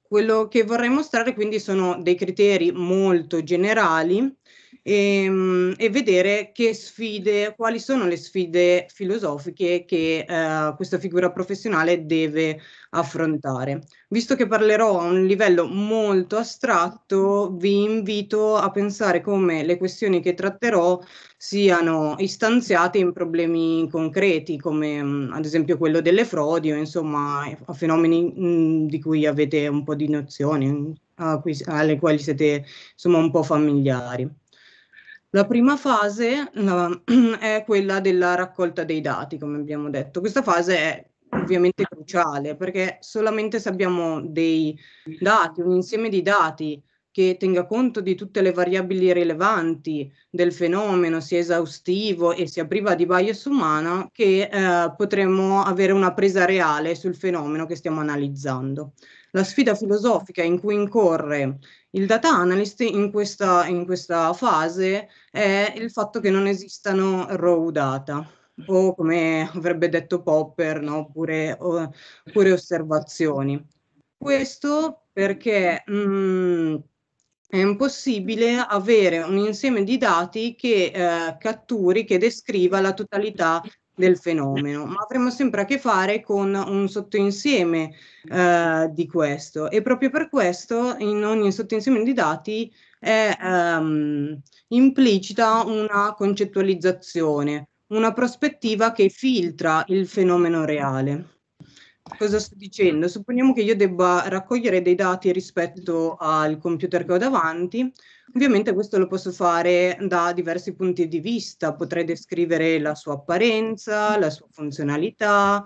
Speaker 3: Quello che vorrei mostrare quindi sono dei criteri molto generali e, ehm, e, vedere che sfide, quali sono le sfide filosofiche che eh, questa figura professionale deve affrontare. Visto che parlerò a un livello molto astratto, vi invito a pensare come le questioni che tratterò siano istanziate in problemi concreti, come mh, mm, ad esempio quello delle frodi o insomma a fenomeni mh, mm, di cui avete un po' di nozioni, cui, alle quali siete insomma un po' familiari. La prima fase la, è quella della raccolta dei dati, come abbiamo detto. Questa fase è ovviamente cruciale perché solamente se abbiamo dei dati, un insieme di dati che tenga conto di tutte le variabili rilevanti del fenomeno, sia esaustivo e sia priva di bias umana, che eh, potremo avere una presa reale sul fenomeno che stiamo analizzando. La sfida filosofica in cui incorre il data analyst in questa, in questa fase è il fatto che non esistano raw data o come avrebbe detto Popper, no? pure, o, pure osservazioni. Questo perché mh, mm, è impossibile avere un insieme di dati che eh, catturi, che descriva la totalità del fenomeno, ma avremo sempre a che fare con un sottoinsieme eh, di questo e proprio per questo in ogni sottoinsieme di dati è ehm, implicita una concettualizzazione, una prospettiva che filtra il fenomeno reale. Cosa sto dicendo? Supponiamo che io debba raccogliere dei dati rispetto al computer che ho davanti. Ovviamente questo lo posso fare da diversi punti di vista. Potrei descrivere la sua apparenza, la sua funzionalità,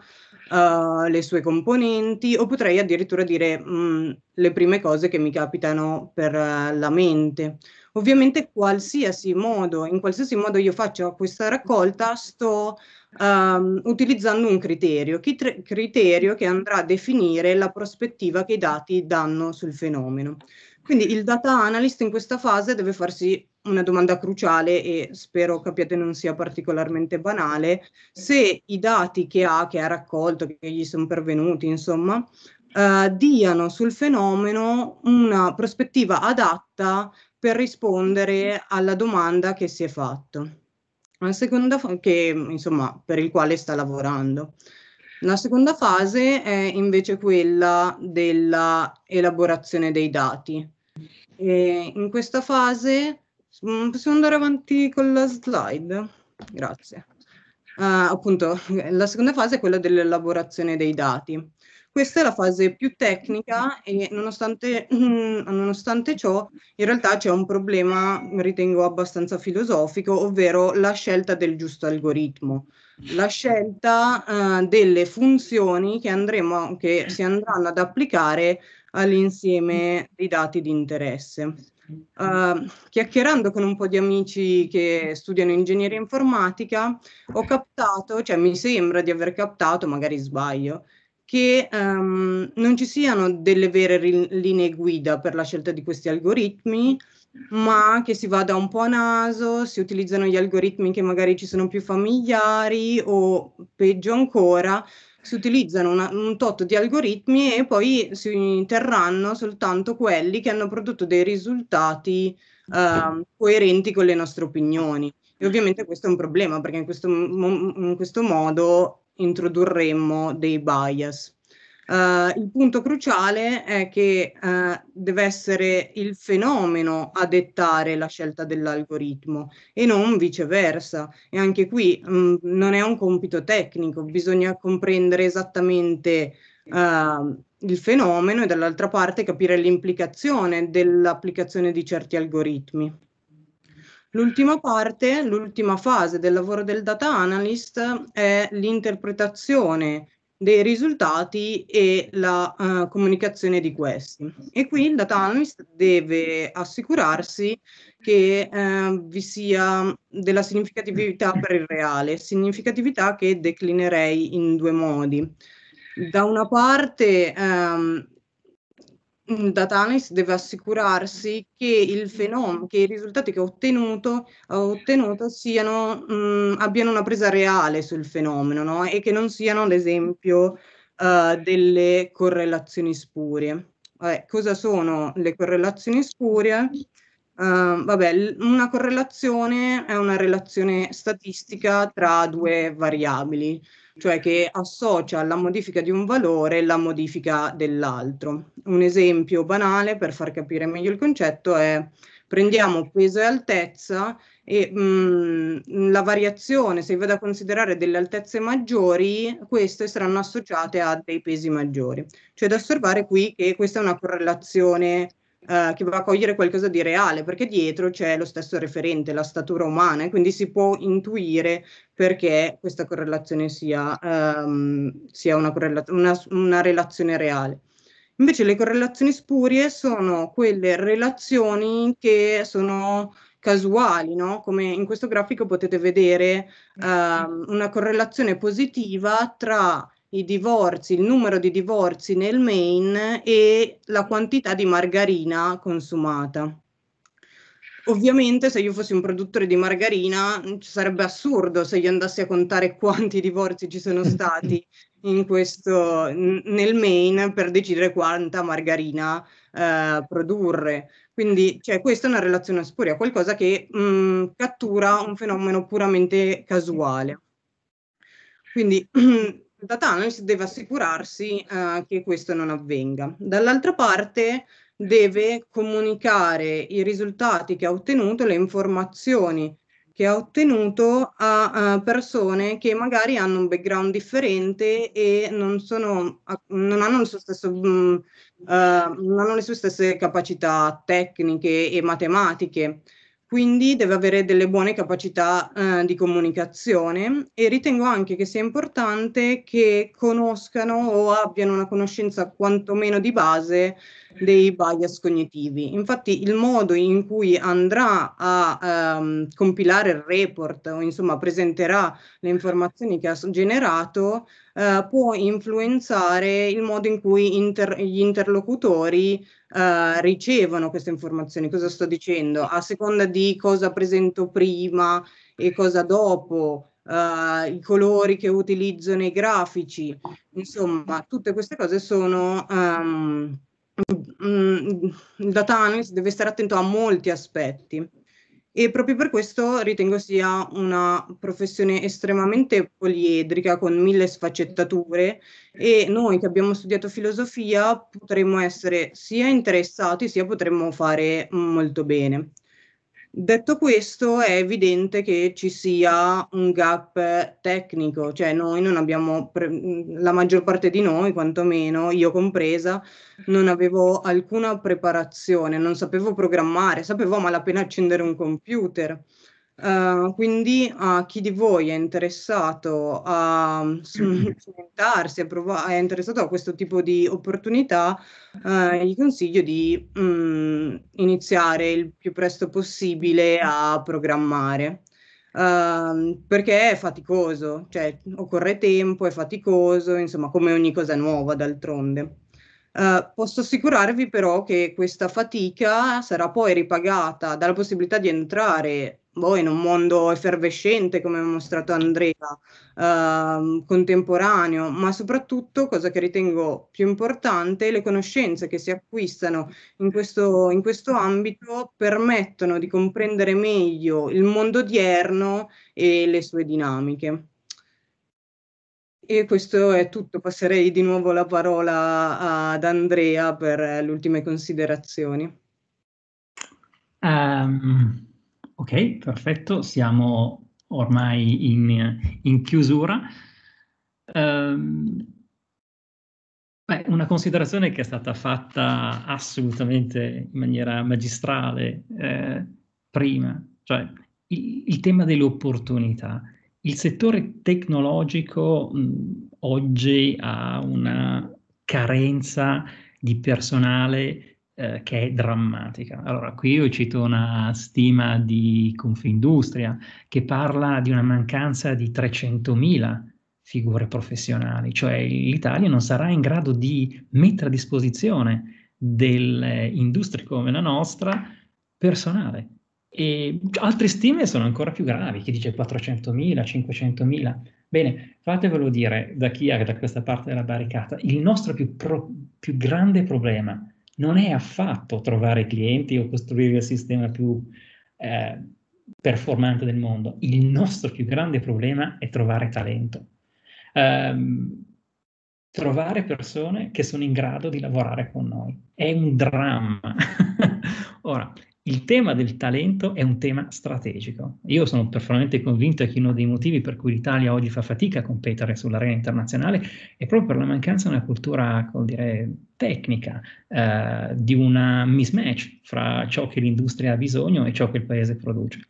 Speaker 3: uh, le sue componenti, o potrei addirittura dire mh, mm, le prime cose che mi capitano per uh, la mente. Ovviamente qualsiasi modo, in qualsiasi modo io faccio questa raccolta, sto um, utilizzando un criterio, criterio che andrà a definire la prospettiva che i dati danno sul fenomeno. Quindi il data analyst in questa fase deve farsi una domanda cruciale e spero capiate non sia particolarmente banale, se i dati che ha, che ha raccolto, che gli sono pervenuti, insomma, uh, diano sul fenomeno una prospettiva adatta per rispondere alla domanda che si è fatto. La seconda che, insomma, per il quale sta lavorando. La seconda fase è invece quella della elaborazione dei dati. E in questa fase mm, possiamo andare avanti con la slide. Grazie. Uh, appunto, la seconda fase è quella dell'elaborazione dei dati. Questa è la fase più tecnica e nonostante, nonostante ciò in realtà c'è un problema, ritengo abbastanza filosofico, ovvero la scelta del giusto algoritmo, la scelta uh, delle funzioni che, andremo, che si andranno ad applicare all'insieme dei dati di interesse. Uh, chiacchierando con un po' di amici che studiano ingegneria informatica, ho captato, cioè mi sembra di aver captato, magari sbaglio, che um, non ci siano delle vere linee guida per la scelta di questi algoritmi, ma che si vada un po' a naso, si utilizzano gli algoritmi che magari ci sono più familiari o peggio ancora, si utilizzano una, un tot di algoritmi e poi si terranno soltanto quelli che hanno prodotto dei risultati uh, coerenti con le nostre opinioni. E ovviamente questo è un problema perché in questo, in questo modo introdurremmo dei bias. Uh, il punto cruciale è che uh, deve essere il fenomeno a dettare la scelta dell'algoritmo e non viceversa. E anche qui mh, mm, non è un compito tecnico, bisogna comprendere esattamente uh, il fenomeno e dall'altra parte capire l'implicazione dell'applicazione di certi algoritmi. L'ultima parte, l'ultima fase del lavoro del data analyst è l'interpretazione dei risultati e la uh, comunicazione di questi. E qui il data analyst deve assicurarsi che uh, vi sia della significatività per il reale, significatività che declinerei in due modi. Da una parte um, data analyst deve assicurarsi che il fenomeno, che i risultati che ho ottenuto, ottenuto siano, mh, abbiano una presa reale sul fenomeno no? e che non siano, ad esempio, uh, delle correlazioni spurie. Vabbè, cosa sono le correlazioni spurie? Uh, vabbè, una correlazione è una relazione statistica tra due variabili cioè che associa alla modifica di un valore la modifica dell'altro. Un esempio banale per far capire meglio il concetto è prendiamo peso e altezza e mh, mm, la variazione, se vado a considerare delle altezze maggiori, queste saranno associate a dei pesi maggiori. Cioè da osservare qui che questa è una correlazione eh, che va a cogliere qualcosa di reale, perché dietro c'è lo stesso referente, la statura umana, e quindi si può intuire perché questa correlazione sia, um, sia una, correla- una, una relazione reale. Invece le correlazioni spurie sono quelle relazioni che sono casuali, no? come in questo grafico potete vedere uh, una correlazione positiva tra i divorzi, il numero di divorzi nel Maine e la quantità di margarina consumata. Ovviamente se io fossi un produttore di margarina sarebbe assurdo se io andassi a contare quanti divorzi ci sono stati in questo, nel Maine per decidere quanta margarina eh, produrre. Quindi cioè, questa è una relazione spuria, qualcosa che mh, mm, cattura un fenomeno puramente casuale. Quindi data analysis deve assicurarsi uh, che questo non avvenga. Dall'altra parte deve comunicare i risultati che ha ottenuto, le informazioni che ha ottenuto a, a, persone che magari hanno un background differente e non, sono, non, hanno, stesso, mh, uh, non hanno le sue stesse capacità tecniche e matematiche quindi deve avere delle buone capacità eh, di comunicazione e ritengo anche che sia importante che conoscano o abbiano una conoscenza quantomeno di base dei bias cognitivi. Infatti il modo in cui andrà a um, compilare il report o insomma presenterà le informazioni che ha generato uh, può influenzare il modo in cui inter gli interlocutori uh, ricevono queste informazioni. Cosa sto dicendo? A seconda di cosa presento prima e cosa dopo, Uh, i colori che utilizzo nei grafici, insomma, tutte queste cose sono um, il data analyst deve stare attento a molti aspetti e proprio per questo ritengo sia una professione estremamente poliedrica con mille sfaccettature e noi che abbiamo studiato filosofia potremmo essere sia interessati sia potremmo fare molto bene. Detto questo, è evidente che ci sia un gap tecnico, cioè noi non abbiamo, la maggior parte di noi, quantomeno io compresa, non avevo alcuna preparazione, non sapevo programmare, sapevo malapena accendere un computer. Uh, quindi a chi di voi è interessato a cimentarsi, è interessato a questo tipo di opportunità, uh, gli consiglio di um, iniziare il più presto possibile a programmare. Uh, perché è faticoso, cioè occorre tempo, è faticoso, insomma, come ogni cosa nuova d'altronde. Uh, posso assicurarvi però che questa fatica sarà poi ripagata dalla possibilità di entrare boh, in un mondo effervescente, come ha mostrato Andrea, uh, contemporaneo, ma soprattutto, cosa che ritengo più importante, le conoscenze che si acquistano in questo, in questo ambito permettono di comprendere meglio il mondo odierno e le sue dinamiche. E questo è tutto, passerei di nuovo la parola ad Andrea per le ultime considerazioni.
Speaker 6: Um, Ok, perfetto, siamo ormai in, in chiusura. Um, beh, una considerazione che è stata fatta assolutamente in maniera magistrale eh, prima, cioè il, il, tema delle opportunità. Il settore tecnologico mh, oggi ha una carenza di personale eh, che è drammatica. Allora, qui io cito una stima di Confindustria che parla di una mancanza di 300.000 figure professionali, cioè l'Italia non sarà in grado di mettere a disposizione delle industrie come la nostra personale. E altre stime sono ancora più gravi, chi dice 400.000, 500.000. Bene, fatevelo dire da chi è da questa parte della barricata, il nostro più, pro, più grande problema non è affatto trovare clienti o costruire il sistema più eh, performante del mondo. Il nostro più grande problema è trovare talento. Um, trovare persone che sono in grado di lavorare con noi. È un dramma. Ora, il tema del talento è un tema strategico. Io sono perfettamente convinto che uno dei motivi per cui l'Italia oggi fa fatica a competere sull'arena internazionale è proprio per la mancanza di una cultura, dire, tecnica, eh, di una mismatch fra ciò che l'industria ha bisogno e ciò che il paese produce.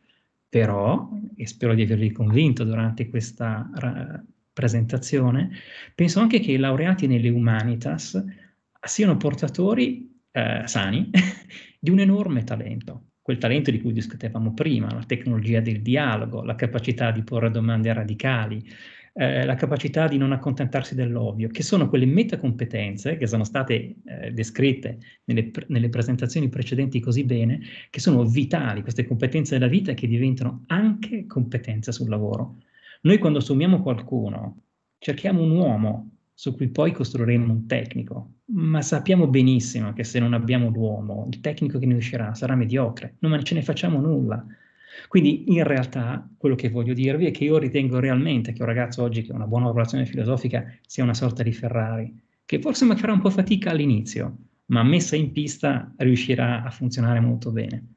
Speaker 6: Però, e spero di avervi convinto durante questa ra- presentazione, penso anche che i laureati nelle humanitas siano portatori eh, sani di un enorme talento, quel talento di cui discutevamo prima, la tecnologia del dialogo, la capacità di porre domande radicali, eh, la capacità di non accontentarsi dell'ovvio, che sono quelle metacompetenze che sono state eh, descritte nelle, nelle, presentazioni precedenti così bene, che sono vitali, queste competenze della vita che diventano anche competenze sul lavoro. Noi quando assumiamo qualcuno, cerchiamo un uomo su cui poi costruiremo un tecnico, ma sappiamo benissimo che se non abbiamo l'uomo, il tecnico che ne uscirà sarà mediocre, non ce ne facciamo nulla. Quindi in realtà quello che voglio dirvi è che io ritengo realmente che un ragazzo oggi che ha una buona lavorazione filosofica sia una sorta di Ferrari, che forse farà un po' fatica all'inizio, ma messa in pista riuscirà a funzionare molto bene.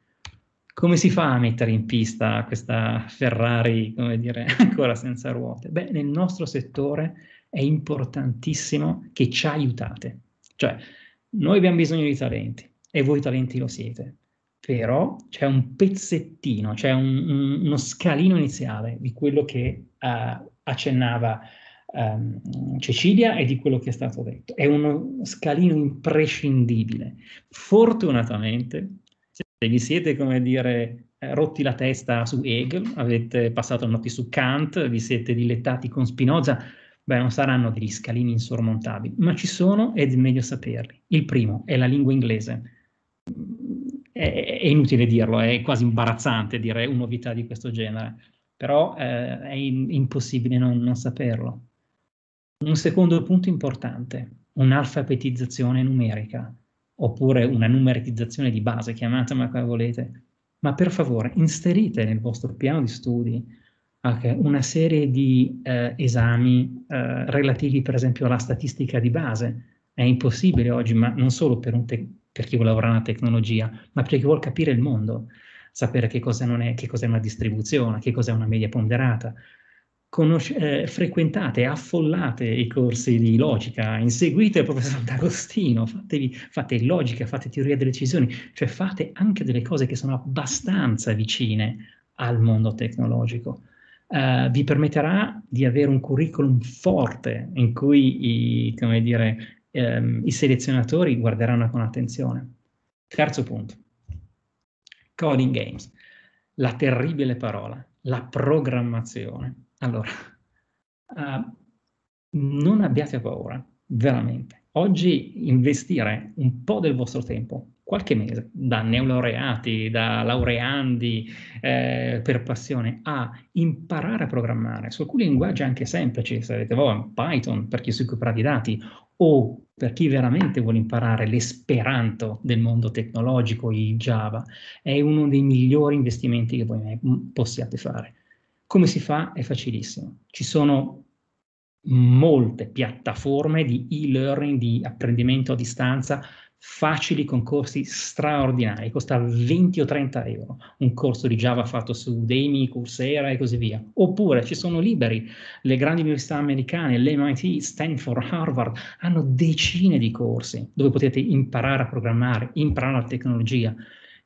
Speaker 6: Come si fa a mettere in pista questa Ferrari, come dire, ancora senza ruote? Beh, nel nostro settore è importantissimo che ci aiutate. Cioè, noi abbiamo bisogno di talenti e voi talenti lo siete, però c'è un pezzettino, c'è un, un, uno scalino iniziale di quello che uh, accennava um, Cecilia e di quello che è stato detto. È uno scalino imprescindibile. Fortunatamente, se vi siete, come dire, eh, rotti la testa su Hegel, avete passato notti su Kant, vi siete dilettati con Spinoza, beh, non saranno degli scalini insormontabili, ma ci sono ed è meglio saperli. Il primo è la lingua inglese. È, è inutile dirlo, è quasi imbarazzante dire una novità di questo genere, però eh, è in, impossibile non, non saperlo. Un secondo punto importante, un'alfabetizzazione numerica, oppure una numeritizzazione di base, chiamatela come volete, ma per favore inserite nel vostro piano di studi okay, una serie di eh, esami eh, relativi per esempio alla statistica di base. È impossibile oggi, ma non solo per, per chi vuole lavorare nella tecnologia, ma per chi vuole capire il mondo, sapere che cosa, è, che cos'è una distribuzione, che cos'è una media ponderata. Eh, frequentate, affollate i corsi di logica, inseguite il professor D'Agostino, fatevi, fate logica, fate teoria delle decisioni, cioè fate anche delle cose che sono abbastanza vicine al mondo tecnologico uh, vi permetterà di avere un curriculum forte in cui i, dire, um, i selezionatori guarderanno con attenzione. Terzo punto, coding games, la terribile parola, la programmazione. Allora, uh, non abbiate paura, veramente. Oggi investire un po' del vostro tempo qualche mese, da neolaureati, da laureandi eh, per passione, a imparare a programmare su alcuni linguaggi anche semplici, se avete voi, Python per chi si occuperà di dati, o per chi veramente vuole imparare l'esperanto del mondo tecnologico, il Java, è uno dei migliori investimenti che voi possiate fare. Come si fa? È facilissimo. Ci sono molte piattaforme di e-learning, di apprendimento a distanza, facili con corsi straordinari, costa 20 o 30 euro, un corso di Java fatto su Udemy, Coursera e così via. Oppure ci sono liberi, le grandi università americane, l'MIT, Stanford, Harvard, hanno decine di corsi dove potete imparare a programmare, imparare la tecnologia.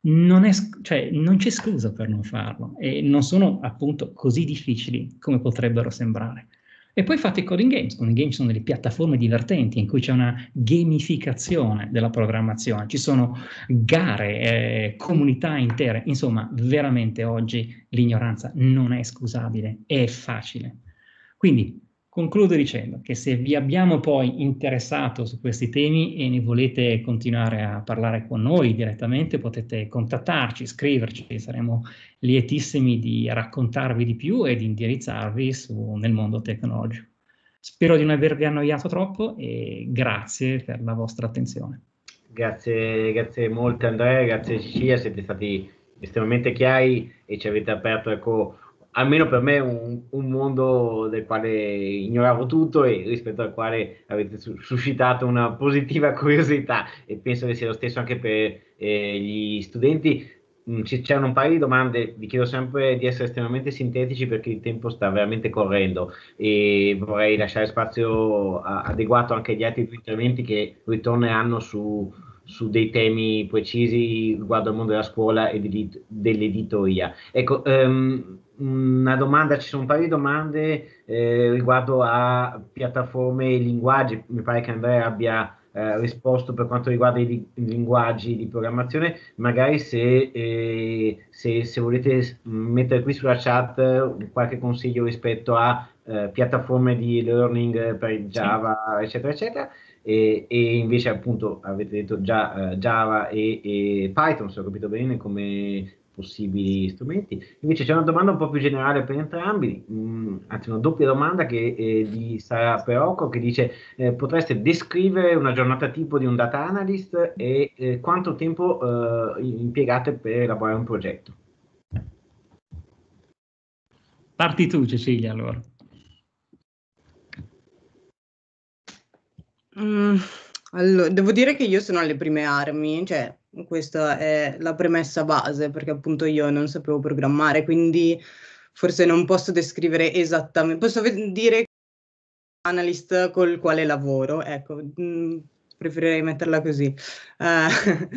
Speaker 6: Non, è, cioè, non c'è scusa per non farlo e non sono appunto così difficili come potrebbero sembrare. E poi fate coding games. Coding games sono delle piattaforme divertenti in cui c'è una gamificazione della programmazione, ci sono gare, eh, comunità intere. Insomma, veramente oggi l'ignoranza non è scusabile, è facile. Quindi Concludo dicendo che se vi abbiamo poi interessato su questi temi e ne volete continuare a parlare con noi direttamente, potete contattarci, scriverci, saremo lietissimi di raccontarvi di più e di indirizzarvi su, nel mondo tecnologico. Spero di non avervi annoiato troppo e grazie per la vostra attenzione.
Speaker 1: Grazie, grazie molte Andrea, grazie Cecilia, siete stati estremamente chiari e ci avete aperto ecco, almeno per me un, un, mondo del quale ignoravo tutto e rispetto al quale avete suscitato una positiva curiosità e penso che sia lo stesso anche per eh, gli studenti. Mm, c'erano un paio di domande, vi chiedo sempre di essere estremamente sintetici perché il tempo sta veramente correndo e vorrei lasciare spazio a, adeguato anche agli altri interventi che ritorneranno su, su dei temi precisi riguardo al mondo della scuola e dell'editoria. Ecco, um, una domanda, ci sono un paio di domande eh, riguardo a piattaforme e linguaggi, mi pare che Andrea abbia eh, risposto per quanto riguarda i, i, linguaggi di programmazione, magari se, eh, se, se, volete mettere qui sulla chat qualche consiglio rispetto a eh, piattaforme di learning per Java, sì. eccetera, eccetera. E, e, invece appunto avete detto già uh, Java e, e, Python, se ho capito bene, come possibili strumenti. Invece c'è una domanda un po' più generale per entrambi, mh, mm, anzi una doppia domanda che è di Sara Perocco che dice eh, potreste descrivere una giornata tipo di un data analyst e eh, quanto tempo eh, impiegate per elaborare un progetto?
Speaker 6: Parti tu Cecilia allora.
Speaker 3: Mm, allora, devo dire che io sono alle prime armi, cioè questa è la premessa base, perché appunto io non sapevo programmare, quindi forse non posso descrivere esattamente, posso dire analyst col quale lavoro, ecco, mh, mm, preferirei metterla così. Uh,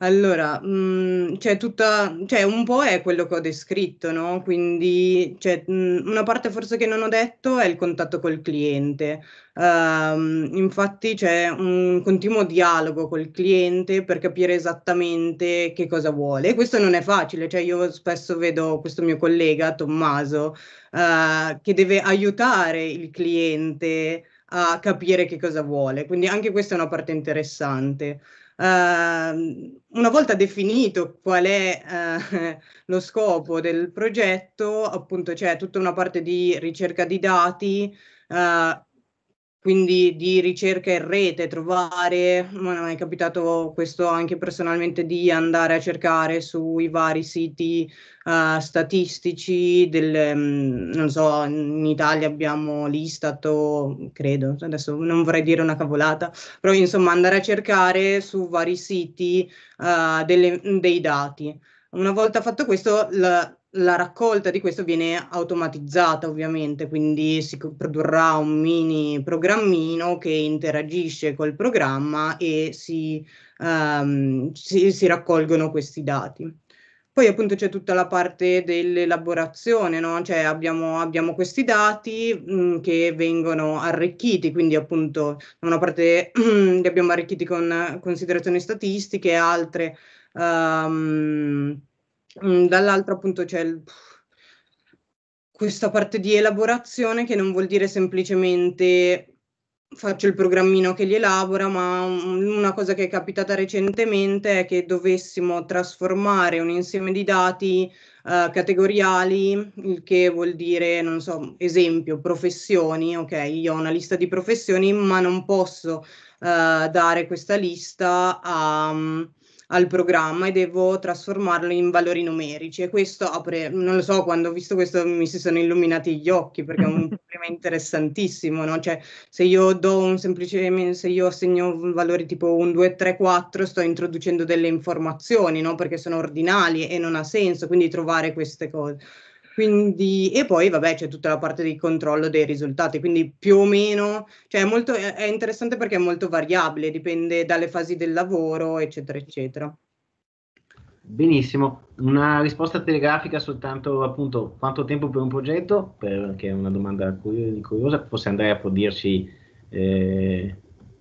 Speaker 3: allora, mh, mhmm, c'è tutta, cioè un po' è quello che ho descritto, no? Quindi mh, mhmm, una parte forse che non ho detto è il contatto col cliente. Uh, infatti c'è un continuo dialogo col cliente per capire esattamente che cosa vuole. E questo non è facile, cioè io spesso vedo questo mio collega Tommaso uh, che deve aiutare il cliente a capire che cosa vuole. Quindi anche questa è una parte interessante. Uh, una volta definito qual è uh, lo scopo del progetto, appunto c'è tutta una parte di ricerca di dati, uh, quindi di ricerca in rete, trovare, ma è capitato questo anche personalmente, di andare a cercare sui vari siti uh, statistici, del, um, non so, in Italia abbiamo l'Istat credo, adesso non vorrei dire una cavolata, però insomma andare a cercare su vari siti uh, delle, dei dati. Una volta fatto questo, la, la raccolta di questo viene automatizzata ovviamente, quindi si produrrà un mini programmino che interagisce col programma e si, um, si, si raccolgono questi dati. Poi appunto c'è tutta la parte dell'elaborazione, no? cioè abbiamo, abbiamo, questi dati mh, mm, che vengono arricchiti, quindi appunto da una parte li abbiamo arricchiti con considerazioni statistiche, altre um, Mm, dall'altro appunto c'è il, questa parte di elaborazione che non vuol dire semplicemente faccio il programmino che li elabora, ma una cosa che è capitata recentemente è che dovessimo trasformare un insieme di dati uh, categoriali, il che vuol dire, non so, esempio, professioni, ok, io ho una lista di professioni, ma non posso uh, dare questa lista a... Um, al programma e devo trasformarlo in valori numerici e questo apre, non lo so, quando ho visto questo mi si sono illuminati gli occhi perché è un problema interessantissimo, no? Cioè se io do un semplice, se io assegno valori tipo 1, 2, 3, 4 sto introducendo delle informazioni, no? Perché sono ordinali e non ha senso, quindi trovare queste cose. Quindi, e poi vabbè c'è tutta la parte di controllo dei risultati, quindi più o meno, cioè è, molto, è interessante perché è molto variabile, dipende dalle fasi del lavoro, eccetera, eccetera.
Speaker 1: Benissimo, una risposta telegrafica soltanto appunto quanto tempo per un progetto, perché è una domanda curiosa, forse Andrea può dirci... Eh...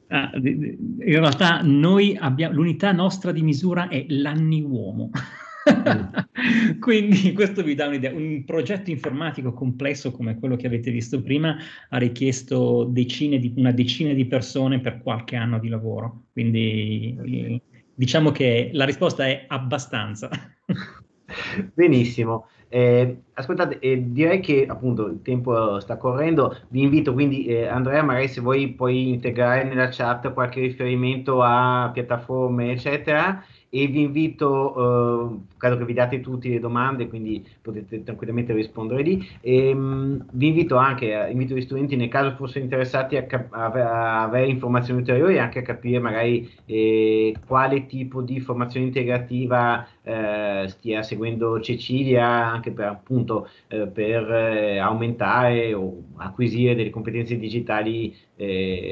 Speaker 6: Ah, in realtà noi abbiamo, l'unità nostra di misura è l'anni uomo. Quindi questo vi dà un'idea. Un progetto informatico complesso come quello che avete visto prima ha richiesto decine di, una decina di persone per qualche anno di lavoro. Quindi diciamo che la risposta è abbastanza.
Speaker 1: Benissimo. Eh, ascoltate, eh, direi che appunto il tempo sta correndo, vi invito quindi eh, Andrea, magari se vuoi puoi integrare nella chat qualche riferimento a piattaforme eccetera e vi invito, eh, credo che vi date tutti le domande, quindi potete tranquillamente rispondere lì. E, ehm, mh, vi invito anche, eh, invito gli studenti nel caso fossero interessati a, cap- a, avere informazioni ulteriori e anche a capire magari eh, quale tipo di formazione integrativa eh, stia seguendo Cecilia, anche per appunto eh, per eh, aumentare o acquisire delle competenze digitali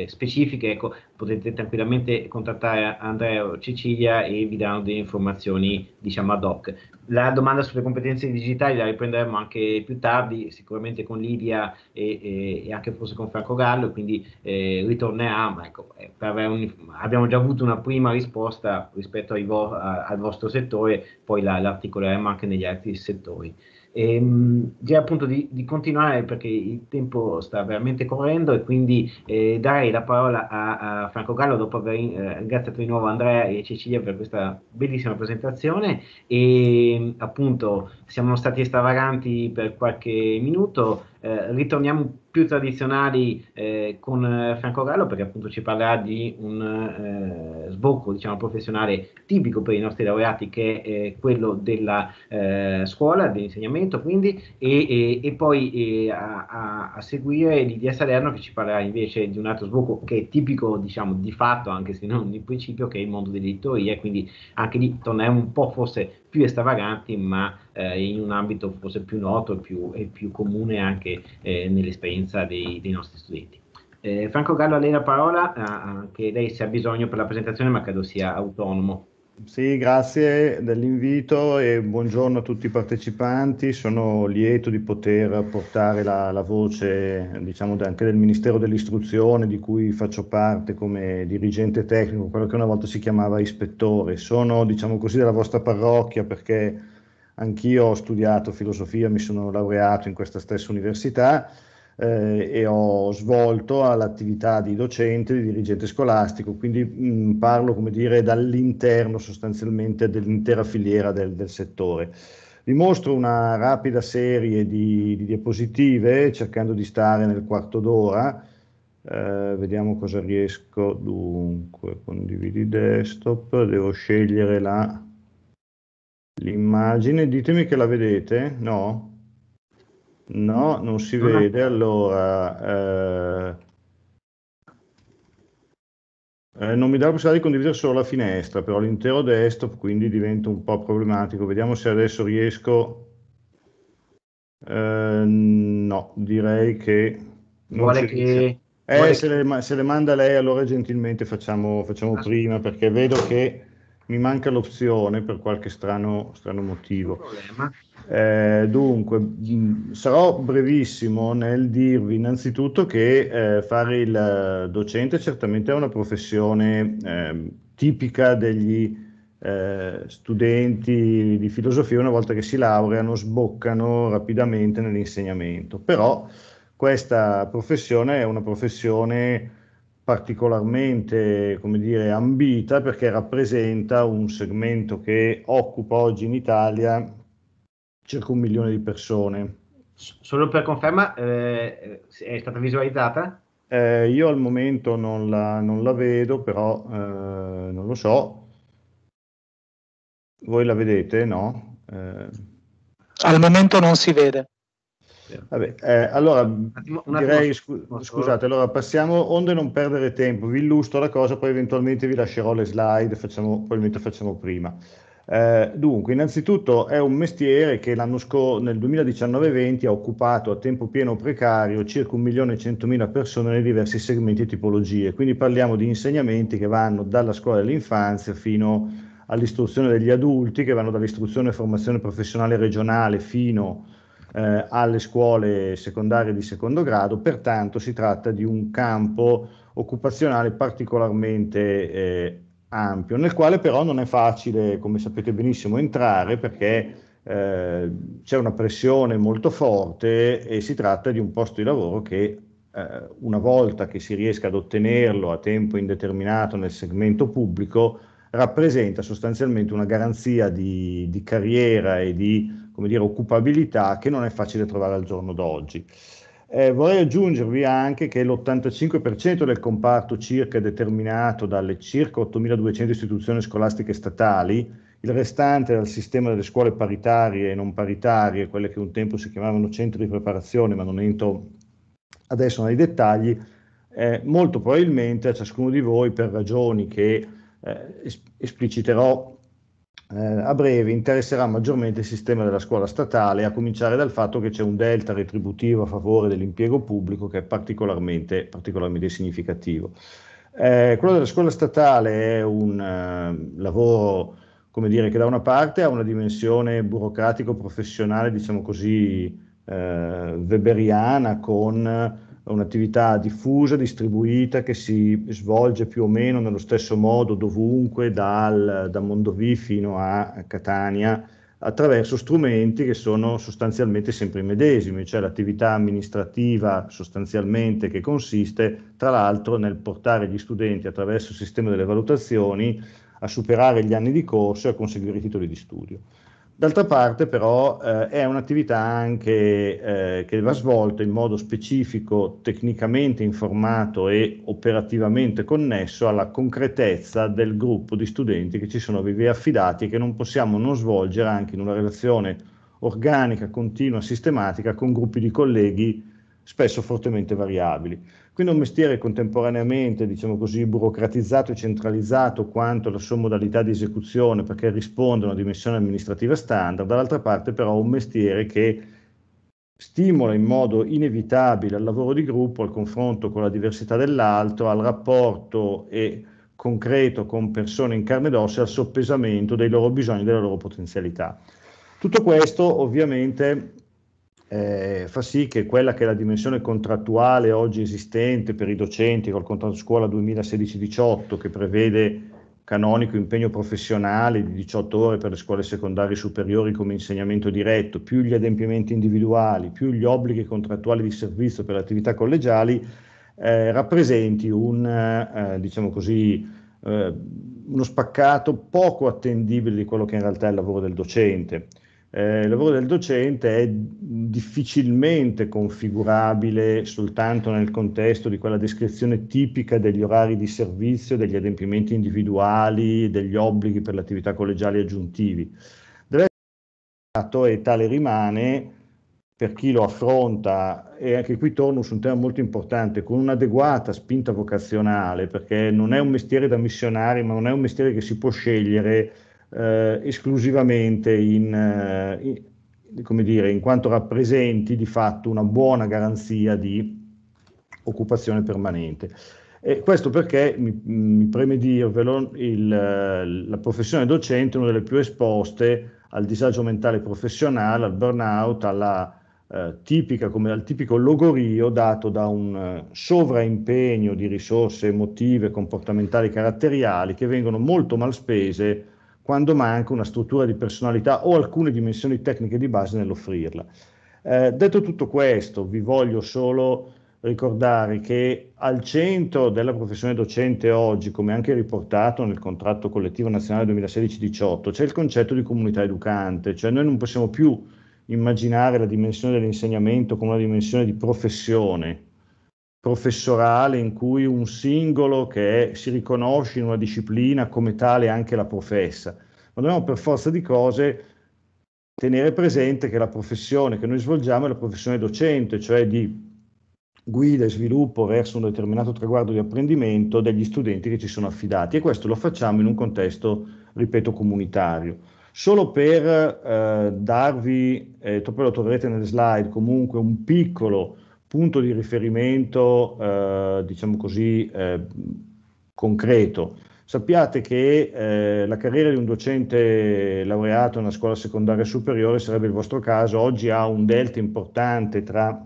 Speaker 1: specifiche. Ecco, potete tranquillamente contattare Andrea o Cecilia e vi daranno delle informazioni diciamo ad hoc. La domanda sulle competenze digitali la riprenderemo anche più tardi, sicuramente con Lidia e, e, e anche forse con Franco Gallo, quindi eh, ritornerà, ecco, eh, un, abbiamo già avuto una prima risposta rispetto vo, a, al vostro settore, poi la, l'articoleremo anche negli altri settori. E, ehm, direi appunto di, di, continuare perché il tempo sta veramente correndo e quindi eh, darei la parola a, a, Franco Gallo dopo aver eh, ringraziato di nuovo Andrea e Cecilia per questa bellissima presentazione e appunto siamo stati stravaganti per qualche minuto eh, ritorniamo più tradizionali eh, con eh, Franco Gallo perché appunto ci parlerà di un eh, sbocco diciamo, professionale tipico per i nostri laureati che è quello della eh, scuola, dell'insegnamento quindi e, e, e poi a, a, a, seguire Lidia Salerno che ci parlerà invece di un altro sbocco che è tipico diciamo di fatto anche se non di principio che è il mondo dell'editoria quindi anche lì torniamo un po' forse più stravaganti, ma eh, in un ambito forse più noto e più, e più comune anche eh, nell'esperienza dei, dei, nostri studenti. Eh, Franco Gallo, a lei la parola, anche lei se ha bisogno per la presentazione, ma credo sia autonomo.
Speaker 8: Sì, grazie dell'invito e buongiorno a tutti i partecipanti. Sono lieto di poter portare la, la voce diciamo, anche del Ministero dell'Istruzione, di cui faccio parte come dirigente tecnico, quello che una volta si chiamava ispettore. Sono, diciamo così, della vostra parrocchia perché anch'io ho studiato filosofia, mi sono laureato in questa stessa università eh, e ho svolto l'attività di docente, di dirigente scolastico, quindi mh, mm, parlo come dire dall'interno sostanzialmente dell'intera filiera del, del, settore. Vi mostro una rapida serie di, di diapositive cercando di stare nel quarto d'ora. Eh, vediamo cosa riesco. Dunque, condividi desktop, devo scegliere la, l'immagine. Ditemi che la vedete, no? No, non si vede. Allora, eh, eh, non mi dà la possibilità di condividere solo la finestra, però l'intero desktop quindi diventa un po' problematico. Vediamo se adesso riesco. Eh, no, direi che...
Speaker 1: Vuole che...
Speaker 8: Eh, Vuole se, che... Le, se, Le, manda lei, allora gentilmente facciamo, facciamo ah. prima, perché vedo che mi manca l'opzione per qualche strano, strano motivo. Eh, dunque, mh, sarò brevissimo nel dirvi innanzitutto che eh, fare il docente certamente è una professione eh, tipica degli eh, studenti di filosofia. Una volta che si laureano sboccano rapidamente nell'insegnamento, però questa professione è una professione particolarmente, come dire, ambita perché rappresenta un segmento che occupa oggi in Italia circa un milione di persone.
Speaker 1: Solo per conferma, eh, è stata visualizzata?
Speaker 8: Eh, io al momento non la, non la vedo, però eh, non lo so. Voi la vedete, no?
Speaker 4: Eh, al momento non si vede.
Speaker 8: Vabbè, eh, allora direi, scu- scusate, allora passiamo, onde non perdere tempo, vi illustro la cosa, poi eventualmente vi lascerò le slide, facciamo, probabilmente facciamo prima. Eh, dunque, innanzitutto è un mestiere che l'anno scorso, nel 2019-20, ha occupato a tempo pieno precario circa 1.100.000 persone nei diversi segmenti e tipologie, quindi parliamo di insegnamenti che vanno dalla scuola dell'infanzia fino all'istruzione degli adulti, che vanno dall'istruzione e formazione professionale regionale fino eh, alle scuole secondarie di secondo grado, pertanto si tratta di un campo occupazionale particolarmente eh, ampio, nel quale però non è facile, come sapete benissimo, entrare perché eh, c'è una pressione molto forte e si tratta di un posto di lavoro che eh, una volta che si riesca ad ottenerlo a tempo indeterminato nel segmento pubblico, rappresenta sostanzialmente una garanzia di, di carriera e di dire, occupabilità che non è facile trovare al giorno d'oggi. Eh, vorrei aggiungervi anche che l'85% del comparto circa è determinato dalle circa 8.200 istituzioni scolastiche statali, il restante dal sistema delle scuole paritarie e non paritarie, quelle che un tempo si chiamavano centri di preparazione, ma non entro adesso nei dettagli, eh, molto probabilmente a ciascuno di voi per ragioni che eh, espliciterò eh, a breve interesserà maggiormente il sistema della scuola statale, a cominciare dal fatto che c'è un delta retributivo a favore dell'impiego pubblico che è particolarmente, particolarmente significativo. Eh, quello della scuola statale è un uh, lavoro, come dire, che da una parte ha una dimensione burocratico-professionale, diciamo così, eh, weberiana, con un'attività diffusa, distribuita, che si svolge più o meno nello stesso modo dovunque, dal, da Mondovì fino a Catania, attraverso strumenti che sono sostanzialmente sempre i medesimi, cioè l'attività amministrativa sostanzialmente che consiste tra l'altro nel portare gli studenti attraverso il sistema delle valutazioni a superare gli anni di corso e a conseguire i titoli di studio. D'altra parte però eh, è un'attività anche eh, che va svolta in modo specifico, tecnicamente informato e operativamente connesso alla concretezza del gruppo di studenti che ci sono vivi affidati e che non possiamo non svolgere anche in una relazione organica, continua, sistematica con gruppi di colleghi spesso fortemente variabili. Quindi un mestiere contemporaneamente, diciamo così, burocratizzato e centralizzato quanto la sua modalità di esecuzione, perché risponde a una dimensione amministrativa standard, dall'altra parte però un mestiere che stimola in modo inevitabile al lavoro di gruppo, al confronto con la diversità dell'altro, al rapporto e concreto con persone in carne ed ossa, al soppesamento dei loro bisogni e delle loro potenzialità. Tutto questo ovviamente eh, fa sì che quella che è la dimensione contrattuale oggi esistente per i docenti col contratto scuola 2016-18 che prevede canonico impegno professionale di 18 ore per le scuole secondarie superiori come insegnamento diretto, più gli adempimenti individuali, più gli obblighi contrattuali di servizio per le attività collegiali, eh, rappresenti un, eh, diciamo così, eh, uno spaccato poco attendibile di quello che in realtà è il lavoro del docente. Eh, il lavoro del docente è difficilmente configurabile soltanto nel contesto di quella descrizione tipica degli orari di servizio, degli adempimenti individuali, degli obblighi per le attività collegiali aggiuntivi. Deve essere e tale rimane per chi lo affronta, e anche qui torno su un tema molto importante, con un'adeguata spinta vocazionale, perché non è un mestiere da missionari, ma non è un mestiere che si può scegliere eh, esclusivamente in, eh, in, come dire, in quanto rappresenti di fatto una buona garanzia di occupazione permanente. E questo perché, mi, mi preme dirvelo, il, la professione docente è una delle più esposte al disagio mentale professionale, al burnout, alla eh, tipica, come al tipico logorio dato da un eh, sovraimpegno di risorse emotive, comportamentali, caratteriali che vengono molto mal spese quando manca una struttura di personalità o alcune dimensioni tecniche di base nell'offrirla. Eh, detto tutto questo, vi voglio solo ricordare che al centro della professione docente oggi, come anche riportato nel contratto collettivo nazionale 2016-18, c'è il concetto di comunità educante, cioè noi non possiamo più immaginare la dimensione dell'insegnamento come una dimensione di professione professorale in cui un singolo che è, si riconosce in una disciplina come tale anche la professa, ma dobbiamo per forza di cose tenere presente che la professione che noi svolgiamo è la professione docente, cioè di guida e sviluppo verso un determinato traguardo di apprendimento degli studenti che ci sono affidati e questo lo facciamo in un contesto, ripeto, comunitario. Solo per eh, darvi, eh, lo troverete nelle slide, comunque un piccolo punto di riferimento, eh, diciamo così, eh, concreto. Sappiate che eh, la carriera di un docente laureato in una scuola secondaria superiore, sarebbe il vostro caso, oggi ha un delta importante tra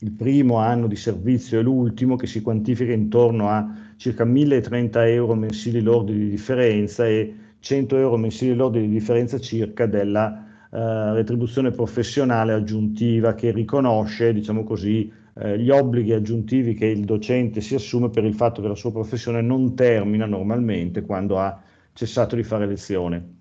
Speaker 8: il primo anno di servizio e l'ultimo, che si quantifica intorno a circa 1030 euro mensili lordi di differenza e 100 euro mensili lordi di differenza circa della eh, retribuzione professionale aggiuntiva che riconosce, diciamo così, eh, gli obblighi aggiuntivi che il docente si assume per il fatto che la sua professione non termina normalmente quando ha cessato di fare lezione.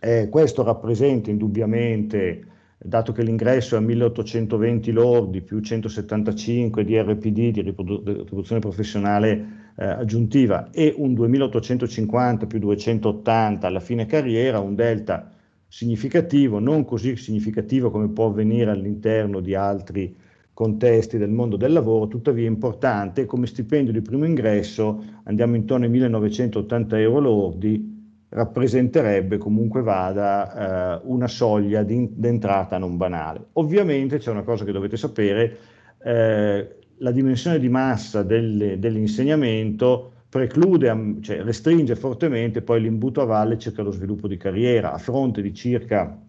Speaker 8: Eh, questo rappresenta indubbiamente, dato che l'ingresso è a 1820 lordi più 175 di RPD, di retribuzione professionale eh, aggiuntiva, e un 2850 più 280 alla fine carriera, un delta significativo, non così significativo come può avvenire all'interno di altri contesti del mondo del lavoro, tuttavia importante, come stipendio di primo ingresso andiamo intorno ai 1980 euro lordi, rappresenterebbe comunque vada eh, una soglia di, entrata non banale. Ovviamente c'è una cosa che dovete sapere, eh, la dimensione di massa del, dell'insegnamento preclude, cioè restringe fortemente poi l'imbuto a valle circa lo sviluppo di carriera, a fronte di circa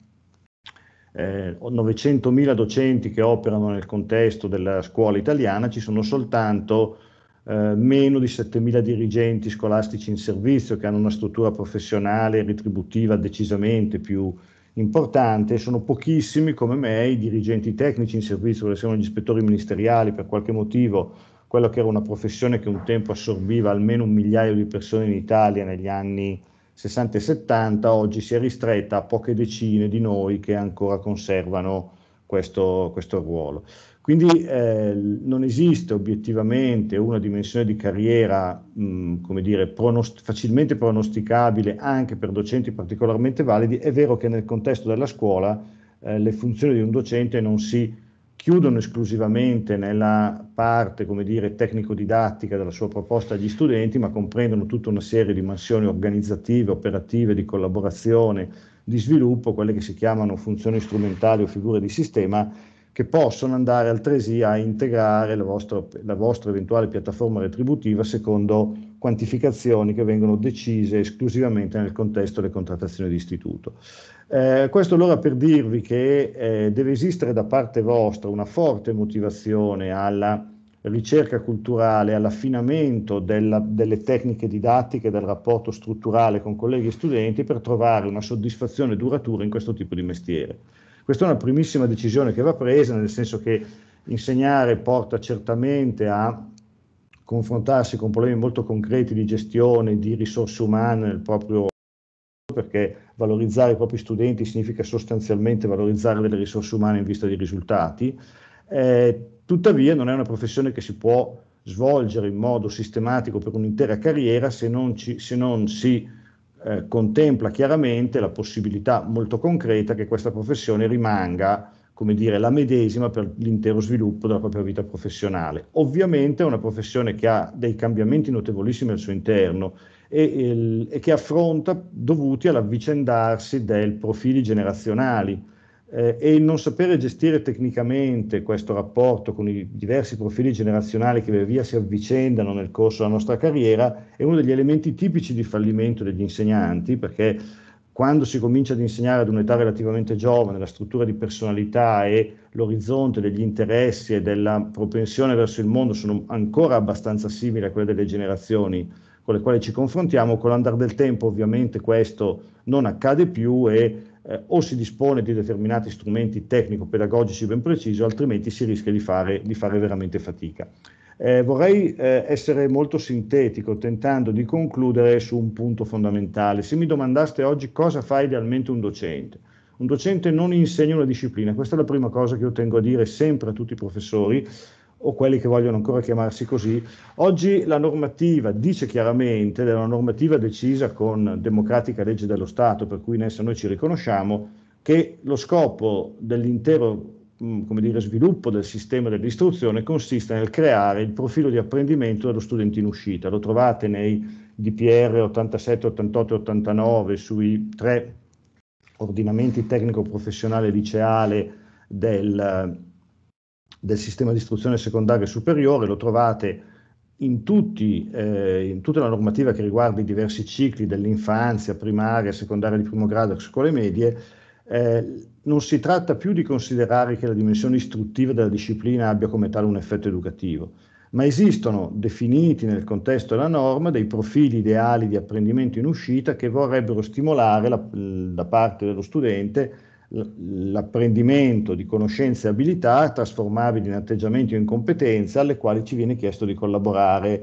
Speaker 8: eh, 900.000 docenti che operano nel contesto della scuola italiana, ci sono soltanto eh, meno di 7.000 dirigenti scolastici in servizio che hanno una struttura professionale e retributiva decisamente più importante, sono pochissimi come me i dirigenti tecnici in servizio, che sono gli ispettori ministeriali, per qualche motivo quello che era una professione che un tempo assorbiva almeno un migliaio di persone in Italia negli anni 60 e 70, oggi si è ristretta a poche decine di noi che ancora conservano questo, questo ruolo. Quindi eh, non esiste obiettivamente una dimensione di carriera, mh, come dire, pronost- facilmente pronosticabile anche per docenti particolarmente validi. È vero che nel contesto della scuola eh, le funzioni di un docente non si chiudono esclusivamente nella parte, come dire, tecnico-didattica della sua proposta agli studenti, ma comprendono tutta una serie di mansioni organizzative, operative, di collaborazione, di sviluppo, quelle che si chiamano funzioni strumentali o figure di sistema, che possono andare altresì a integrare la vostra, la vostra eventuale piattaforma retributiva secondo quantificazioni che vengono decise esclusivamente nel contesto delle contrattazioni di istituto. Eh, questo allora per dirvi che eh, deve esistere da parte vostra una forte motivazione alla ricerca culturale, all'affinamento della, delle tecniche didattiche, del rapporto strutturale con colleghi e studenti per trovare una soddisfazione duratura in questo tipo di mestiere. Questa è una primissima decisione che va presa, nel senso che insegnare porta certamente a confrontarsi con problemi molto concreti di gestione di risorse umane nel proprio perché valorizzare i propri studenti significa sostanzialmente valorizzare delle risorse umane in vista dei risultati, eh, tuttavia non è una professione che si può svolgere in modo sistematico per un'intera carriera se non, ci, se non si eh, contempla chiaramente la possibilità molto concreta che questa professione rimanga come dire, la medesima per l'intero sviluppo della propria vita professionale. Ovviamente è una professione che ha dei cambiamenti notevolissimi al suo interno e, e che affronta dovuti all'avvicendarsi dei profili generazionali eh, e il non sapere gestire tecnicamente questo rapporto con i diversi profili generazionali che via via si avvicendano nel corso della nostra carriera è uno degli elementi tipici di fallimento degli insegnanti, perché quando si comincia ad insegnare ad un'età relativamente giovane, la struttura di personalità e l'orizzonte degli interessi e della propensione verso il mondo sono ancora abbastanza simili a quelle delle generazioni con le quali ci confrontiamo, con l'andare del tempo ovviamente questo non accade più e eh, o si dispone di determinati strumenti tecnico-pedagogici ben precisi, altrimenti si rischia di fare, di fare veramente fatica. Eh, vorrei eh, essere molto sintetico, tentando di concludere su un punto fondamentale. Se mi domandaste oggi cosa fa idealmente un docente, un docente non insegna una disciplina, questa è la prima cosa che io tengo a dire sempre a tutti i professori, o quelli che vogliono ancora chiamarsi così, oggi la normativa dice chiaramente, è una normativa decisa con democratica legge dello Stato, per cui in essa noi ci riconosciamo, che lo scopo dell'intero come dire, sviluppo del sistema dell'istruzione consiste nel creare il profilo di apprendimento dello studente in uscita. Lo trovate nei DPR 87, 88 e 89 sui tre ordinamenti tecnico-professionale liceale del del sistema di istruzione secondaria superiore, lo trovate in, tutti, eh, in, tutta la normativa che riguarda i diversi cicli dell'infanzia, primaria, secondaria di primo grado scuole medie, eh, non si tratta più di considerare che la dimensione istruttiva della disciplina abbia come tale un effetto educativo, ma esistono definiti nel contesto della norma dei profili ideali di apprendimento in uscita che vorrebbero stimolare la, da parte dello studente l'apprendimento di conoscenze e abilità trasformabili in atteggiamenti o in competenze alle quali ci viene chiesto di collaborare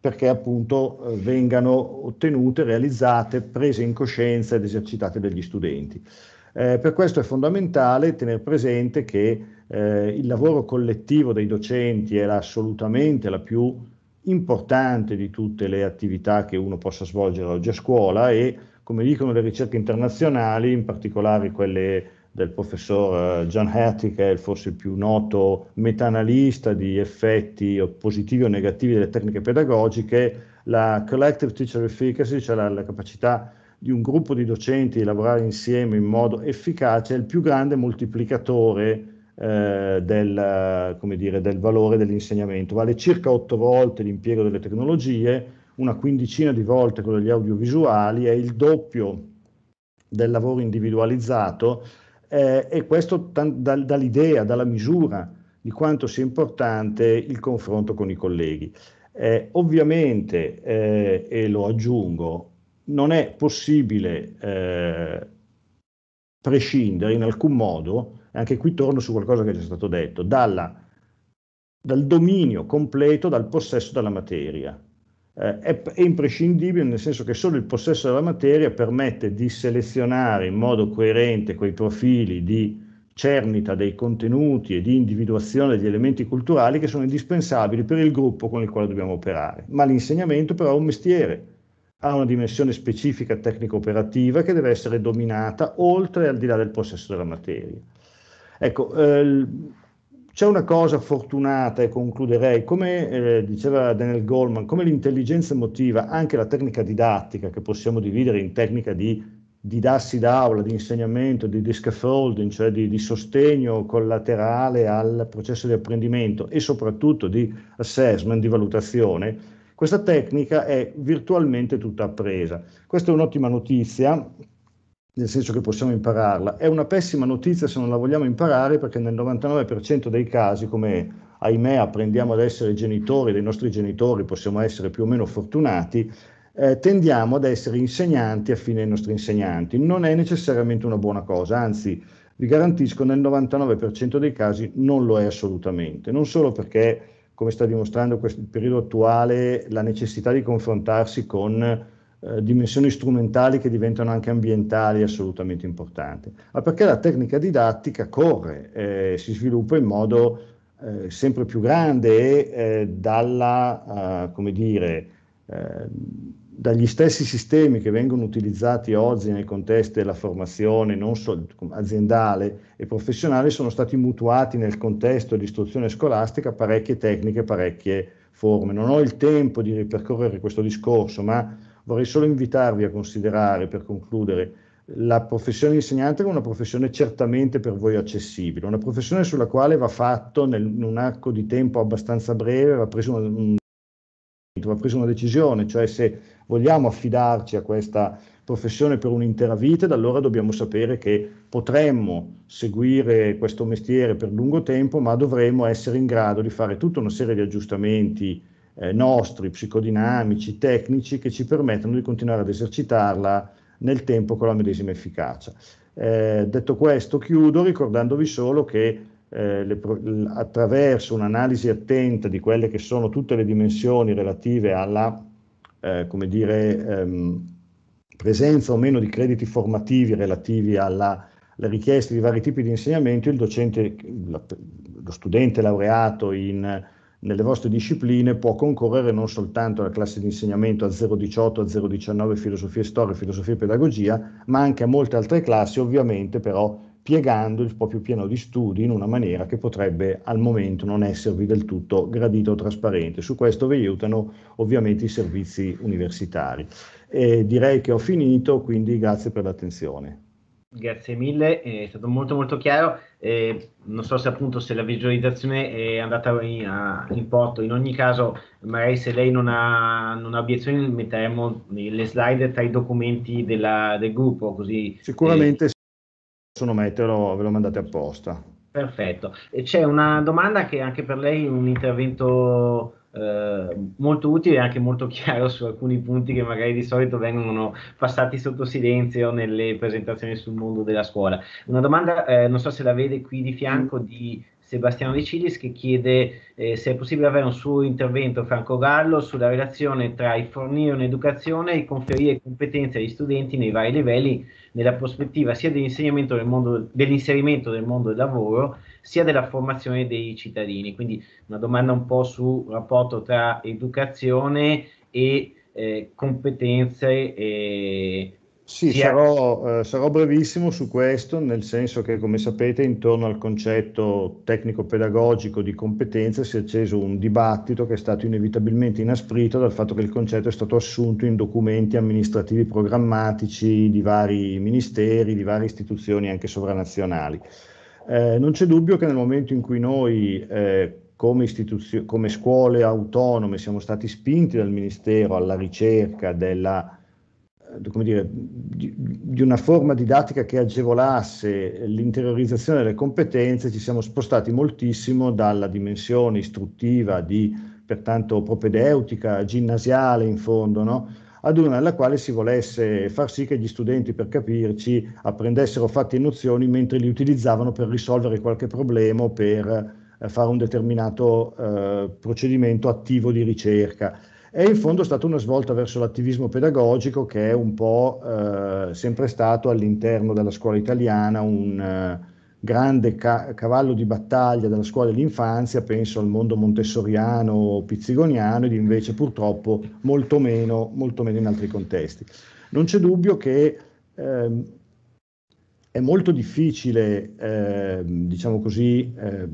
Speaker 8: perché appunto eh, vengano ottenute, realizzate, prese in coscienza ed esercitate dagli studenti. Eh, per questo è fondamentale tenere presente che eh, il lavoro collettivo dei docenti è assolutamente la più importante di tutte le attività che uno possa svolgere oggi a scuola e come dicono le ricerche internazionali, in particolare quelle del professor eh, John Hattie, che è forse il più noto meta-analista di effetti positivi o negativi delle tecniche pedagogiche, la collective teacher efficacy, cioè la, la capacità di un gruppo di docenti di lavorare insieme in modo efficace, è il più grande moltiplicatore eh, del, dire, del valore dell'insegnamento. Vale circa otto volte l'impiego delle tecnologie, una quindicina di volte quello degli audiovisuali, è il doppio del lavoro individualizzato eh, e questo t- da, dall'idea, dalla misura di quanto sia importante il confronto con i colleghi. Eh, ovviamente, eh, e lo aggiungo, non è possibile eh, prescindere in alcun modo, anche qui torno su qualcosa che è già stato detto, dalla, dal dominio completo, dal possesso della materia. Eh, è, è, imprescindibile nel senso che solo il possesso della materia permette di selezionare in modo coerente quei profili di cernita dei contenuti e di individuazione degli elementi culturali che sono indispensabili per il gruppo con il quale dobbiamo operare. Ma l'insegnamento però è un mestiere, ha una dimensione specifica tecnico-operativa che deve essere dominata oltre e al di là del possesso della materia. Ecco, eh, c'è una cosa fortunata e concluderei, come eh, diceva Daniel Goldman, come l'intelligenza emotiva, anche la tecnica didattica che possiamo dividere in tecnica di di dassi d'aula, di insegnamento, di, di scaffolding, cioè di, di, sostegno collaterale al processo di apprendimento e soprattutto di assessment, di valutazione, questa tecnica è virtualmente tutta appresa. Questa è un'ottima notizia, nel senso che possiamo impararla. È una pessima notizia se non la vogliamo imparare perché nel 99% dei casi, come ahimè apprendiamo ad essere genitori dei nostri genitori, possiamo essere più o meno fortunati, eh, tendiamo ad essere insegnanti affine ai nostri insegnanti. Non è necessariamente una buona cosa, anzi vi garantisco nel 99% dei casi non lo è assolutamente, non solo perché, come sta dimostrando questo, il periodo attuale, la necessità di confrontarsi con eh, dimensioni strumentali che diventano anche ambientali assolutamente importante, ma perché la tecnica didattica corre, eh, si sviluppa in modo eh, sempre più grande e eh, dalla, uh, come dire, eh, dagli stessi sistemi che vengono utilizzati oggi nel contesto della formazione non solo aziendale e professionale sono stati mutuati nel contesto dell'istruzione scolastica parecchie tecniche, parecchie forme. Non ho il tempo di ripercorrere questo discorso, ma vorrei solo invitarvi a considerare, per concludere, la professione insegnante come una professione certamente per voi accessibile, una professione sulla quale va fatto nel, in un arco di tempo abbastanza breve, va preso un, un va presa una decisione, cioè se vogliamo affidarci a questa professione per un'intera vita, ed allora dobbiamo sapere che potremmo seguire questo mestiere per lungo tempo, ma dovremo essere in grado di fare tutta una serie di aggiustamenti eh, nostri, psicodinamici, tecnici, che ci permettono di continuare ad esercitarla nel tempo con la medesima efficacia. Eh, detto questo, chiudo ricordandovi solo che eh, le, attraverso un'analisi attenta di quelle che sono tutte le dimensioni relative alla, eh, come dire, ehm, presenza o meno di crediti formativi relativi alla, alle richieste di vari tipi di insegnamento, il docente, lo studente laureato in, nelle vostre discipline può concorrere non soltanto alla classe di insegnamento a 018, a 019 filosofia e storia, filosofia e pedagogia, ma anche a molte altre classi, ovviamente però piegando il proprio piano di studi in una maniera che potrebbe al momento non esservi del tutto gradito o trasparente. Su questo vi aiutano ovviamente i servizi universitari. E direi che ho finito, quindi grazie per l'attenzione.
Speaker 1: Grazie mille, è stato molto molto chiaro. Eh, non so se appunto se la visualizzazione è andata in, a, in porto, in ogni caso magari se lei non ha, non ha obiezioni metteremo le slide tra i documenti della, del gruppo così.
Speaker 8: Sicuramente eh, possono metterlo, ve lo mandate apposta.
Speaker 1: Perfetto. E c'è una domanda che anche per lei è un intervento eh, molto utile e anche molto chiaro su alcuni punti che magari di solito vengono passati sotto silenzio nelle presentazioni sul mondo della scuola. Una domanda, eh, non so se la vede qui di fianco, di Sebastiano De Cilis che chiede eh, se è possibile avere un suo intervento, Franco Gallo, sulla relazione tra il fornire un'educazione e conferire competenze agli studenti nei vari livelli nella prospettiva sia dell'insegnamento del mondo, dell'inserimento del mondo del lavoro, sia della formazione dei cittadini. Quindi una domanda un po' sul rapporto tra educazione e eh, competenze e
Speaker 8: sì, sarò, eh, sarò, brevissimo su questo, nel senso che, come sapete, intorno al concetto tecnico-pedagogico di competenze si è acceso un dibattito che è stato inevitabilmente inasprito dal fatto che il concetto è stato assunto in documenti amministrativi programmatici di vari ministeri, di varie istituzioni anche sovranazionali. Eh, non c'è dubbio che nel momento in cui noi eh, come, come scuole autonome siamo stati spinti dal Ministero alla ricerca della dire, di, di, una forma didattica che agevolasse l'interiorizzazione delle competenze, ci siamo spostati moltissimo dalla dimensione istruttiva, di, pertanto propedeutica, ginnasiale in fondo, no? ad una nella quale si volesse far sì che gli studenti, per capirci, apprendessero fatti e nozioni mentre li utilizzavano per risolvere qualche problema o per eh, fare un determinato eh, procedimento attivo di ricerca. È in fondo stata una svolta verso l'attivismo pedagogico che è un po' eh, sempre stato all'interno della scuola italiana un eh, grande ca- cavallo di battaglia della scuola dell'infanzia, penso al mondo montessoriano pizzigoniano ed invece purtroppo molto meno, molto meno in altri contesti. Non c'è dubbio che ehm, è molto difficile, eh, diciamo così, eh,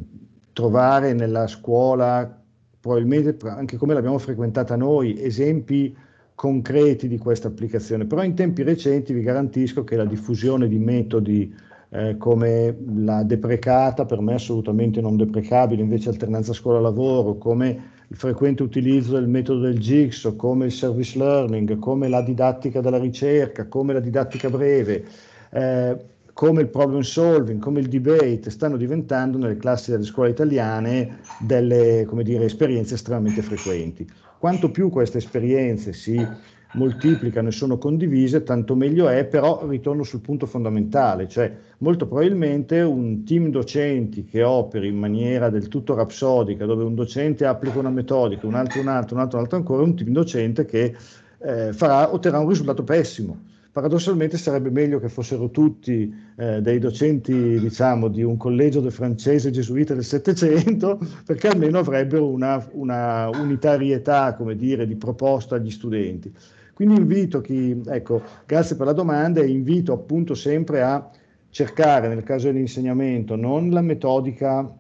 Speaker 8: trovare nella scuola, probabilmente anche come l'abbiamo frequentata noi, esempi concreti di questa applicazione, però in tempi recenti vi garantisco che la diffusione di metodi eh, come la deprecata, per me assolutamente non deprecabile, invece alternanza scuola-lavoro, come il frequente utilizzo del metodo del Jigsaw, come il service learning, come la didattica della ricerca, come la didattica breve, eh, come il problem solving, come il debate, stanno diventando nelle classi delle scuole italiane delle dire, esperienze estremamente frequenti. Quanto più queste esperienze si moltiplicano e sono condivise, tanto meglio è, però ritorno sul punto fondamentale, cioè molto probabilmente un team docenti che operi in maniera del tutto rapsodica, dove un docente applica una metodica, un altro un altro, un altro, un altro ancora, un team docente che eh, farà, otterrà un risultato pessimo paradossalmente sarebbe meglio che fossero tutti eh, dei docenti, diciamo, di un collegio del francese gesuita del Settecento, perché almeno avrebbero una, una, unitarietà, come dire, di proposta agli studenti. Quindi invito chi, ecco, grazie per la domanda e invito appunto sempre a cercare nel caso dell'insegnamento non la metodica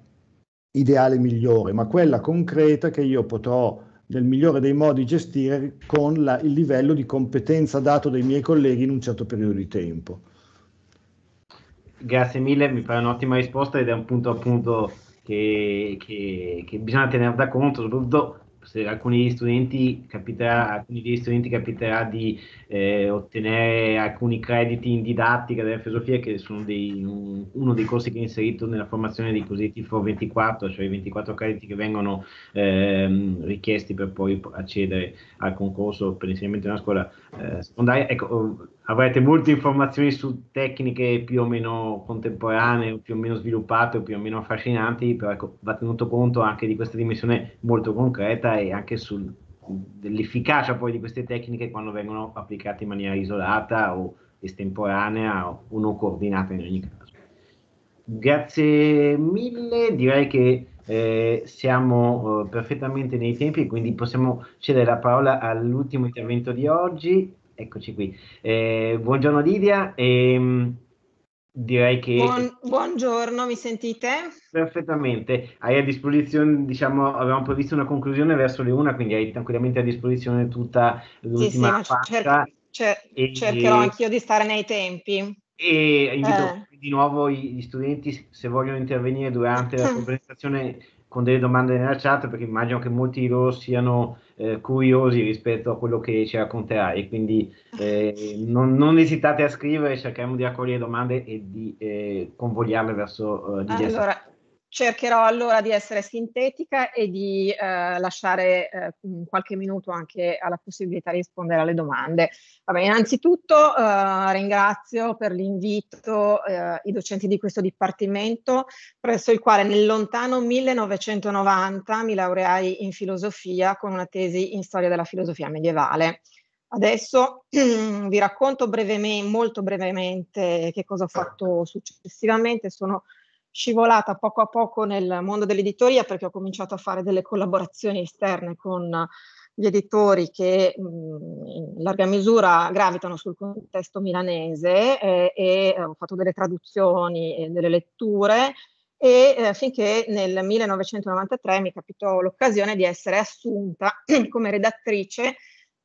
Speaker 8: ideale migliore, ma quella concreta che io potrò nel migliore dei modi gestire con la, il livello di competenza dato dai miei colleghi in un certo periodo di tempo.
Speaker 1: Grazie mille, mi pare un'ottima risposta ed è un punto appunto che, che, che bisogna tenere da conto, soprattutto se alcuni studenti capiterà, alcuni degli studenti capiterà di eh, ottenere alcuni crediti in didattica della filosofia che sono dei, un, uno dei corsi che ho inserito nella formazione dei cosiddetti FOR 24, cioè i 24 crediti che vengono eh, richiesti per poi accedere al concorso per l'insegnamento in una scuola eh, secondaria. Ecco, avrete molte informazioni su tecniche più o meno contemporanee, più o meno sviluppate più o meno affascinanti, però ecco, va tenuto conto anche di questa dimensione molto concreta e anche sul, dell'efficacia poi di queste tecniche quando vengono applicate in maniera isolata o estemporanea o, o non coordinata in ogni caso. Grazie mille, direi che eh, siamo eh, perfettamente nei tempi, quindi possiamo cedere la parola all'ultimo intervento di oggi, Eccoci qui. Eh, buongiorno Lidia. E, direi che...
Speaker 9: Buon, buongiorno, mi sentite?
Speaker 1: Perfettamente. Hai a disposizione, diciamo, avevamo previsto una conclusione verso le una, quindi hai tranquillamente a disposizione tutta l'ultima
Speaker 9: sì, sì, cer- cer- e, cercherò anch'io di stare nei tempi.
Speaker 1: E invito eh. di nuovo gli studenti, se vogliono intervenire durante la presentazione, con delle domande nella chat, perché immagino che molti di loro siano eh, curiosi rispetto a quello che ci racconterai, quindi eh, non, non, esitate a scrivere, cercheremo di raccogliere domande e di eh, convogliarle verso
Speaker 9: eh, Allora, cercherò allora di essere sintetica e di eh, lasciare eh, qualche minuto anche alla possibilità di rispondere alle domande. Vabbè, innanzitutto eh, ringrazio per l'invito eh, i docenti di questo dipartimento, presso il quale nel lontano 1990 mi laureai in filosofia con una tesi in storia della filosofia medievale. Adesso vi racconto brevemente, molto brevemente che cosa ho fatto successivamente. Sono scivolata poco a poco nel mondo dell'editoria perché ho cominciato a fare delle collaborazioni esterne con gli editori che mh, in larga misura gravitano sul contesto milanese eh, e ho fatto delle traduzioni e delle letture e eh, finché nel 1993 mi capitò l'occasione di essere assunta come redattrice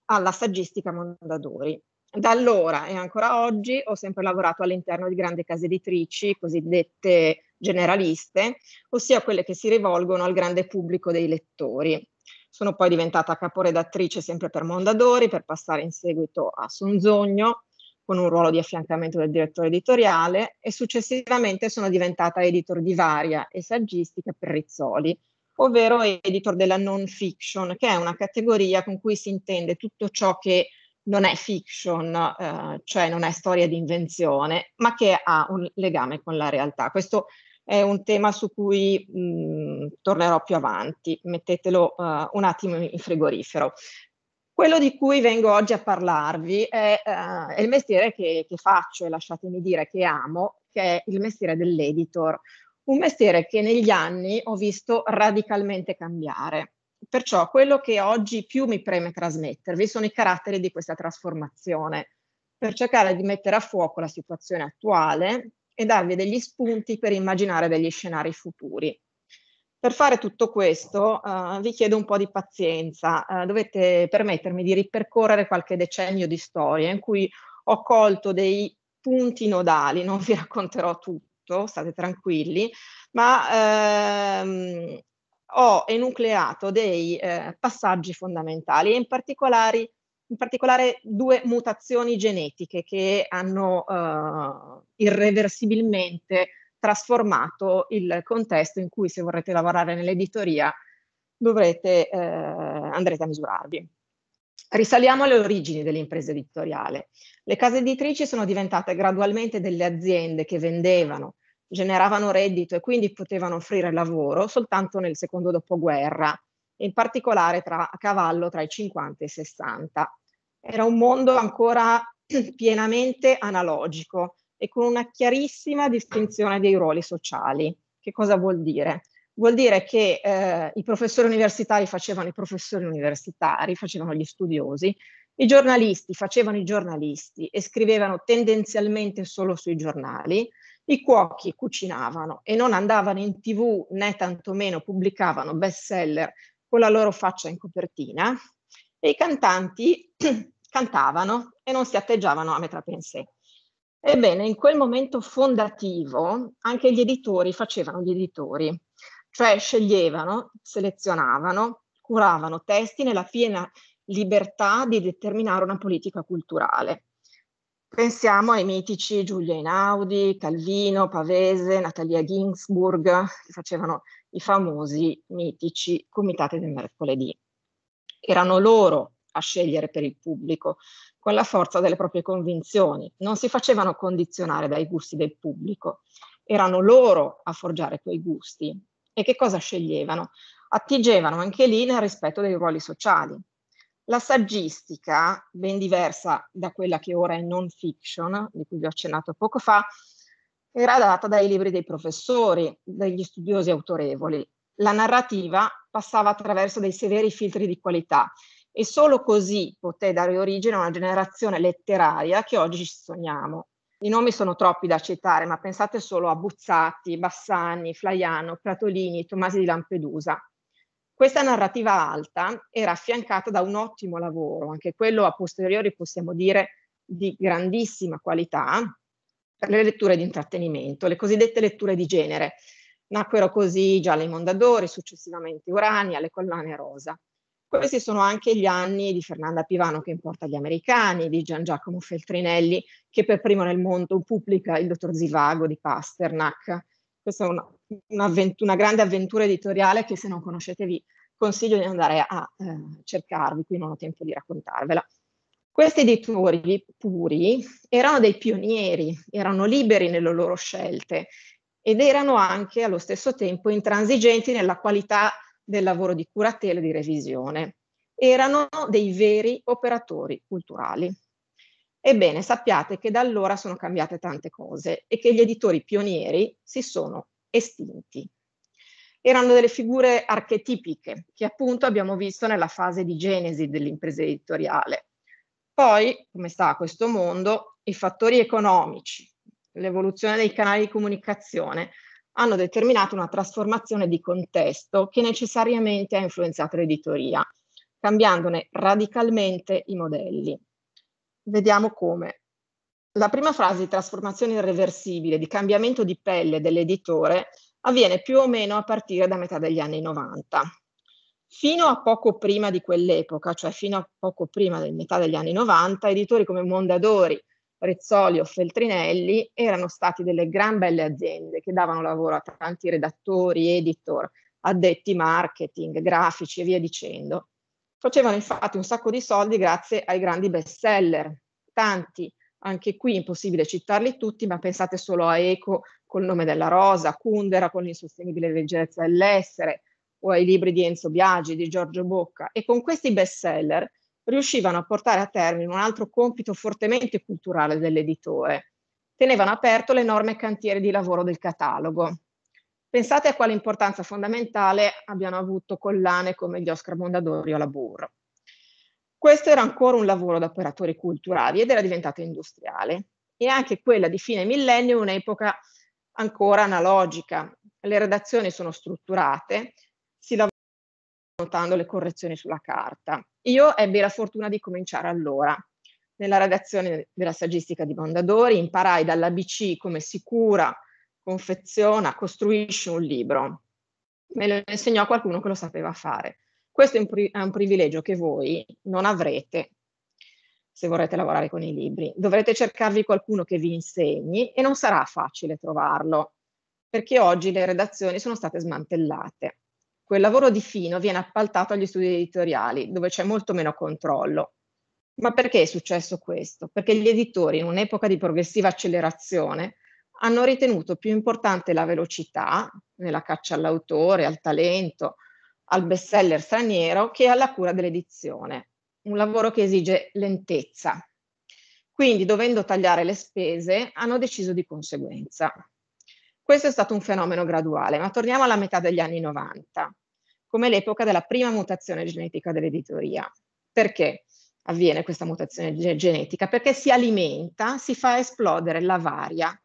Speaker 9: alla saggistica Mondadori. Da allora e ancora oggi ho sempre lavorato all'interno di grandi case editrici, cosiddette generaliste, ossia quelle che si rivolgono al grande pubblico dei lettori. Sono poi diventata caporedattrice sempre per Mondadori, per passare in seguito a Sonzogno, con un ruolo di affiancamento del direttore editoriale, e successivamente sono diventata editor di Varia e saggistica per Rizzoli, ovvero editor della non fiction, che è una categoria con cui si intende tutto ciò che non è fiction, eh, cioè non è storia di invenzione, ma che ha un legame con la realtà. Questo è un tema su cui mh, tornerò più avanti, mettetelo uh, un attimo in frigorifero. Quello di cui vengo oggi a parlarvi è, uh, è il mestiere che, che, faccio e lasciatemi dire che amo, che è il mestiere dell'editor, un mestiere che negli anni ho visto radicalmente cambiare. Perciò quello che oggi più mi preme trasmettervi sono i caratteri di questa trasformazione, per cercare di mettere a fuoco la situazione attuale e darvi degli spunti per immaginare degli scenari futuri. Per fare tutto questo uh, vi chiedo un po' di pazienza, uh, dovete permettermi di ripercorrere qualche decennio di storia in cui ho colto dei punti nodali, non vi racconterò tutto, state tranquilli, ma ehm, ho enucleato dei eh, passaggi fondamentali e in particolare, in particolare due mutazioni genetiche che hanno eh, irreversibilmente trasformato il contesto in cui se vorrete lavorare nell'editoria dovrete, eh, andrete a misurarvi. Risaliamo alle origini dell'impresa editoriale. Le case editrici sono diventate gradualmente delle aziende che vendevano, generavano reddito e quindi potevano offrire lavoro soltanto nel secondo dopoguerra, in particolare tra, a cavallo tra i 50 e i 60. Era un mondo ancora pienamente analogico e con una chiarissima distinzione dei ruoli sociali. Che cosa vuol dire? Vuol dire che eh, i professori universitari facevano i professori universitari, facevano gli studiosi, i giornalisti facevano i giornalisti e scrivevano tendenzialmente solo sui giornali, i cuochi cucinavano e non andavano in tv né tantomeno pubblicavano bestseller con la loro faccia in copertina e i cantanti cantavano e non si atteggiavano a metà pensée. Ebbene, in quel momento fondativo anche gli editori facevano gli editori, cioè sceglievano, selezionavano, curavano testi nella piena libertà di determinare una politica culturale. Pensiamo ai mitici Giulio Einaudi, Calvino, Pavese, Natalia Ginsburg, che facevano i famosi mitici comitati del mercoledì. Erano loro a scegliere per il pubblico, con la forza delle proprie convinzioni, non si facevano condizionare dai gusti del pubblico, erano loro a forgiare quei gusti. E che cosa sceglievano? Attingevano anche lì nel rispetto dei ruoli sociali, la saggistica, ben diversa da quella che ora è non fiction, di cui vi ho accennato poco fa, era data dai libri dei professori, dagli studiosi autorevoli. La narrativa passava attraverso dei severi filtri di qualità e solo così poté dare origine a una generazione letteraria che oggi ci sogniamo. I nomi sono troppi da citare, ma pensate solo a Buzzati, Bassani, Flaiano, Pratolini, Tomasi di Lampedusa. Questa narrativa alta era affiancata da un ottimo lavoro, anche quello a posteriori possiamo dire di grandissima qualità, per le letture di intrattenimento, le cosiddette letture di genere. Nacquero così già Mondadori, successivamente Urania, le collane rosa. Questi sono anche gli anni di Fernanda Pivano che importa gli americani, di Gian Giacomo Feltrinelli che per primo nel mondo pubblica il dottor Zivago di Pasternak, questa è una, una, una, grande avventura editoriale che se non conoscete vi consiglio di andare a eh, cercarvi, qui non ho tempo di raccontarvela. Questi editori puri erano dei pionieri, erano liberi nelle loro scelte ed erano anche allo stesso tempo intransigenti nella qualità del lavoro di curatela e di revisione. Erano dei veri operatori culturali. Ebbene, sappiate che da allora sono cambiate tante cose e che gli editori pionieri si sono estinti. Erano delle figure archetipiche che appunto abbiamo visto nella fase di genesi dell'impresa editoriale. Poi, come sta questo mondo, i fattori economici, l'evoluzione dei canali di comunicazione hanno determinato una trasformazione di contesto che necessariamente ha influenzato l'editoria, cambiandone radicalmente i modelli. Vediamo come. La prima fase di trasformazione irreversibile, di cambiamento di pelle dell'editore, avviene più o meno a partire da metà degli anni 90. Fino a poco prima di quell'epoca, cioè fino a poco prima del metà degli anni 90, editori come Mondadori, Rezzoli o Feltrinelli erano stati delle gran belle aziende che davano lavoro a tanti redattori, editor, addetti marketing, grafici e via dicendo. Facevano infatti un sacco di soldi grazie ai grandi bestseller, tanti, anche qui impossibile citarli tutti, ma pensate solo a Eco col nome della rosa, Kundera con l'insostenibile leggerezza dell'essere, o ai libri di Enzo Biagi, di Giorgio Bocca, e con questi bestseller riuscivano a portare a termine un altro compito fortemente culturale dell'editore. Tenevano aperto l'enorme cantiere di lavoro del catalogo. Pensate a quale importanza fondamentale abbiano avuto collane come gli Oscar Mondadori o la Burro. Questo era ancora un lavoro da operatori culturali ed era diventato industriale. E anche quella di fine millennio è un'epoca ancora analogica. Le redazioni sono strutturate, notando le correzioni sulla carta. Io ebbi la fortuna di cominciare allora. Nella redazione della saggistica di Mondadori imparai dall'ABC come si cura, confeziona, costruisce un libro. Me lo insegnò qualcuno che lo sapeva fare. Questo è un, pri- è un privilegio che voi non avrete se vorrete lavorare con i libri. Dovrete cercarvi qualcuno che vi insegni e non sarà facile trovarlo, perché oggi le redazioni sono state smantellate quel lavoro di fino viene appaltato agli studi editoriali, dove c'è molto meno controllo. Ma perché è successo questo? Perché gli editori, in un'epoca di progressiva accelerazione, hanno ritenuto più importante la velocità nella caccia all'autore, al talento, al bestseller straniero, che alla cura dell'edizione. Un lavoro che esige lentezza. Quindi, dovendo tagliare le spese, hanno deciso di conseguenza. Questo è stato un fenomeno graduale, ma torniamo alla metà degli anni 90, come l'epoca della prima mutazione genetica dell'editoria. Perché avviene questa mutazione genetica? Perché si alimenta, si fa esplodere la varia.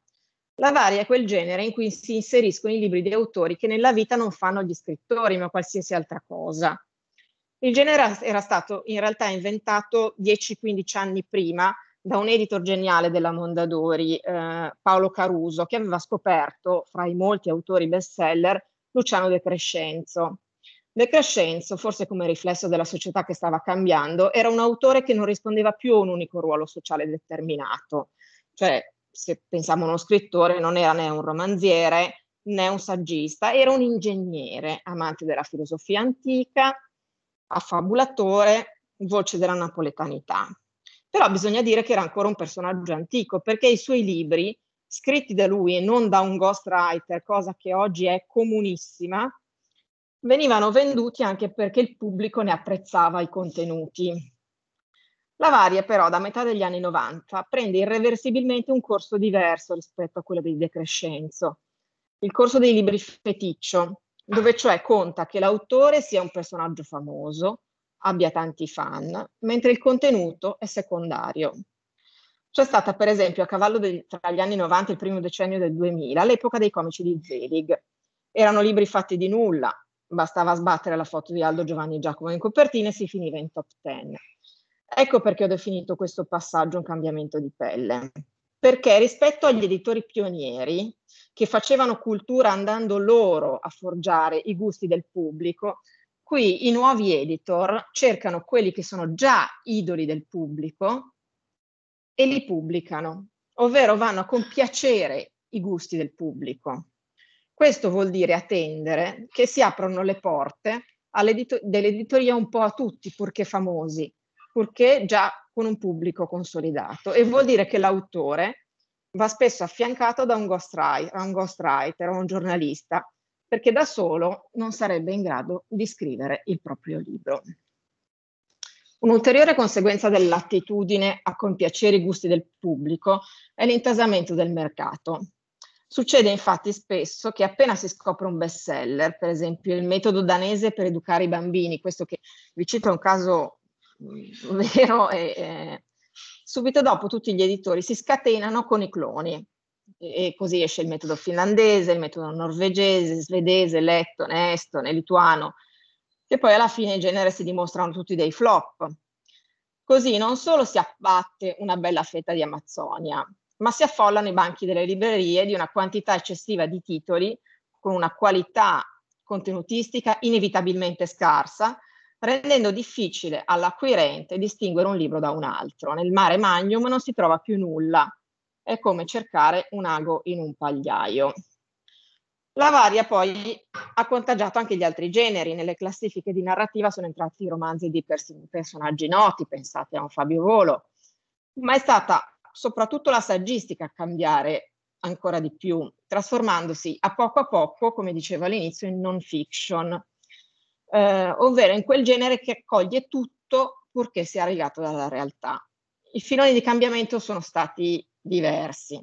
Speaker 9: La varia è quel genere in cui si inseriscono i libri di autori che nella vita non fanno gli scrittori, ma qualsiasi altra cosa. Il genere era stato in realtà inventato 10-15 anni prima da un editor geniale della Mondadori, eh, Paolo Caruso, che aveva scoperto fra i molti autori bestseller Luciano De Crescenzo. De Crescenzo, forse come riflesso della società che stava cambiando, era un autore che non rispondeva più a un unico ruolo sociale determinato. Cioè, se pensiamo a uno scrittore, non era né un romanziere né un saggista, era un ingegnere, amante della filosofia antica, affabulatore, voce della napoletanità però bisogna dire che era ancora un personaggio antico perché i suoi libri, scritti da lui e non da un ghostwriter, cosa che oggi è comunissima, venivano venduti anche perché il pubblico ne apprezzava i contenuti. La Varia però da metà degli anni 90 prende irreversibilmente un corso diverso rispetto a quello di De Crescenzo, il corso dei libri feticcio, dove cioè conta che l'autore sia un personaggio famoso, abbia tanti fan, mentre il contenuto è secondario. C'è stata per esempio a cavallo del, tra gli anni 90 e il primo decennio del 2000 l'epoca dei comici di Zelig. Erano libri fatti di nulla, bastava sbattere la foto di Aldo Giovanni Giacomo in copertina e si finiva in top 10. Ecco perché ho definito questo passaggio un cambiamento di pelle. Perché rispetto agli editori pionieri che facevano cultura andando loro a forgiare i gusti del pubblico, Qui i nuovi editor cercano quelli che sono già idoli del pubblico e li pubblicano, ovvero vanno a compiacere i gusti del pubblico. Questo vuol dire attendere che si aprono le porte dell'editoria un po' a tutti, purché famosi, purché già con un pubblico consolidato. E vuol dire che l'autore va spesso affiancato da un ghostwriter, un ghostwriter o un giornalista perché da solo non sarebbe in grado di scrivere il proprio libro. Un'ulteriore conseguenza dell'attitudine a compiacere i gusti del pubblico è l'intasamento del mercato. Succede infatti spesso che appena si scopre un bestseller, per esempio il metodo danese per educare i bambini, questo che vi cito è un caso mm, vero, e, eh, subito dopo tutti gli editori si scatenano con i cloni e così esce il metodo finlandese, il metodo norvegese, svedese, lettone, estone, lituano, che poi alla fine in genere si dimostrano tutti dei flop. Così non solo si abbatte una bella fetta di Amazzonia, ma si affollano i banchi delle librerie di una quantità eccessiva di titoli con una qualità contenutistica inevitabilmente scarsa, rendendo difficile all'acquirente distinguere un libro da un altro. Nel mare magnum non si trova più nulla, è come cercare un ago in un pagliaio. La varia poi ha contagiato anche gli altri generi. Nelle classifiche di narrativa sono entrati i romanzi di pers- personaggi noti, pensate a un Fabio Volo, ma è stata soprattutto la saggistica a cambiare ancora di più, trasformandosi a poco a poco, come dicevo all'inizio, in non fiction, eh, ovvero in quel genere che accoglie tutto purché sia arrivato dalla realtà. I filoni di cambiamento sono stati diversi.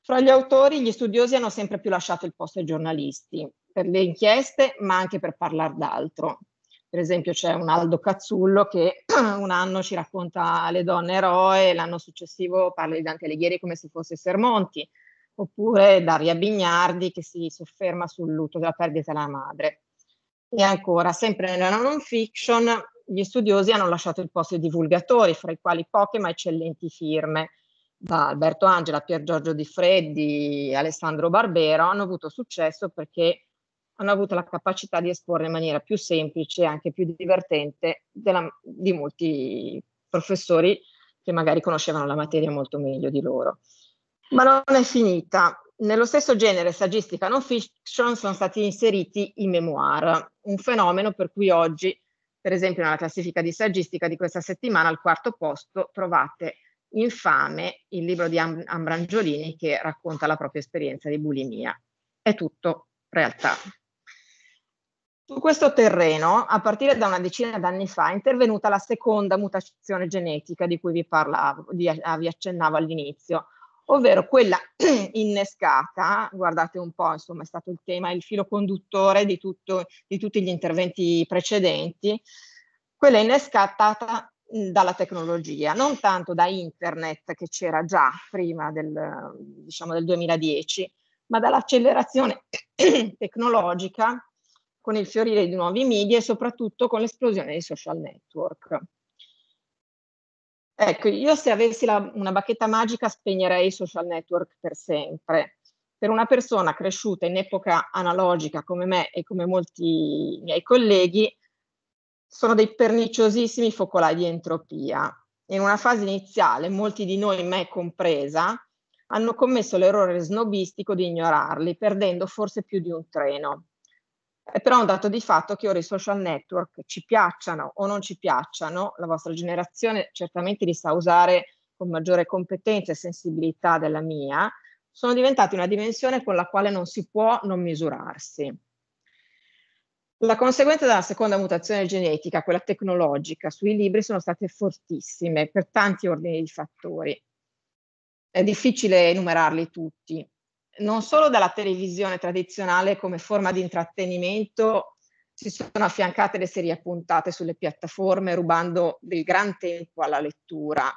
Speaker 9: Fra gli autori, gli studiosi hanno sempre più lasciato il posto ai giornalisti, per le inchieste, ma anche per parlare d'altro. Per esempio c'è un Aldo Cazzullo che un anno ci racconta le donne eroe, l'anno successivo parla di Dante Alighieri come se fosse Sermonti, oppure Daria Bignardi che si sofferma sul lutto della perdita della madre. E ancora, sempre nella non fiction, gli studiosi hanno lasciato il posto ai divulgatori, fra i quali poche ma eccellenti firme, da Alberto Angela, Pier Giorgio Di Freddi, Alessandro Barbero, hanno avuto successo perché hanno avuto la capacità di esporre in maniera più semplice e anche più divertente della, di molti professori che magari conoscevano la materia molto meglio di loro. Ma non è finita. Nello stesso genere saggistica non fiction sono stati inseriti i memoir, un fenomeno per cui oggi, per esempio nella classifica di saggistica di questa settimana, al quarto posto trovate Infame, il libro di Am- Ambrangiolini che racconta la propria esperienza di bulimia. È tutto realtà. Su questo terreno, a partire da una decina d'anni fa, è intervenuta la seconda mutazione genetica di cui vi parlavo, di, vi accennavo all'inizio, ovvero quella innescata, guardate un po', insomma è stato il tema, il filo conduttore di, tutto, di tutti gli interventi precedenti, quella innescata dalla tecnologia, non tanto da internet che c'era già prima del, diciamo, del 2010, ma dall'accelerazione tecnologica con il fiorire di nuovi media e soprattutto con l'esplosione dei social network. Ecco, io se avessi la, una bacchetta magica spegnerei i social network per sempre. Per una persona cresciuta in epoca analogica come me e come molti miei colleghi, sono dei perniciosissimi focolai di entropia. In una fase iniziale, molti di noi, me compresa, hanno commesso l'errore snobistico di ignorarli, perdendo forse più di un treno. È però un dato di fatto che ora i social network ci piacciono o non ci piacciono, la vostra generazione certamente li sa usare con maggiore competenza e sensibilità della mia, sono diventati una dimensione con la quale non si può non misurarsi. La conseguenza della seconda mutazione genetica, quella tecnologica, sui libri sono state fortissime per tanti ordini di fattori. È difficile enumerarli tutti, non solo dalla televisione tradizionale come forma di intrattenimento si sono affiancate le serie appuntate sulle piattaforme rubando del gran tempo alla lettura,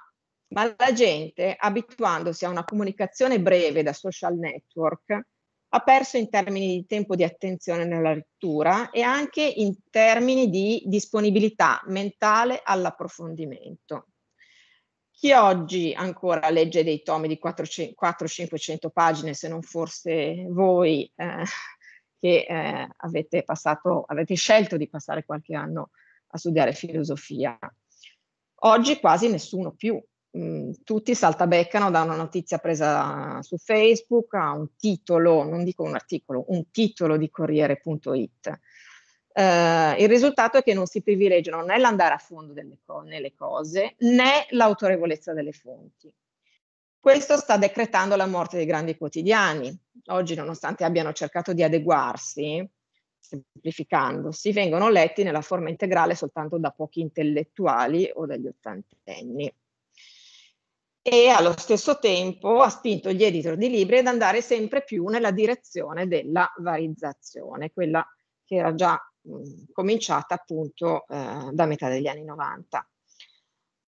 Speaker 9: ma la gente, abituandosi a una comunicazione breve da social network, ha perso in termini di tempo di attenzione nella lettura e anche in termini di disponibilità mentale all'approfondimento. Chi oggi ancora legge dei tomi di 400-500 pagine, se non forse voi eh, che eh, avete, passato, avete scelto di passare qualche anno a studiare filosofia? Oggi quasi nessuno più. Mm, tutti saltabeccano da una notizia presa su Facebook a un titolo, non dico un articolo, un titolo di Corriere.it eh, il risultato è che non si privilegiano né l'andare a fondo delle co- nelle cose né l'autorevolezza delle fonti. Questo sta decretando la morte dei grandi quotidiani. Oggi, nonostante abbiano cercato di adeguarsi, semplificandosi, vengono letti nella forma integrale soltanto da pochi intellettuali o dagli ottantenni. E allo stesso tempo ha spinto gli editor di libri ad andare sempre più nella direzione della varizzazione, quella che era già cominciata appunto eh, da metà degli anni 90.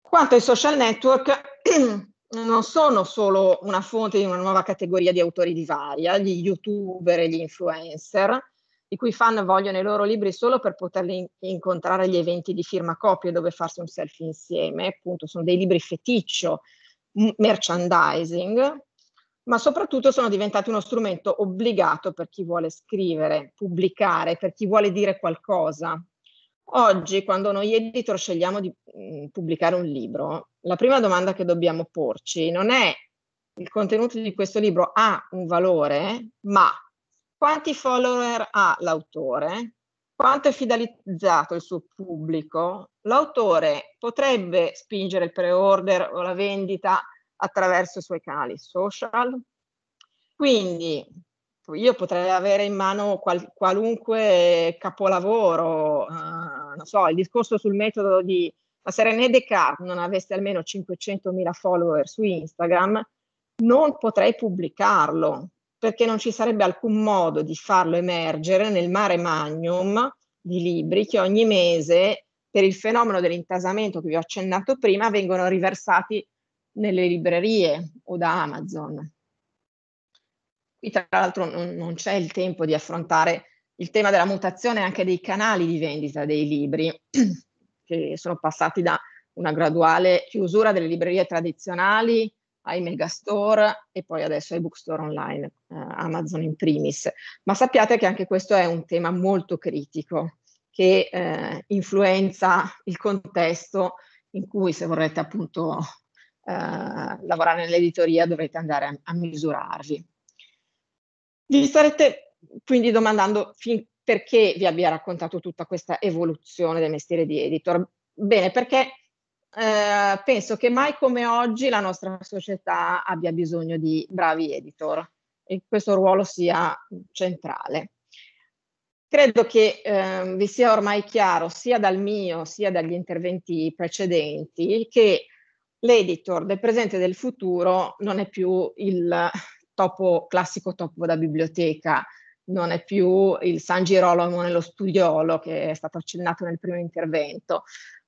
Speaker 9: Quanto ai social network, non sono solo una fonte di una nuova categoria di autori di varia, gli youtuber e gli influencer, i cui fan vogliono i loro libri solo per poterli incontrare agli eventi di firma copie dove farsi un selfie insieme, appunto sono dei libri feticcio, merchandising, ma soprattutto sono diventati uno strumento obbligato per chi vuole scrivere, pubblicare, per chi vuole dire qualcosa. Oggi, quando noi editor scegliamo di mh, mm, pubblicare un libro, la prima domanda che dobbiamo porci non è il contenuto di questo libro ha un valore, ma quanti follower ha l'autore, quanto è fidelizzato il suo pubblico, l'autore potrebbe spingere il pre-order o la vendita attraverso i suoi canali social. Quindi io potrei avere in mano qual- qualunque capolavoro, uh, non so, il discorso sul metodo di ma se René Descartes non avesse almeno 500.000 follower su Instagram, non potrei pubblicarlo, perché non ci sarebbe alcun modo di farlo emergere nel mare magnum di libri che ogni mese, per il fenomeno dell'intasamento che vi ho accennato prima, vengono riversati nelle librerie o da Amazon. Qui tra l'altro non, c'è il tempo di affrontare il tema della mutazione anche dei canali di vendita dei libri che sono passati da una graduale chiusura delle librerie tradizionali ai megastore e poi adesso ai bookstore online, eh, Amazon in primis. Ma sappiate che anche questo è un tema molto critico che eh, influenza il contesto in cui se vorrete appunto eh, lavorare nell'editoria dovrete andare a, a misurarvi. Vi starete quindi domandando fin perché vi abbia raccontato tutta questa evoluzione del mestiere di editor? Bene, perché eh, penso che mai come oggi la nostra società abbia bisogno di bravi editor e questo ruolo sia centrale. Credo che eh, vi sia ormai chiaro sia dal mio sia dagli interventi precedenti che l'editor del presente e del futuro non è più il topo classico topo da biblioteca non è più il San Girolamo nello studiolo che è stato accennato nel primo intervento,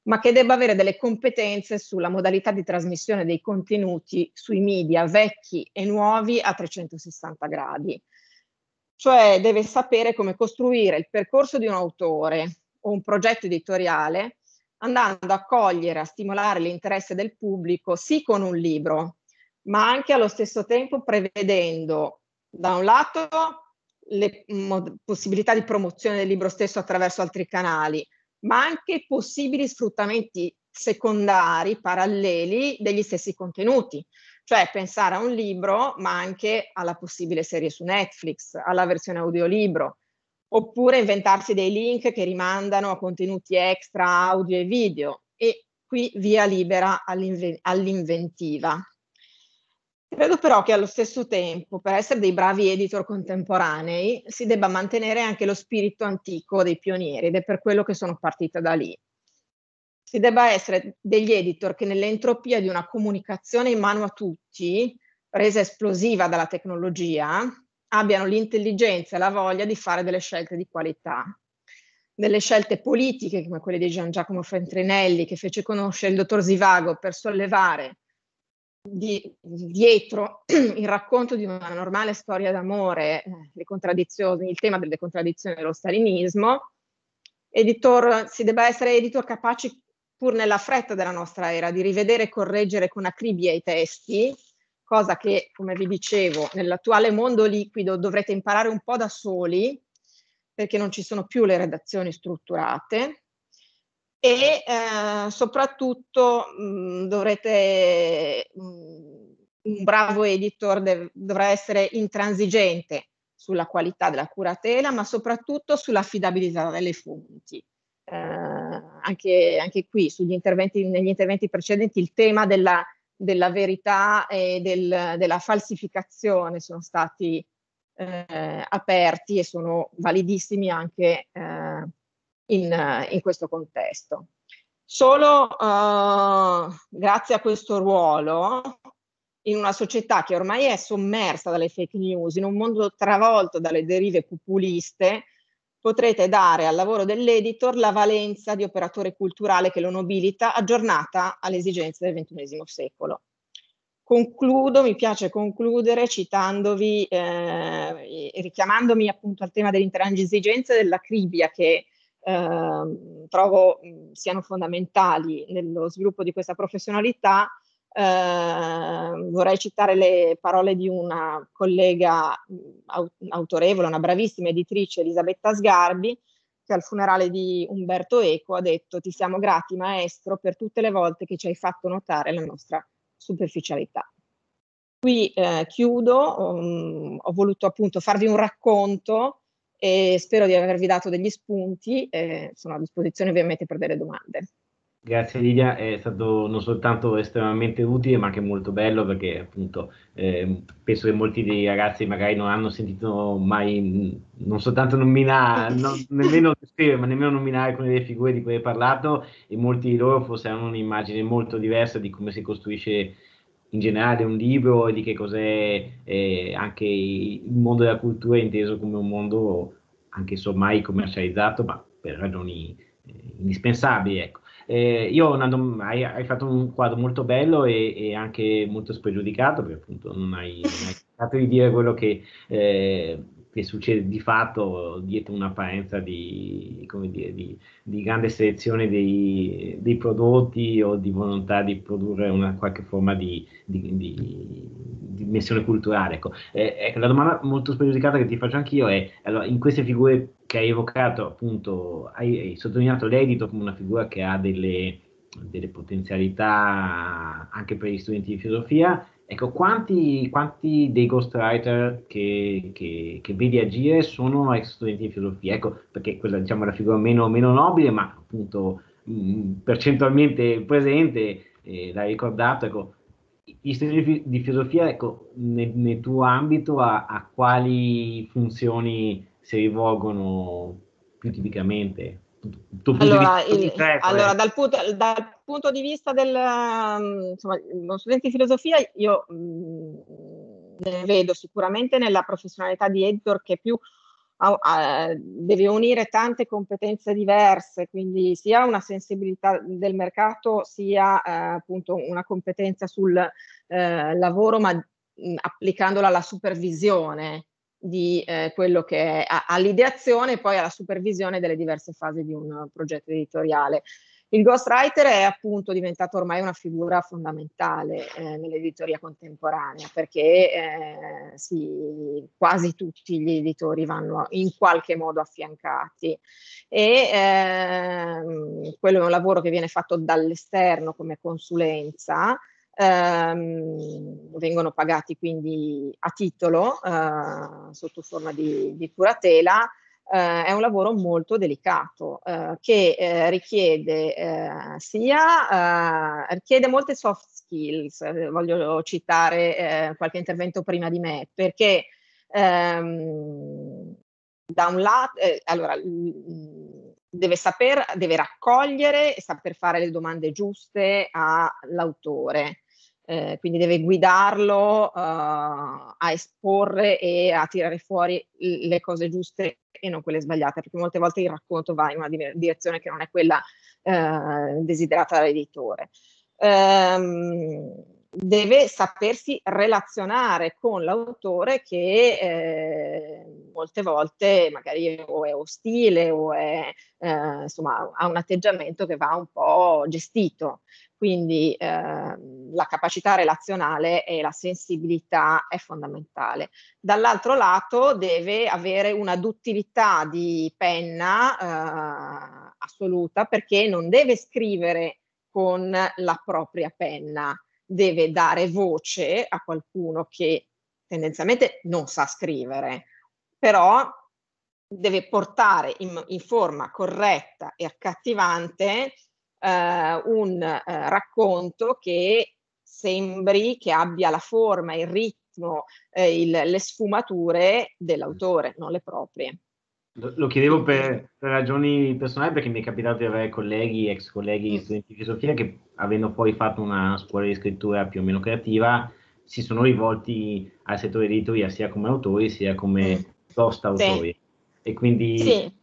Speaker 9: ma che debba avere delle competenze sulla modalità di trasmissione dei contenuti sui media vecchi e nuovi a 360 gradi. Cioè deve sapere come costruire il percorso di un autore o un progetto editoriale andando a cogliere, a stimolare l'interesse del pubblico sì con un libro, ma anche allo stesso tempo prevedendo da un lato le possibilità di promozione del libro stesso attraverso altri canali, ma anche possibili sfruttamenti secondari, paralleli degli stessi contenuti, cioè pensare a un libro, ma anche alla possibile serie su Netflix, alla versione audiolibro, oppure inventarsi dei link che rimandano a contenuti extra audio e video e qui via libera all'inventiva. Credo però che allo stesso tempo, per essere dei bravi editor contemporanei, si debba mantenere anche lo spirito antico dei pionieri ed è per quello che sono partita da lì. Si debba essere degli editor che nell'entropia di una comunicazione in mano a tutti, resa esplosiva dalla tecnologia, abbiano l'intelligenza e la voglia di fare delle scelte di qualità. Delle scelte politiche come quelle di Gian Giacomo Fentrinelli, che fece conoscere il dottor Zivago per sollevare di, dietro il racconto di una normale storia d'amore, eh, il tema delle contraddizioni dello stalinismo, editor, si debba essere editor capaci pur nella fretta della nostra era di rivedere e correggere con acribia i testi, cosa che, come vi dicevo, nell'attuale mondo liquido dovrete imparare un po' da soli, perché non ci sono più le redazioni strutturate, e eh, soprattutto mh, mm, dovrete, mh, mm, un bravo editor dev- dovrà essere intransigente sulla qualità della curatela, ma soprattutto sull'affidabilità delle fonti. Eh, anche, anche, qui, interventi, negli interventi precedenti, il tema della, della verità e del, della falsificazione sono stati eh, aperti e sono validissimi anche eh, in, in questo contesto. Solo uh, grazie a questo ruolo, in una società che ormai è sommersa dalle fake news, in un mondo travolto dalle derive populiste, potrete dare al lavoro dell'editor la valenza di operatore culturale che lo nobilita, aggiornata alle esigenze del XXI secolo. Concludo, mi piace concludere citandovi eh, richiamandomi appunto al tema dell'intransigenza e dell'acribia che eh, trovo mh, siano fondamentali nello sviluppo di questa professionalità. Eh, vorrei citare le parole di una collega mh, autorevole, una bravissima editrice, Elisabetta Sgarbi, che al funerale di Umberto Eco ha detto ti siamo grati maestro per tutte le volte che ci hai fatto notare la nostra superficialità. Qui eh, chiudo, um, ho voluto appunto farvi un racconto e spero di avervi dato degli spunti e sono a disposizione ovviamente per delle domande.
Speaker 1: Grazie Lidia, è stato non soltanto estremamente utile ma anche molto bello perché appunto eh, penso che molti dei ragazzi magari non hanno sentito mai, non soltanto nominare, non, nemmeno scrivere, ma nemmeno nominare alcune delle figure di cui hai parlato e molti di loro forse hanno un'immagine molto diversa di come si costruisce in generale un libro e di che cos'è eh, anche il mondo della cultura inteso come un mondo anche se ormai commercializzato ma per ragioni eh, indispensabili. Ecco. Eh, io dom- hai, hai, fatto un quadro molto bello e, e, anche molto spregiudicato, perché appunto non hai, non hai cercato di dire quello che, eh, che, succede di fatto dietro un'apparenza di, dire, di, di grande selezione dei, dei, prodotti o di volontà di produrre una qualche forma di, dimensione culturale. Ecco. Eh, ecco, la domanda molto spregiudicata che ti faccio anch'io è, allora, in queste figure che hai evocato, appunto, hai, hai sottolineato l'edito come una figura che ha delle, delle, potenzialità anche per gli studenti di filosofia. Ecco, quanti, quanti dei ghostwriter che, che, che, vedi agire sono ex studenti di filosofia? Ecco, perché quella diciamo, è la figura meno, meno nobile, ma appunto mh, percentualmente presente, eh, l'hai ricordato, ecco, gli studenti di filosofia, ecco, nel, nel tuo ambito, a, a quali funzioni si rivolgono più tipicamente?
Speaker 9: Allora, il, allora dal, punto, dal, punto, di vista del um, insomma, studente di filosofia, io mh, mm, ne vedo sicuramente nella professionalità di editor che più uh, uh, deve unire tante competenze diverse, quindi sia una sensibilità del mercato, sia uh, appunto una competenza sul eh, lavoro, ma mh, applicandola alla supervisione di eh, quello che è all'ideazione e poi alla supervisione delle diverse fasi di un progetto editoriale. Il ghostwriter è appunto diventato ormai una figura fondamentale eh, nell'editoria contemporanea perché eh, sì, quasi tutti gli editori vanno in qualche modo affiancati e ehm, quello è un lavoro che viene fatto dall'esterno come consulenza ehm, vengono pagati quindi a titolo eh, sotto forma di, di curatela. Eh, è un lavoro molto delicato eh, che eh, richiede eh, sia eh, richiede molte soft skills. voglio citare qualche intervento prima di me perché ehm, da un lato, allora, deve saper, deve raccogliere e saper fare le domande giuste all'autore eh, quindi deve guidarlo uh, a esporre e a tirare fuori le cose giuste e non quelle sbagliate, perché molte volte il racconto va in una direzione che non è quella uh, desiderata dall'editore. Um, deve sapersi relazionare con l'autore che eh, molte volte magari o è ostile o è, eh, insomma, ha un atteggiamento che va un po' gestito. Quindi eh, la capacità relazionale e la sensibilità è fondamentale. Dall'altro lato deve avere una duttilità di penna eh, assoluta perché non deve scrivere con la propria penna, deve dare voce a qualcuno che tendenzialmente non sa scrivere, però deve portare in, in forma corretta e accattivante eh, un eh, racconto che sembri che abbia la forma, il ritmo, eh, il, le sfumature dell'autore, non le proprie.
Speaker 1: Lo, lo chiedevo per, per, ragioni personali perché mi è capitato di avere colleghi, ex colleghi, mm. studenti di filosofia che avendo poi fatto una scuola di scrittura più o meno creativa si sono rivolti al settore editoria sia come autori sia come mm. post autori. Sì. E quindi
Speaker 9: sì.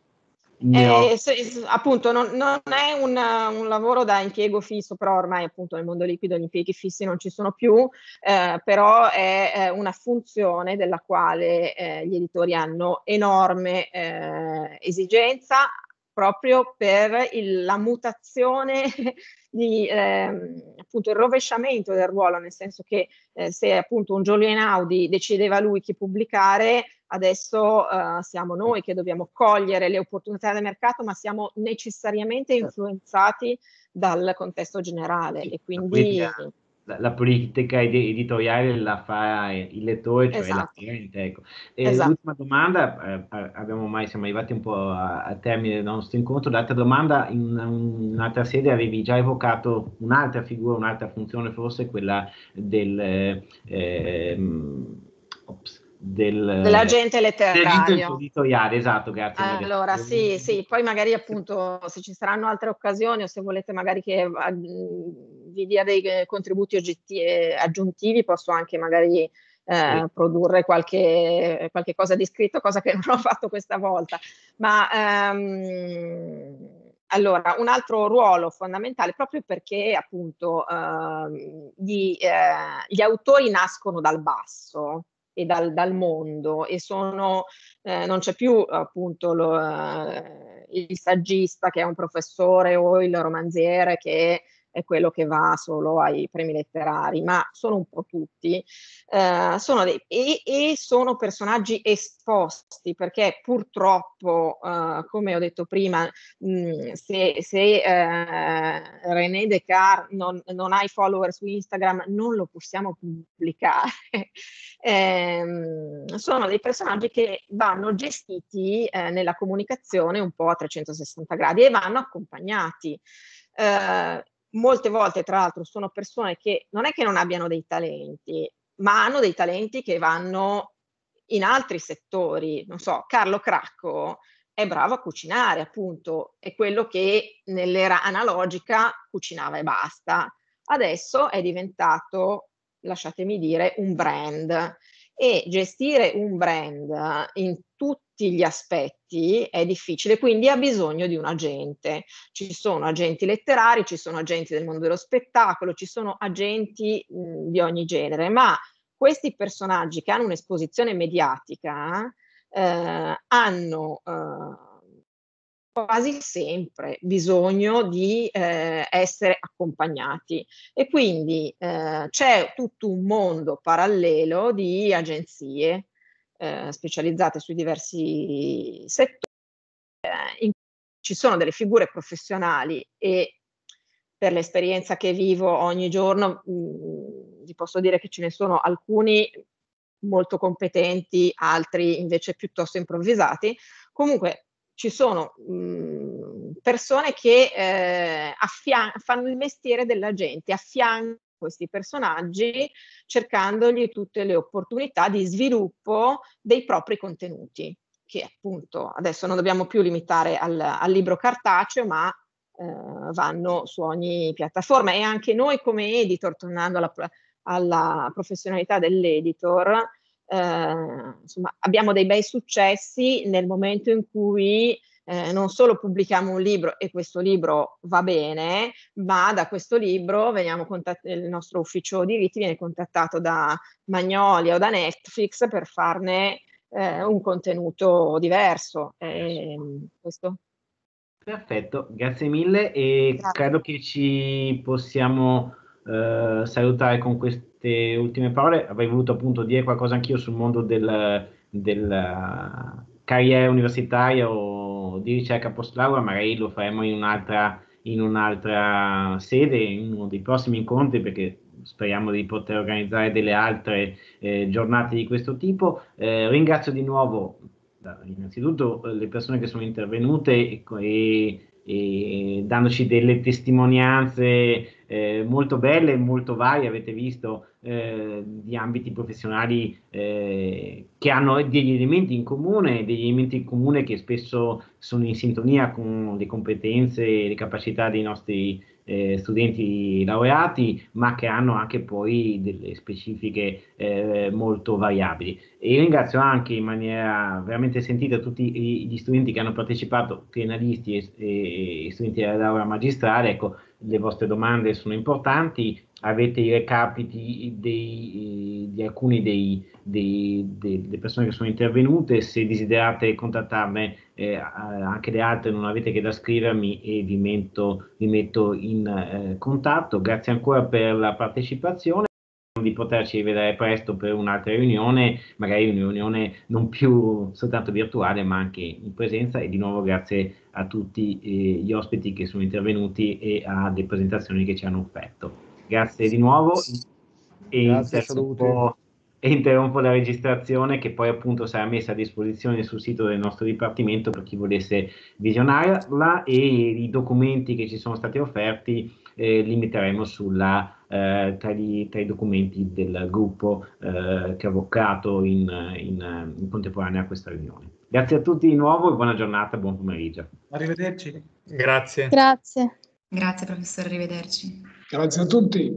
Speaker 9: Eh, se, appunto non, non è un, un, lavoro da impiego fisso, però ormai appunto nel mondo liquido gli impieghi fissi non ci sono più, eh, però è, è, una funzione della quale eh, gli editori hanno enorme eh, esigenza proprio per il, la mutazione di ehm, appunto il rovesciamento del ruolo, nel senso che eh, se appunto un Jolien Audi decideva lui chi pubblicare, adesso uh, siamo noi che dobbiamo cogliere le opportunità del mercato, ma siamo necessariamente certo. influenzati dal contesto generale e quindi...
Speaker 1: quindi la, la, politica ed- editoriale la fa il lettore, cioè esatto. la cliente. Ecco. esatto. L'ultima domanda, eh, abbiamo mai, siamo arrivati un po' a, a termine del nostro incontro, l'altra domanda, in, in un'altra sede avevi già evocato un'altra figura, un'altra funzione forse, quella del... Eh, ehm, ops, del,
Speaker 9: dell'agente letterario.
Speaker 1: editoriale, esatto, grazie.
Speaker 9: Allora, sì, sì, poi magari appunto se ci saranno altre occasioni o se volete magari che vi dia dei contributi oggetti- aggiuntivi, posso anche magari eh, sì. produrre qualche, qualche, cosa di scritto, cosa che non ho fatto questa volta. Ma ehm, allora, un altro ruolo fondamentale, proprio perché appunto ehm, gli, eh, gli autori nascono dal basso, e dal, dal mondo e sono, eh, non c'è più appunto lo, eh, il saggista che è un professore o il romanziere che è quello che va solo ai premi letterari, ma sono un po' tutti, eh, sono dei, e, e, sono personaggi esposti, perché purtroppo, eh, come ho detto prima, mh, se, se eh, René Descartes non, non, ha i follower su Instagram, non lo possiamo pubblicare. Ehm, sono dei personaggi che vanno gestiti eh, nella comunicazione un po' a 360 gradi e vanno accompagnati. Uh, molte volte tra l'altro sono persone che non è che non abbiano dei talenti, ma hanno dei talenti che vanno in altri settori. Non so, Carlo Cracco è bravo a cucinare, appunto, è quello che nell'era analogica cucinava e basta. Adesso è diventato, lasciatemi dire, un brand e gestire un brand in tutti gli aspetti è difficile, quindi ha bisogno di un agente. Ci sono agenti letterari, ci sono agenti del mondo dello spettacolo, ci sono agenti mh, di ogni genere, ma questi personaggi che hanno un'esposizione mediatica eh, hanno eh, quasi sempre bisogno di eh, essere accompagnati e quindi eh, c'è tutto un mondo parallelo di agenzie eh, specializzate sui diversi settori eh, in ci sono delle figure professionali e per l'esperienza che vivo ogni giorno mh, mm, vi posso dire che ce ne sono alcuni molto competenti, altri invece piuttosto improvvisati. Comunque ci sono mh, mhmm, persone che eh, affia- fanno il mestiere della gente, affiancano questi personaggi cercandogli tutte le opportunità di sviluppo dei propri contenuti, che appunto adesso non dobbiamo più limitare al, al libro cartaceo, ma eh, vanno su ogni piattaforma. E anche noi come editor, tornando alla, alla professionalità dell'editor, eh, insomma, abbiamo dei bei successi nel momento in cui eh, non solo pubblichiamo un libro e questo libro va bene, ma da questo libro veniamo contatt- il nostro ufficio diritti viene contattato da Magnolia o da Netflix per farne eh, un contenuto diverso. questo.
Speaker 1: Perfetto, grazie mille e grazie. credo che ci possiamo eh, salutare con queste ultime parole. Avrei voluto appunto dire qualcosa anch'io sul mondo del, della carriera universitaria o di ricerca post laurea, magari lo faremo in un'altra, in un'altra sede, in uno dei prossimi incontri, perché speriamo di poter organizzare delle altre eh, giornate di questo tipo. Eh, ringrazio di nuovo innanzitutto le persone che sono intervenute e, e, e dandoci delle testimonianze eh, molto belle e molto varie, avete visto, eh, di ambiti professionali eh, che hanno degli elementi in comune, degli elementi in comune che spesso sono in sintonia con le competenze e le capacità dei nostri eh, studenti laureati, ma che hanno anche poi delle specifiche eh, molto variabili. E ringrazio anche in maniera veramente sentita tutti gli studenti che hanno partecipato, triennalisti e, e studenti della laurea magistrale. Ecco, le vostre domande sono importanti, avete i recapiti dei, di alcuni dei, dei, delle persone che sono intervenute, se desiderate contattarne eh, anche le altre non avete che da scrivermi e vi metto, vi metto in eh, contatto. Grazie ancora per la partecipazione di poterci rivedere presto per un'altra riunione, magari una riunione non più soltanto virtuale ma anche in presenza e di nuovo grazie a tutti eh, gli ospiti che sono intervenuti e alle presentazioni che ci hanno offerto. Grazie di nuovo e Grazie, interrompo, e interrompo la registrazione che poi appunto sarà messa a disposizione sul sito del nostro dipartimento per chi volesse visionarla e i documenti che ci sono stati offerti eh, limiteremo sulla, eh, tra, i, tra, i, documenti del gruppo eh, che ha avvocato in, in, in contemporanea a questa riunione. Grazie a tutti di nuovo e buona giornata, buon pomeriggio.
Speaker 5: Arrivederci. Grazie.
Speaker 10: Grazie. Grazie professore, arrivederci.
Speaker 2: Grazie a tutti.